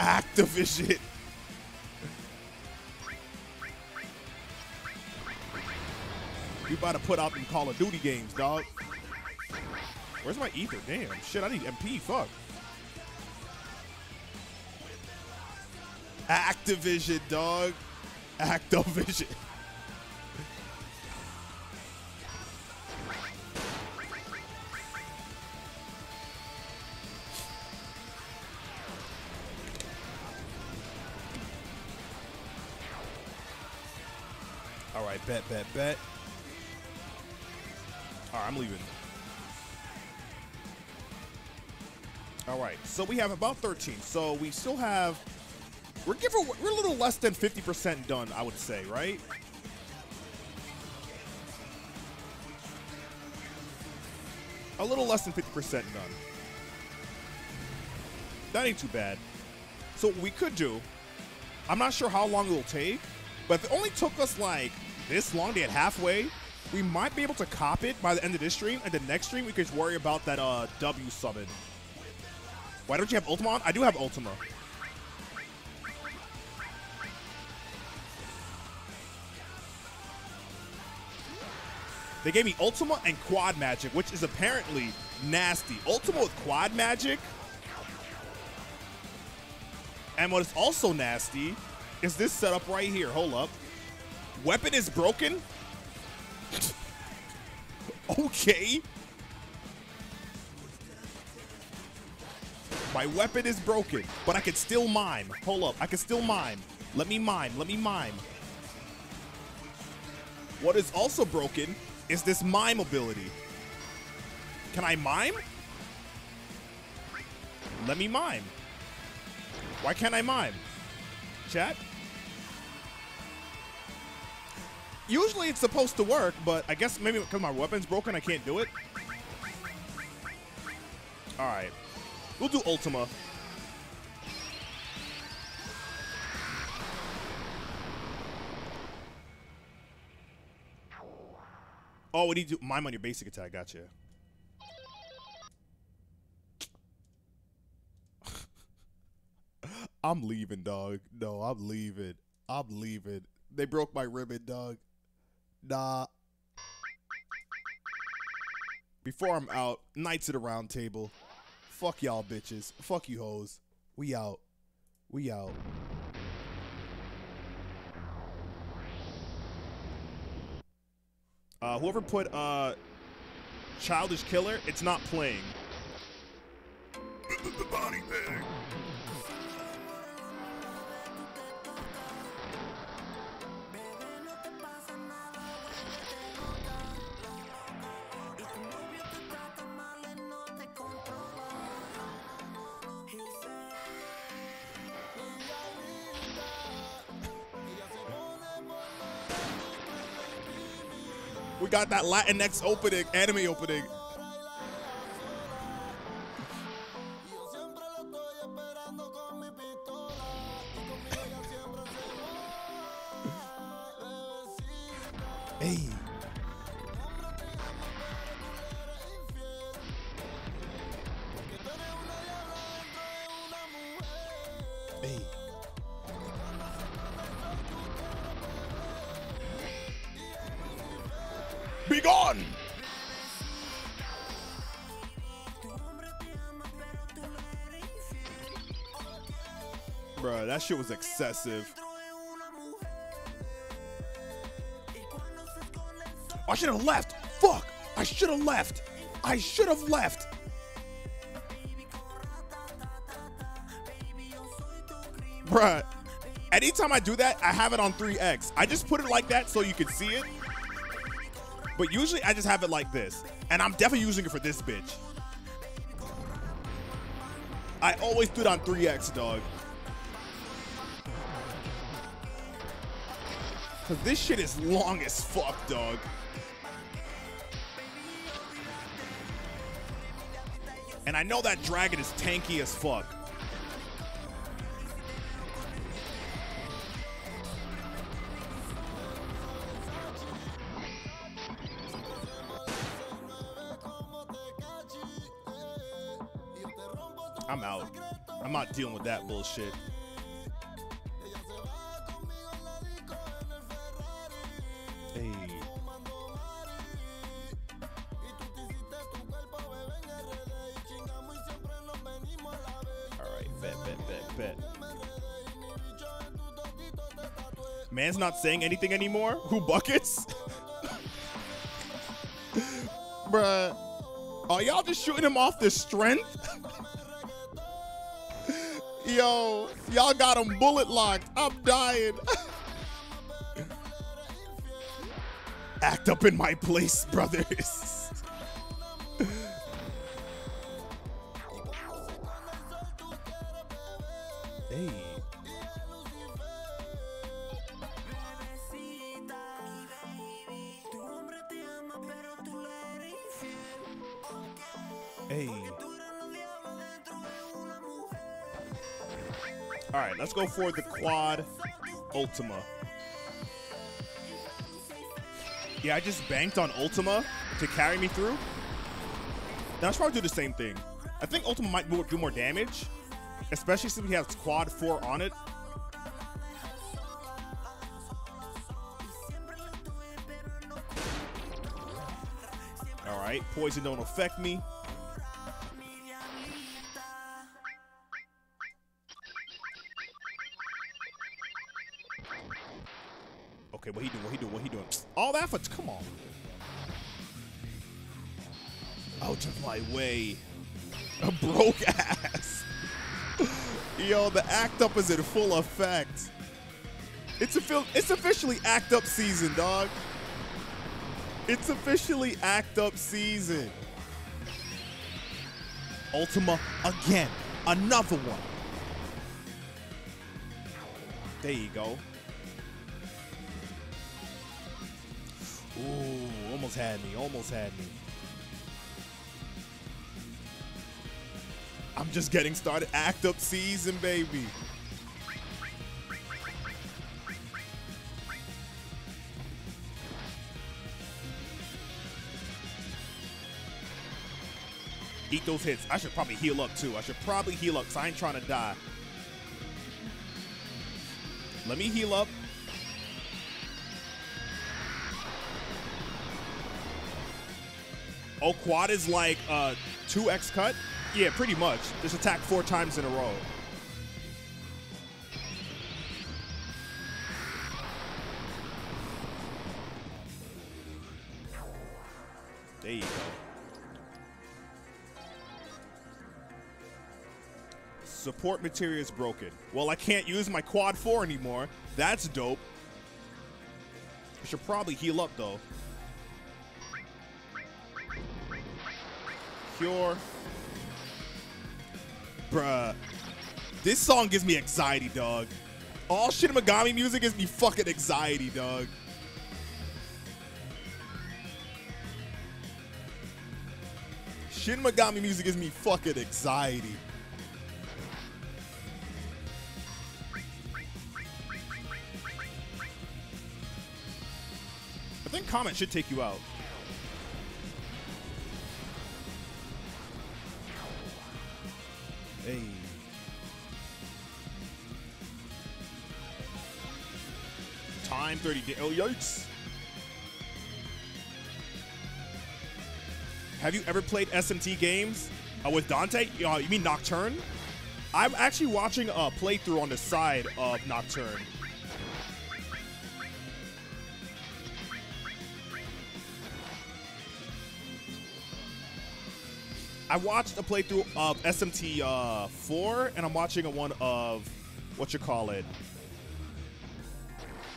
Activision. We about to put out them Call of Duty games, dog. Where's my ether? Damn. Shit, I need MP. Fuck. Activision, dog. Activision. All right, bet, bet, bet. All right, I'm leaving. All right, so we have about 13. So we still have we're giving we're a little less than 50% done, I would say, right? A little less than 50% done. That ain't too bad. So what we could do, I'm not sure how long it will take, but if it only took us like this long to get halfway, we might be able to cop it by the end of this stream, and the next stream we could worry about that uh W summon. Why don't you have Ultima on? I do have Ultima. They gave me Ultima and Quad Magic, which is apparently nasty. Ultima with Quad Magic. And what is also nasty is this setup right here. Hold up. Weapon is broken. <laughs> okay. My weapon is broken, but I can still mime. Hold up. I can still mime. Let me mime. Let me mime. What is also broken is this mime ability. Can I mime? Let me mime. Why can't I mime? Chat? Usually it's supposed to work, but I guess maybe because my weapon's broken, I can't do it. Alright. We'll do Ultima. Oh, what do you do? Mime on your basic attack. Gotcha. <laughs> I'm leaving, dog. No, I'm leaving. I'm leaving. They broke my ribbon, dog. Nah. Before I'm out, Knights of the Round Table. Fuck y'all bitches. Fuck you hoes. We out. We out. Uh, whoever put uh, Childish Killer, it's not playing. Body bag. Got that Latinx opening, anime opening. Hey. Shit was excessive. I should have left. Fuck! I should have left. I should have left. Bruh, anytime I do that, I have it on 3x. I just put it like that so you can see it. But usually I just have it like this. And I'm definitely using it for this bitch. I always do it on 3x, dog. Cause this shit is long as fuck, dog. And I know that dragon is tanky as fuck. I'm out. I'm not dealing with that bullshit. Man's not saying anything anymore. Who buckets? <laughs> Bruh. Are y'all just shooting him off the strength? <laughs> Yo, y'all got him bullet locked. I'm dying. <laughs> Act up in my place, brothers. Go for the quad Ultima. Yeah, I just banked on Ultima to carry me through. Now I should probably do the same thing. I think Ultima might do more damage, especially since he has quad four on it. All right, poison don't affect me. My way. A broke <laughs> ass. Yo, the act up is in full effect. It's a it's officially act up season, dog. It's officially act up season. Ultima again. Another one. There you go. Ooh, almost had me. Almost had me. Just getting started. Act up season, baby. Eat those hits. I should probably heal up too. I should probably heal up because I ain't trying to die. Let me heal up. Oh, quad is like uh 2x cut? Yeah, pretty much. Just attack four times in a row. There you go. Support materia is broken. Well, I can't use my quad 4 anymore. That's dope. I should probably heal up though. Cure. Bruh. This song gives me anxiety, dog. All Shin Megami music gives me fucking anxiety, dog. Shin Megami music gives me fucking anxiety. I think comet should take you out. 30 days. Oh, yikes. Have you ever played SMT games uh, with Dante? Uh, you mean Nocturne? I'm actually watching a playthrough on the side of Nocturne. I watched a playthrough of SMT uh, 4, and I'm watching a one of what you call it,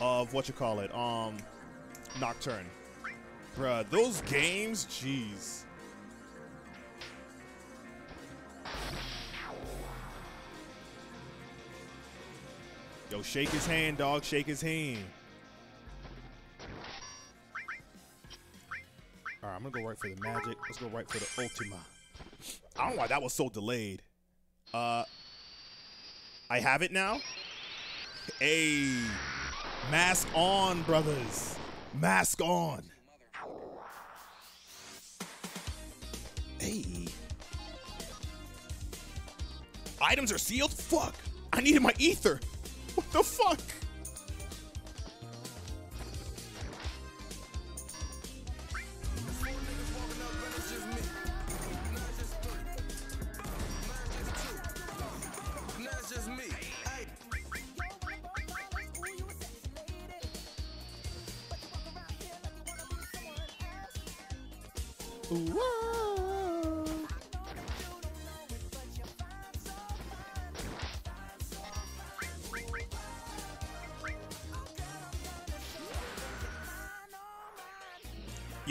of what you call it, um, Nocturne. Bruh, those games, jeez. Yo, shake his hand, dog. Shake his hand. All right, I'm gonna go right for the magic. Let's go right for the Ultima. I don't know why that was so delayed. Uh, I have it now. Hey, mask on, brothers. Mask on. Hey. Items are sealed? Fuck. I needed my ether. What the fuck?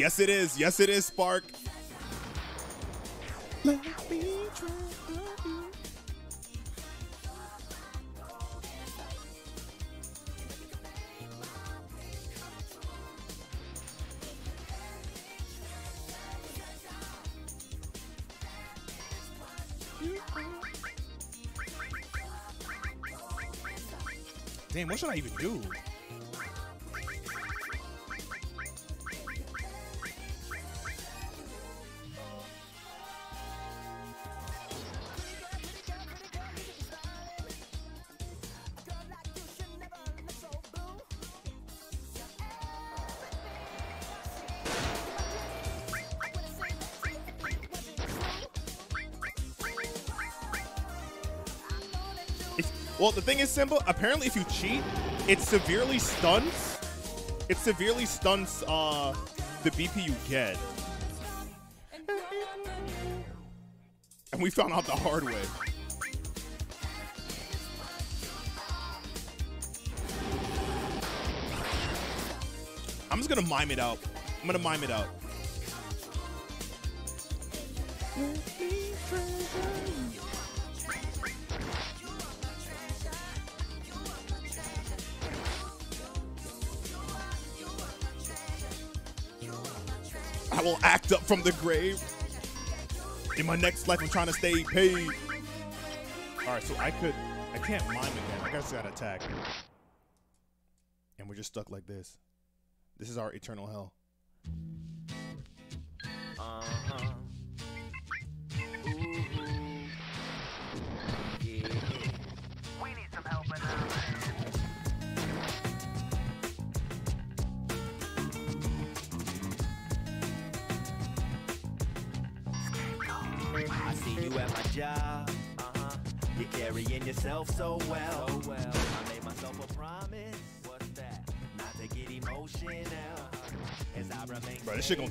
Yes, it is. Yes, it is, Spark. Damn, what should I even do? Well, the thing is, Simba. Apparently, if you cheat, it severely stunts. It severely stunts uh, the BP you get. And we found out the hard way. I'm just gonna mime it out. I'm gonna mime it out. Will act up from the grave. In my next life, I'm trying to stay paid. All right, so I could, I can't mime again. I guess I gotta attack. And we're just stuck like this. This is our eternal hell.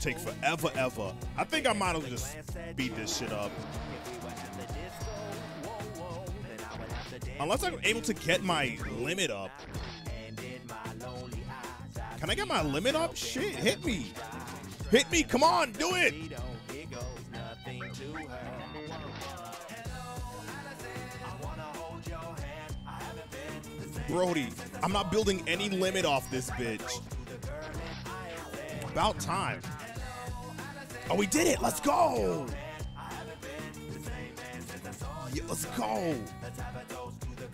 Take forever, ever. I think I might as well just beat this shit up. Unless I'm able to get my limit up. Can I get my limit up? Shit, hit me. Hit me, come on, do it. Brody, I'm not building any limit off this bitch. About time. Oh, we did it. Let's go. Yeah, let's go.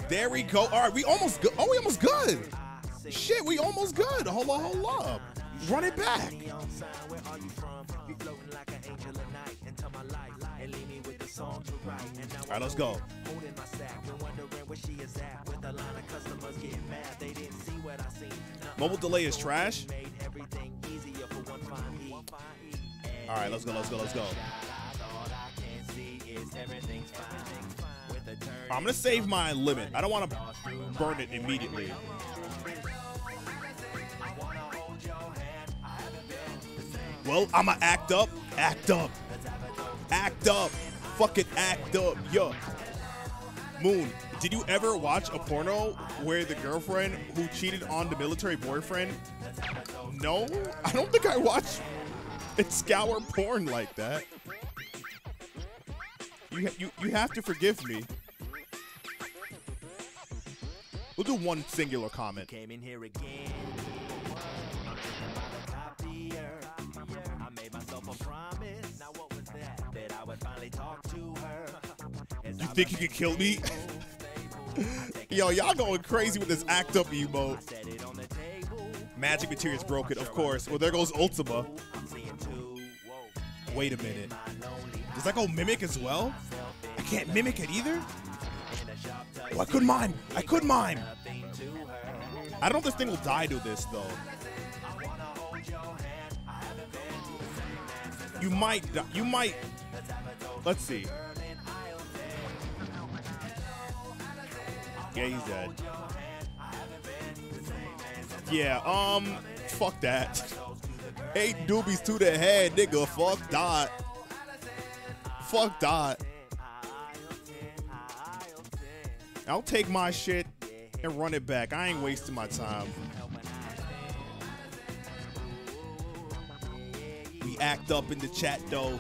There we go. All right, we almost good. Oh, we almost good. Shit, we almost good. Hold on, hold up. Run it back. All right, let's go. Mobile delay is trash. All right, let's go, let's go, let's go. I'm gonna save my limit. I don't want to burn it immediately. Well, I'ma act up, act up, act up, fucking act up, yo. Moon, did you ever watch a porno where the girlfriend who cheated on the military boyfriend? No, I don't think I watched <laughs> it scour porn like that. You, you, you have to forgive me. We'll do one singular comet. Came in here again. I made myself a promise. Now what was that? That I would finally talk to her. You think you can kill me? <laughs> Yo, y'all going crazy with this act up emote. Magic materia's broken, of course. Well, there goes Ultima. Wait a minute. Does that go mimic as well? I can't mimic it either? Oh, I could mime. I could mime. I don't know if this thing will die to this, though. You might. You might. Let's see. Yeah, he's dead. Yeah, um, fuck that. <laughs> Eight doobies to the head, nigga. Fuck that. Fuck that. I'll take my shit and run it back. I ain't wasting my time. We act up in the chat though.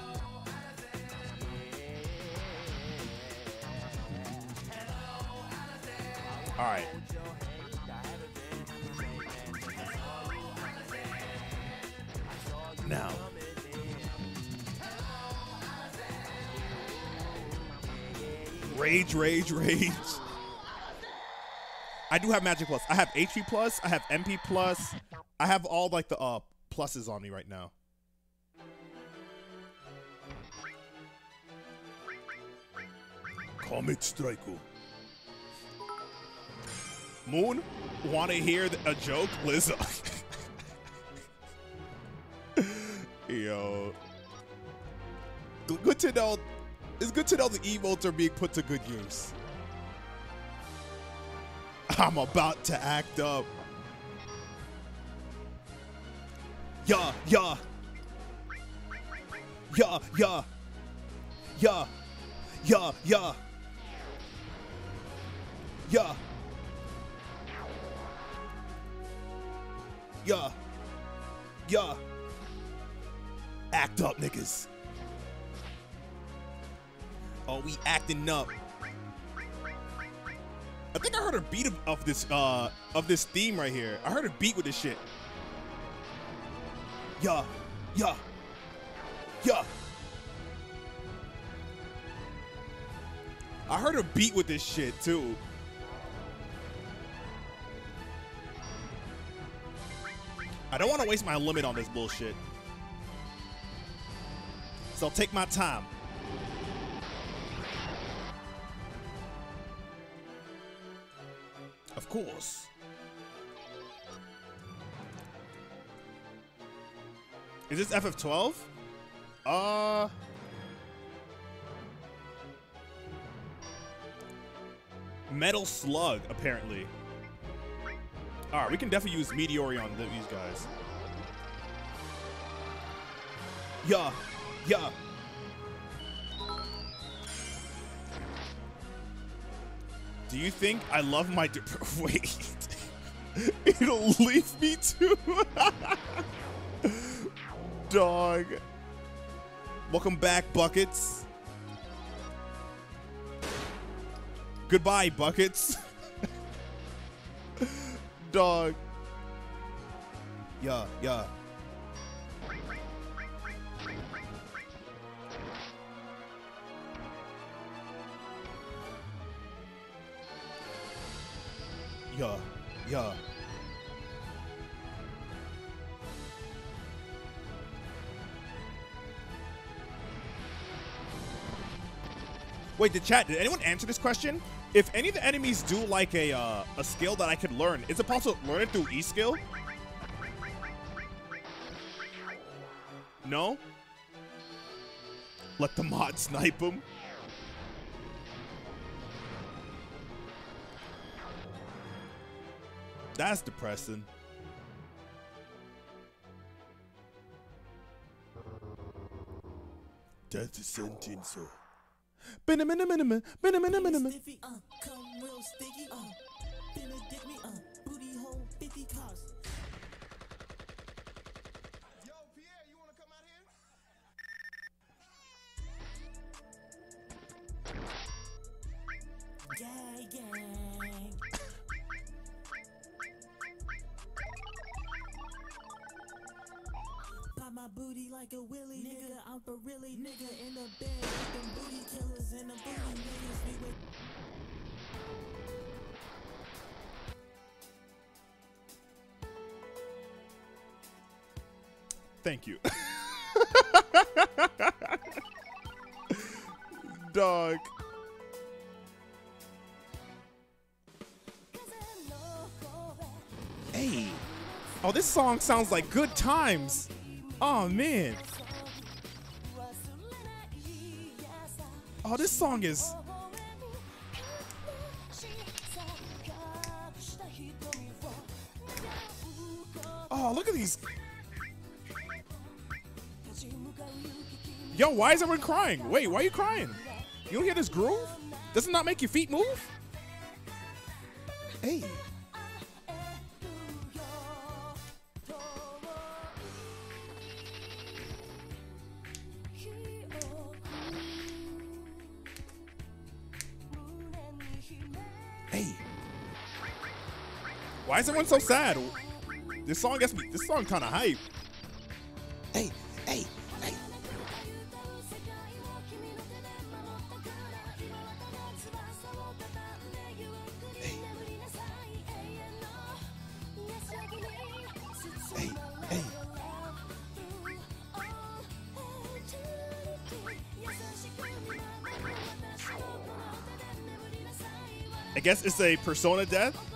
All right. Now. Rage, rage, rage. I do have Magic Plus. I have HP Plus. I have MP Plus. I have all like the uh pluses on me right now. Comet Striker. Moon, want to hear a joke, Lizzo? <laughs> Yo, good to know. It's good to know the emotes are being put to good use. I'm about to act up. Yeah, yeah. Yeah, yeah. Yeah. Yeah, yeah. Yeah. Yeah. Yeah. Act up, niggas. Oh, we acting up. I think I heard a beat of, of this uh of this theme right here. I heard a beat with this shit. Yeah. Yeah. Yeah. I heard a beat with this shit too. I don't want to waste my limit on this bullshit. So I'll take my time. Of course. Is this FF12? Uh. Metal Slug, apparently. Alright, we can definitely use Meteor Rain on these guys. Yeah, yeah. Do you think I love my <laughs> wait? It'll leave me too. <laughs> Dog. Welcome back, buckets. Goodbye, buckets. <laughs> Dog. Yeah, yeah. Yeah, yeah. Wait, the chat, did anyone answer this question? If any of the enemies do like a uh, a skill that I could learn, is it possible to learn it through E-skill? No? Let the mod <laughs> snipe him? That's depressing. That's a sentence. Minimum, minimum, Stiffy, uh, come real sticky, uh, finna dick me, uh, booty hole 50 cost. Gang, gang. Pop my booty like a willy, nigga. I'm for really, nigga. In the bed with them booty killers and the booty niggas. We with Thank you. <laughs> Dog. Hey. Oh, this song sounds like good times. Oh, man. Oh, this song is. Oh, look at these. Yo, why is everyone crying? Wait, why are you crying? You don't hear this groove? Does it not make your feet move? Hey. Is everyone so sad? This song gets me. This song kind of hype. Hey, hey, hey. Hey, hey. I guess it's a persona death.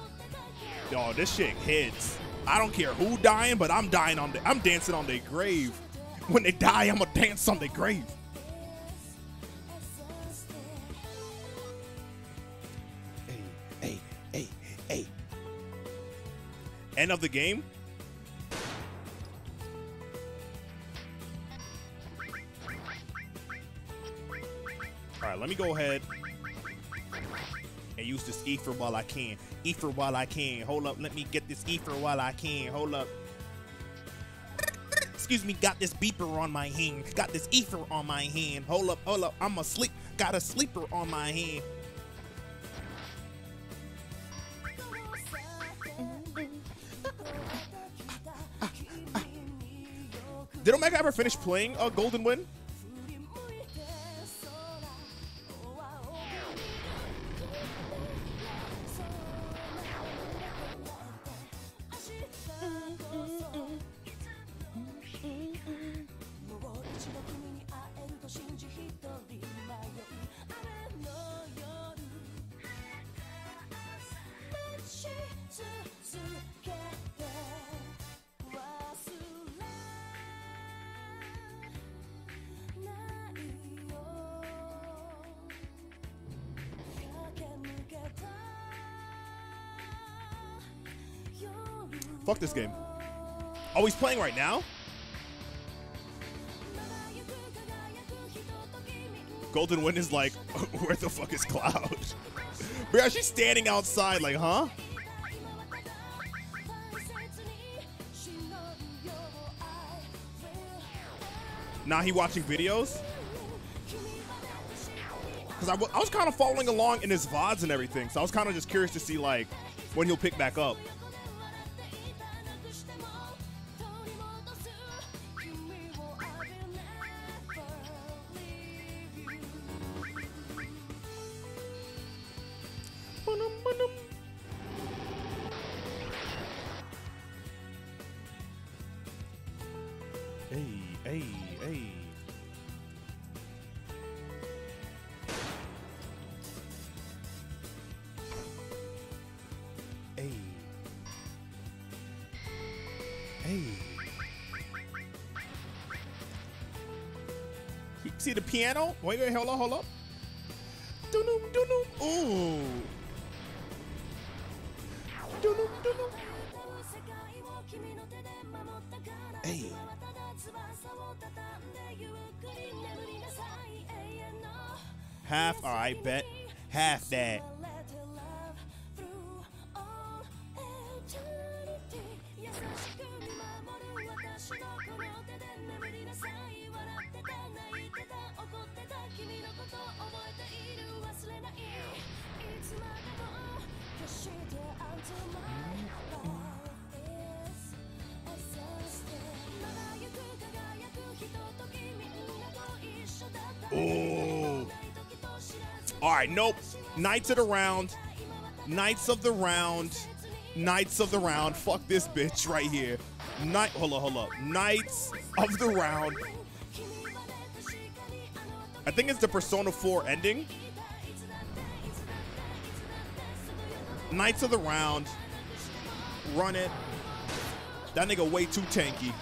Yo, this shit hits. I don't care who dying, but I'm dying on the. I'm dancing on their grave. <laughs> When they die, I'm gonna dance on their grave. Hey, hey, hey, hey. End of the game. All right, let me go ahead use this ether while I can. Ether while I can. Hold up, let me get this ether while I can. Hold up. Excuse me, got this beeper on my hand. Got this ether on my hand. Hold up, hold up, I'm asleep. Got a sleeper on my hand. Did Omega ever finish playing uh, Golden Wind? Fuck this game. Oh, he's playing right now? Golden Wind is like, <laughs> where the fuck is Cloud? <laughs> Bro, she's standing outside like, huh? Now he watching videos? Because I was kind of following along in his VODs and everything, so I was kind of just curious to see, like, when he'll pick back up. Piano? Wait, wait, hold on, hold up. Knights of the round. Knights of the round. Knights of the round. Fuck this bitch right here. Night. Hold up, hold up. Knights of the round. I think it's the Persona 4 ending. Knights of the round. Run it. That nigga way too tanky.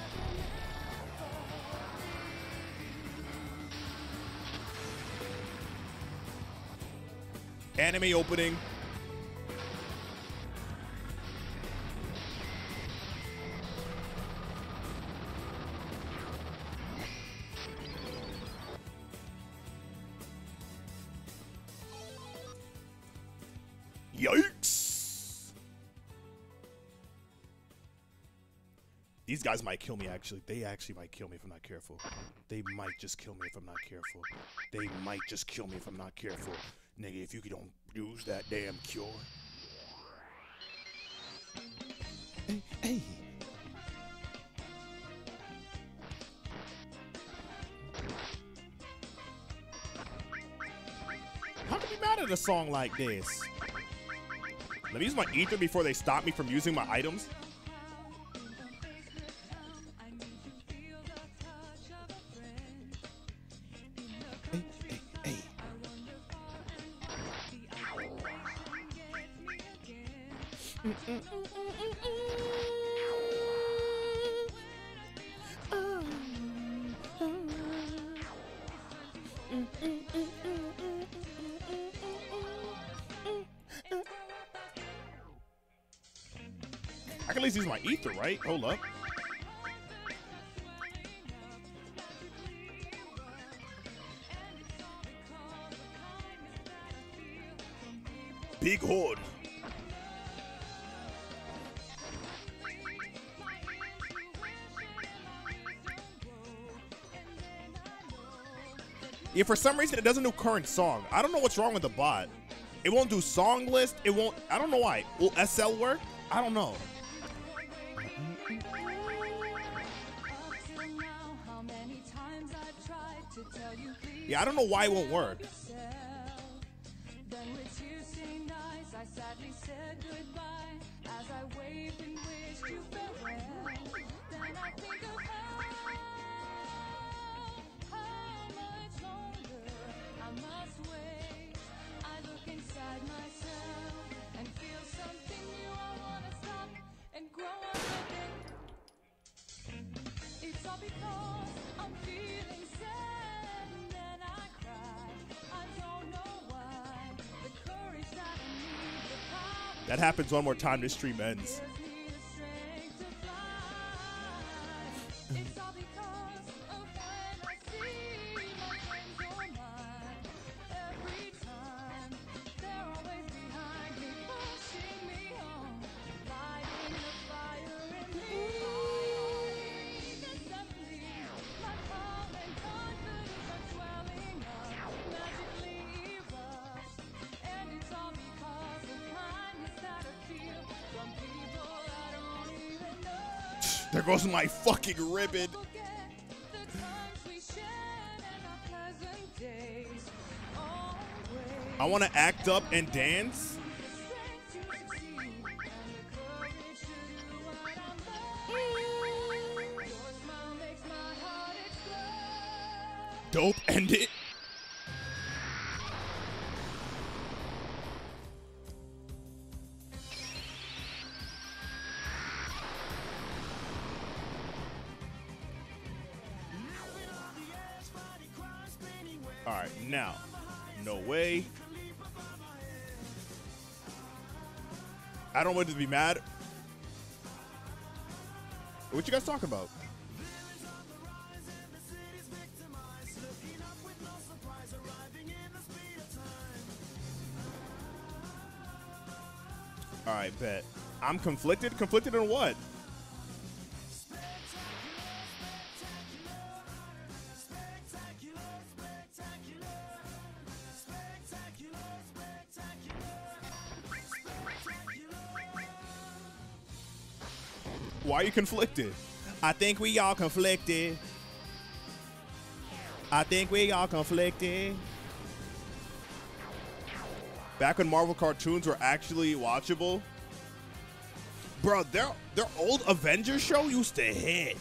Opening. Yikes! These guys might kill me, actually. They actually might kill me if I'm not careful. They might just kill me if I'm not careful. They might just kill me if I'm not careful. Nigga, if you don't use that damn cure. Hey, hey. How can you be mad at a song like this? Let me use my ether before they stop me from using my items. Ether, right? Hold up. Big horn. Yeah, for some reason it doesn't do current song. I don't know what's wrong with the bot. It won't do song list. It won't. I don't know why. Will SL work? I don't know. Yeah, I don't know why it won't work. Happens one more time. This stream ends. Goes my fucking ribbon. I want to act up and dance. Don't to be mad. What you guys talking about? All right, bet. I'm conflicted. Conflicted on what? Conflicted? I think we all conflicted. I think we all conflicted. Back when Marvel cartoons were actually watchable. Bro, their their old Avengers show used to hit.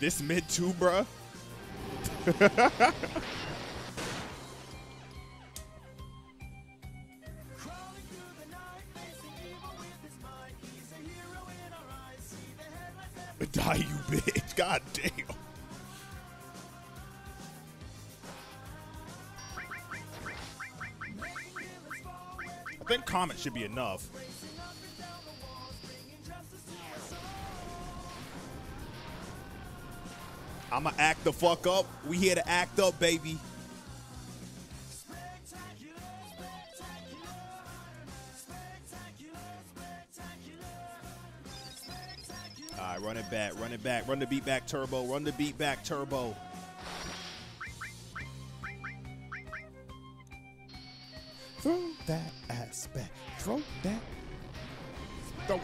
This mid too, bruh. <laughs> comment should be enough. I'ma act the fuck up. We here to act up, baby. All right, run it back, run it back, run the beat back, turbo, run the beat back, turbo. Throw that. Throw it.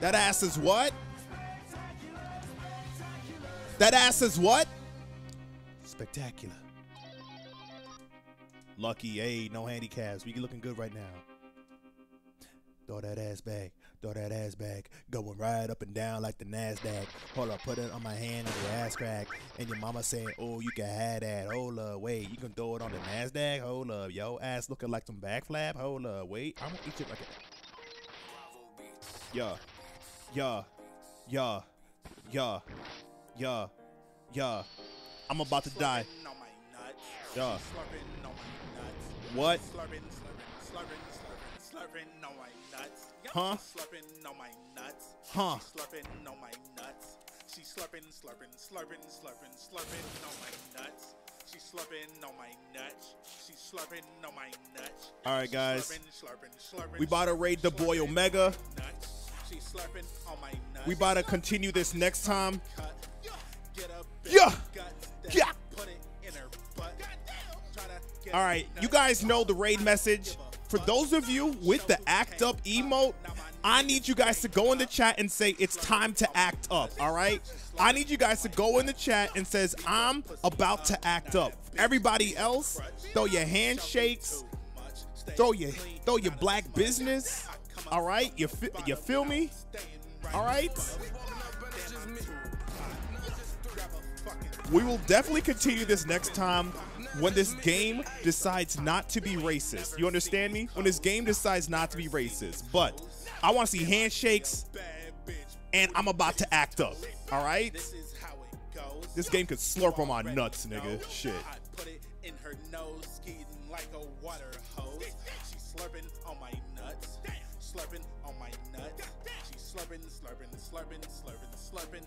That ass is what? That ass is what? Spectacular. Lucky, hey, no handicaps. We looking good right now. Throw that ass back. Throw that ass back. Going right up and down like the NASDAQ. Hold up, put it on my hand on your ass crack. And your mama saying, oh, you can have that. Hold up, wait, you can throw it on the NASDAQ? Hold up, yo, ass looking like some back flap? Hold up, wait, I'm gonna eat it like a. Yeah, yeah, yeah, yeah, yeah, yeah. I'm about to die. Yeah. What? Huh? Slurping on my nuts. Huh? Slurping on my nuts. She slurping, slurping, slurping, slurping, slurping on my nuts. She slurping on my nuts. She slurping on my nuts. All right, guys. Slurping, slurping, slurping, We about to raid the boy Omega. nuts. Slurping on my nuts. We about to continue this next time. Get up Yeah. Yeah. put it in her butt. Tryna get All right, you guys know the raid message. For those of you with the act up emote, I need you guys to go in the chat and say it's time to act up. All right, I need you guys to go in the chat and says I'm about to act up. Everybody else, throw your handshakes, throw your throw your black business. All right, you fi- you feel me? All right. We will definitely continue this next time when this game decides not to be racist. You understand me? When this game decides not to be racist. But I want to see handshakes and I'm about to act up. All right? This game could slurp on my nuts, nigga. Shit. I put it in her nose, skiing like a water hose. She slurping on my nuts, slurping on my nuts. She slurping, slurping, slurping,